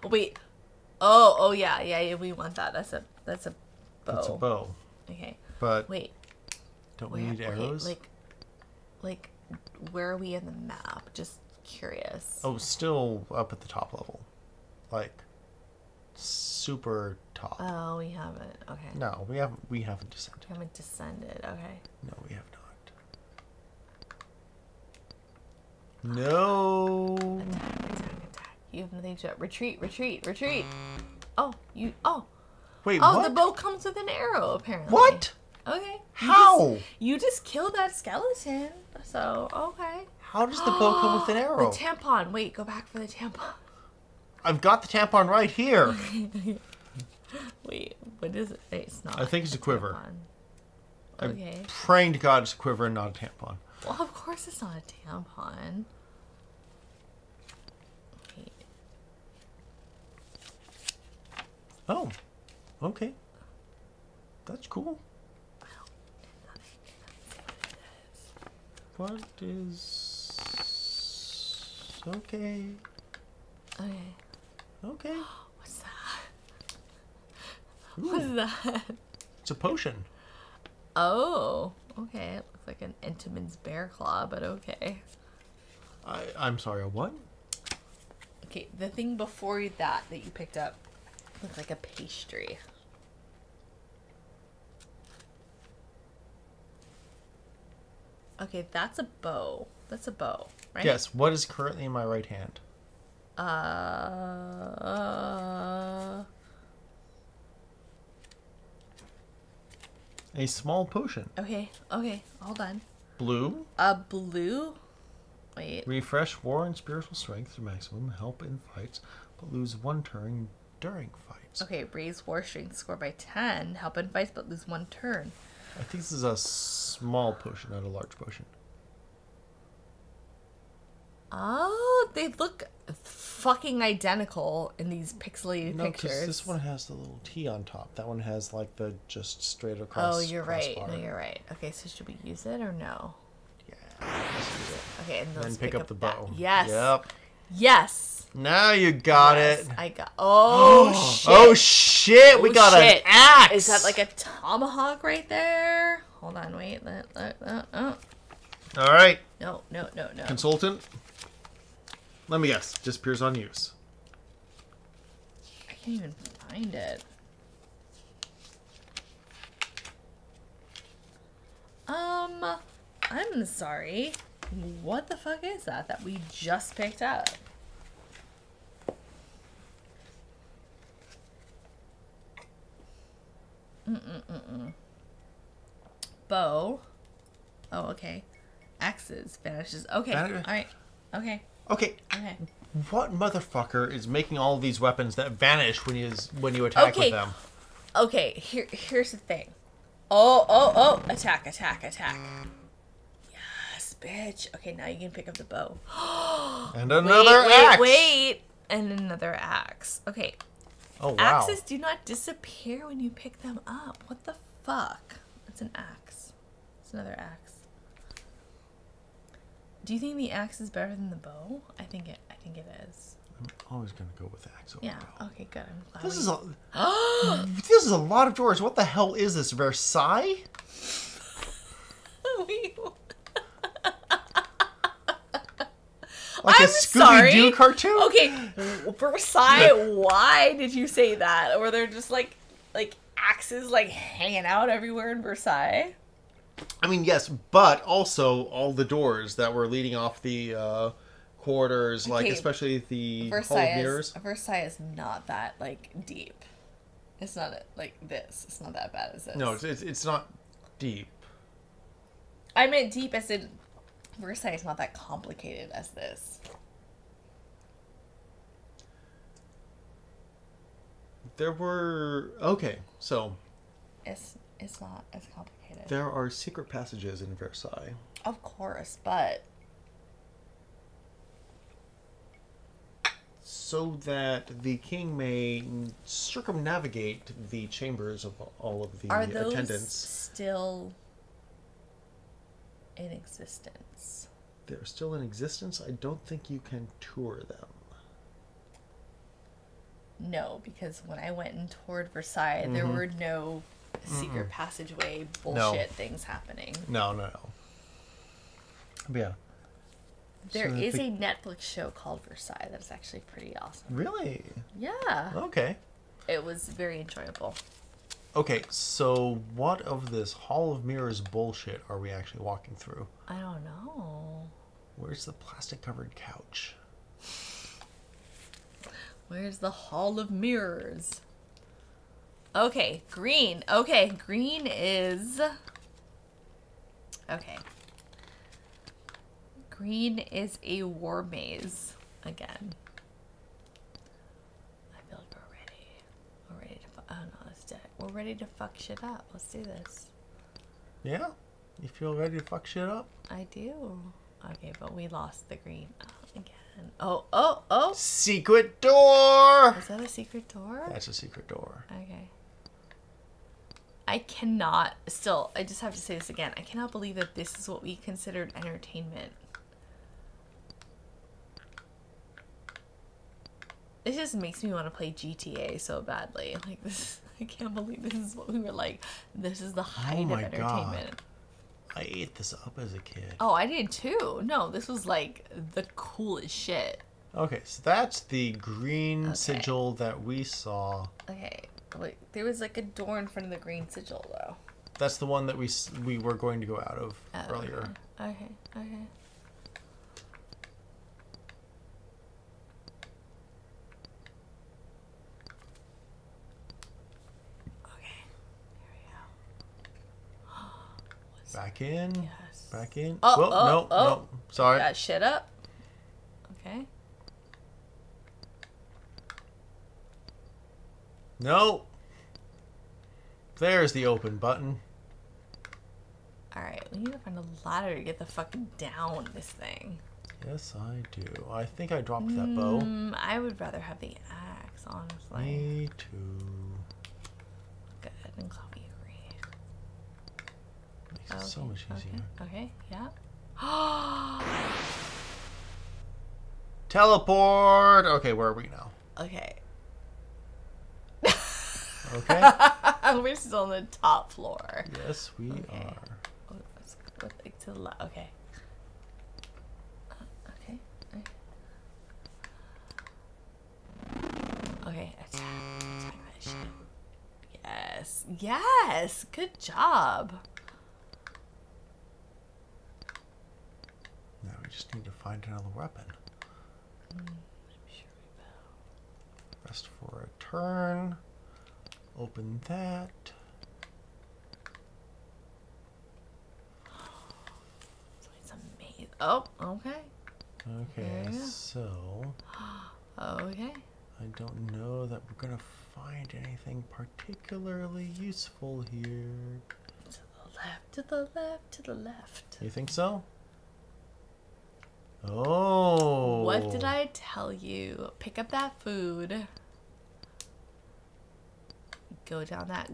Oh, wait. Oh, oh yeah, yeah, yeah. We want that. That's a that's a bow. It's a bow, Okay. but Wait. don't we need okay, arrows? like, like, where are we in the map? Just curious. oh, still up at the top level, like super top. Oh, we haven't. Okay. no, we haven't. We haven't descended. We haven't descended. Okay. No, we have not. No. Attack, attack, attack. You have nothing to retreat, retreat, retreat. Oh, you. Oh, Wait, oh, what? the bow comes with an arrow. Apparently. What? Okay. You How? just- You just killed that skeleton. So okay. How does the bow come with an arrow? The tampon. Wait, go back for the tampon. I've got the tampon right here. Wait, what is it? It's not. I think it's a quiver. tampon. I'm Okay. praying to God it's a quiver and not a tampon. Well, of course it's not a tampon. Wait. Oh, okay. That's cool. What is okay? Okay. Okay, What's that? What's that? it's a potion. Oh, okay. It looks like an Entenmann's bear claw, but okay. I, I'm sorry. A what? Okay, the thing before that that you picked up looks like a pastry. Okay, that's a bow. That's a bow, right? Yes. What is currently in my right hand? Uh, A small potion. okay, okay, hold on. Blue. A blue. Wait. Refresh war and spiritual strength to maximum. Help in fights, but lose one turn during fights. Okay, raise war strength score by 10. Help in fights, but lose one turn. I think this is a small potion, not a large potion. Oh, they look fucking identical in these pixelated No, pictures. this one has the little T on top. That one has like the just straight across. Oh, you're right. crossbar. No, you're right. Okay, so should we use it or no? Yeah. let's do it. Okay, and Then let's pick, up, the that. bow. Yes. Yep. Yes. Now you got Yes, it. I got. Oh, shit. Oh shit! we Oh, got shit. an axe. Is that like a tomahawk right there? Hold on, wait. Let, let, oh. All right, No, no, no, no. consultant. Let me guess. Disappears on use. I can't even find it. Um, I'm sorry. What the fuck is that that we just picked up? Mm-mm-mm-mm. Bow. Oh, okay. Axes vanishes. Okay. Van- All right. Okay. Okay. Okay. What motherfucker is making all these weapons that vanish when you when you attack Okay. with them? Okay, here here's the thing. Oh, oh, oh, attack, attack, attack. Bitch. Okay, now you can pick up the bow. And another wait, axe. Wait, wait. And another axe. Okay. Oh wow. Axes do not disappear when you pick them up. What the fuck? It's an axe. It's another axe. Do you think the axe is better than the bow? I think it I think it is. I'm always gonna go with axe over Yeah. bow. Okay, good. I'm glad. This is a this is a lot of drawers. What the hell is this? Versailles? Like a I'm Scooby Doo cartoon? Okay, Versailles. why did you say that? Or they're just like like axes like hanging out everywhere in Versailles? I mean, yes, but also all the doors that were leading off the uh, quarters, like especially the Hall of Versailles. Mirrors. Versailles is not that like deep. It's not like this. It's not that bad as this. No, it's, it's it's not deep. I meant deep as in Versailles is not that complicated as this. There were okay, so It's it's not as complicated. there are secret passages in Versailles. of course, but so that the king may circumnavigate the chambers of all of the are those attendants. still in existence? They're still in existence. I don't think you can tour them. No, because when I went and toured Versailles, there Mm-hmm. were no secret passageway bullshit things happening. No, no, no. But yeah. There So is the- a Netflix show called Versailles that's actually pretty awesome. Really? Yeah, Okay. it was very enjoyable. Okay, so what of this Hall of Mirrors bullshit are we actually walking through? I don't know. Where's the plastic covered couch? Where's the Hall of Mirrors? Okay, green. Okay, green is. Okay. Green is a war maze again. I feel like we're ready. We're ready to. Fu- oh no, that's dead. We're ready to fuck shit up. Let's do this. Yeah? You feel ready to fuck shit up? I do. Okay, but we lost the green oh, again. Oh, oh, oh! Secret door! Is that a secret door? That's a secret door. Okay. I cannot, still, I just have to say this again. I cannot believe that this is what we considered entertainment. This just makes me want to play GTA so badly. Like, this, I can't believe this is what we were like. This is the oh height my of God. entertainment. I ate this up as a kid. Oh, I did too. No, this was like the coolest shit. Okay, so that's the green Okay. sigil that we saw. Okay, wait, there was like a door in front of the green sigil though. That's the one that we we were going to go out of Oh, earlier. Okay. Okay, here we go. What's Back in. Yes. Back in. Oh, Whoa, oh, no, oh. no. Sorry. that shit up? Okay. No. There's the open button. Alright, we need to find a ladder to get the fuck down this thing. Yes, I do. I think I dropped that bow. Mm, I would rather have the axe, honestly. Me too. Good, and Chloe agree. Makes it so much easier. Okay, yeah. Teleport. Okay, where are we now? okay. Okay. We're still on the top floor. yes, we Okay. are. Oh, let's go to the left. Okay. Uh, okay. Okay. Okay. Attack. Attack that shit. Yes. Yes. Good job. Now we just need to find another weapon. I'm sure we will. Rest for a turn. Open that. It's amazing. Oh, okay. Okay, so Okay. I don't know that we're gonna find anything particularly useful here. To the left, to the left, to the left. You think so? Oh. What did oh. I tell you? Pick up that food. Go down that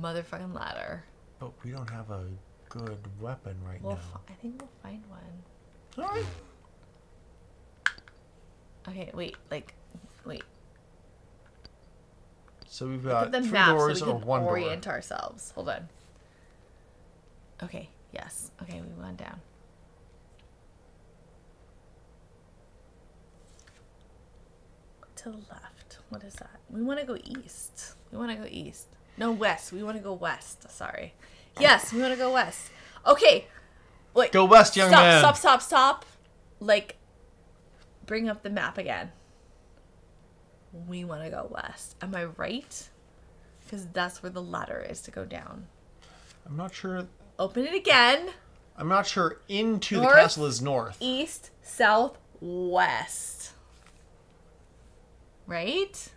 motherfucking ladder. But we don't have a good weapon right We'll now. I think we'll find one. All right. Okay, wait, like, wait. So we've got the three map so doors we or can one orient door. ourselves. Hold on. Okay, yes. Okay, we went down. To the left. What is that? We want to go east. We want to go east. No, west. We want to go west. Sorry. Yes, we want to go west. Okay. Wait. Go west, young stop, man. Stop, stop, stop. Like, bring up the map again. We want to go west. Am I right? because that's where the ladder is to go down. I'm not sure. Open it again. I'm not sure into North, the castle is north. East, south, west. Right?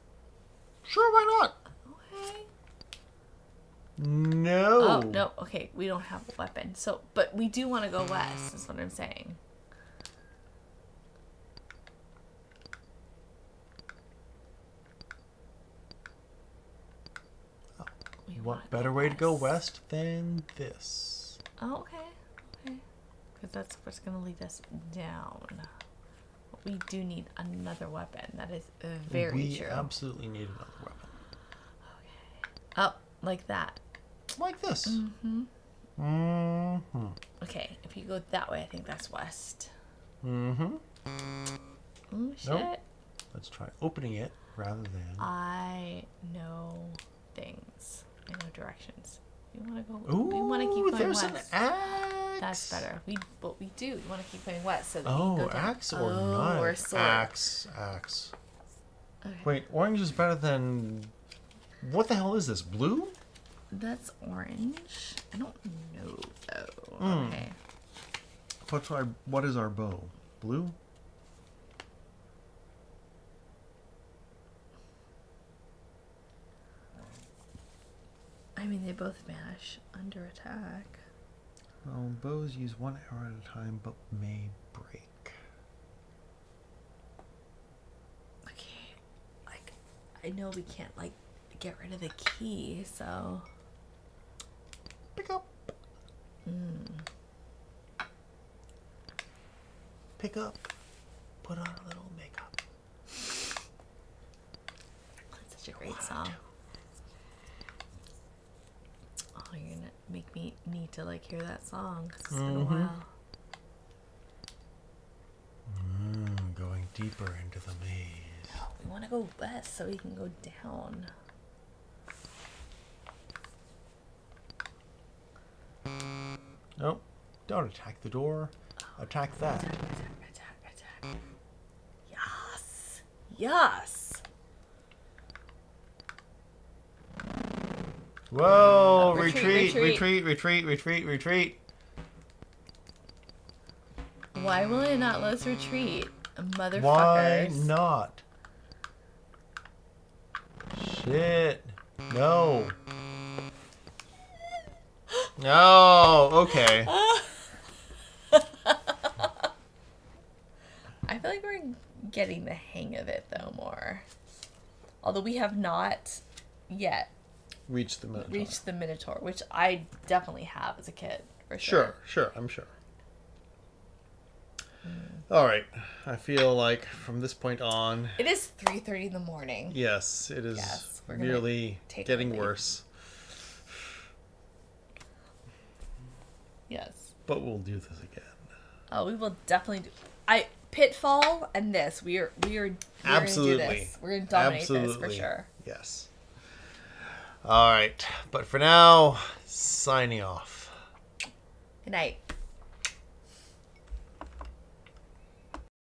Sure, why not? Okay. No. Oh no. Okay, we don't have a weapon. So, but we do want to go west. Is what I'm saying. Oh, we What better way to go west. west than this? Oh, okay. Okay. Because that's what's going to lead us down. We do need another weapon. That is uh, very we true. absolutely need another weapon. Okay. Oh, like that. Like this. Mm-hmm. Mm-hmm. Okay, if you go that way, I think that's west. Mm-hmm. Oh, shit. Nope. Let's try opening it rather than. I know things. I know directions. We want to go. Ooh, we want to keep going there's west. an axe. That's better. We, but we do. We want to keep going west so that we Oh, can go down. axe or oh, knife? Or sword. Axe, axe. Okay. Wait, orange is better than. What the hell is this? Blue? That's orange. I don't know though. Hmm. Okay. What's our? What is our bow? Blue? I mean, they both vanish under attack. Well, bows use one arrow at a time, but may break. Okay. Like, I know we can't like get rid of the key, so. Pick up. Hmm. Pick up. Put on a little makeup. That's such a great song. You're gonna make me need to like hear that song. 'cause It's been a Mhm. while. Mm, going deeper into the maze. We want to go west so we can go down. Nope. Don't attack the door. Attack that. Attack, attack, attack. Yes. Yes. Whoa! Uh, retreat, Retreat, retreat. retreat, retreat. Why will it not let us retreat? Motherfuckers. Why not? Shit. No. No. Okay. I feel like we're getting the hang of it though more. Although we have not yet Reach the Minotaur. reached the Minotaur, which I definitely have as a kid, for Sure, sure. sure, I'm sure. All right. I feel like from this point on, It is three thirty in the morning. yes, it is Yes, we're gonna merely take getting worse. Yes. But we'll do this again. Oh, we will definitely do. I Pitfall and this. We are we are we're Absolutely. Gonna do this. We're gonna dominate this for sure. Yes. All right. But for now, signing off. Good night.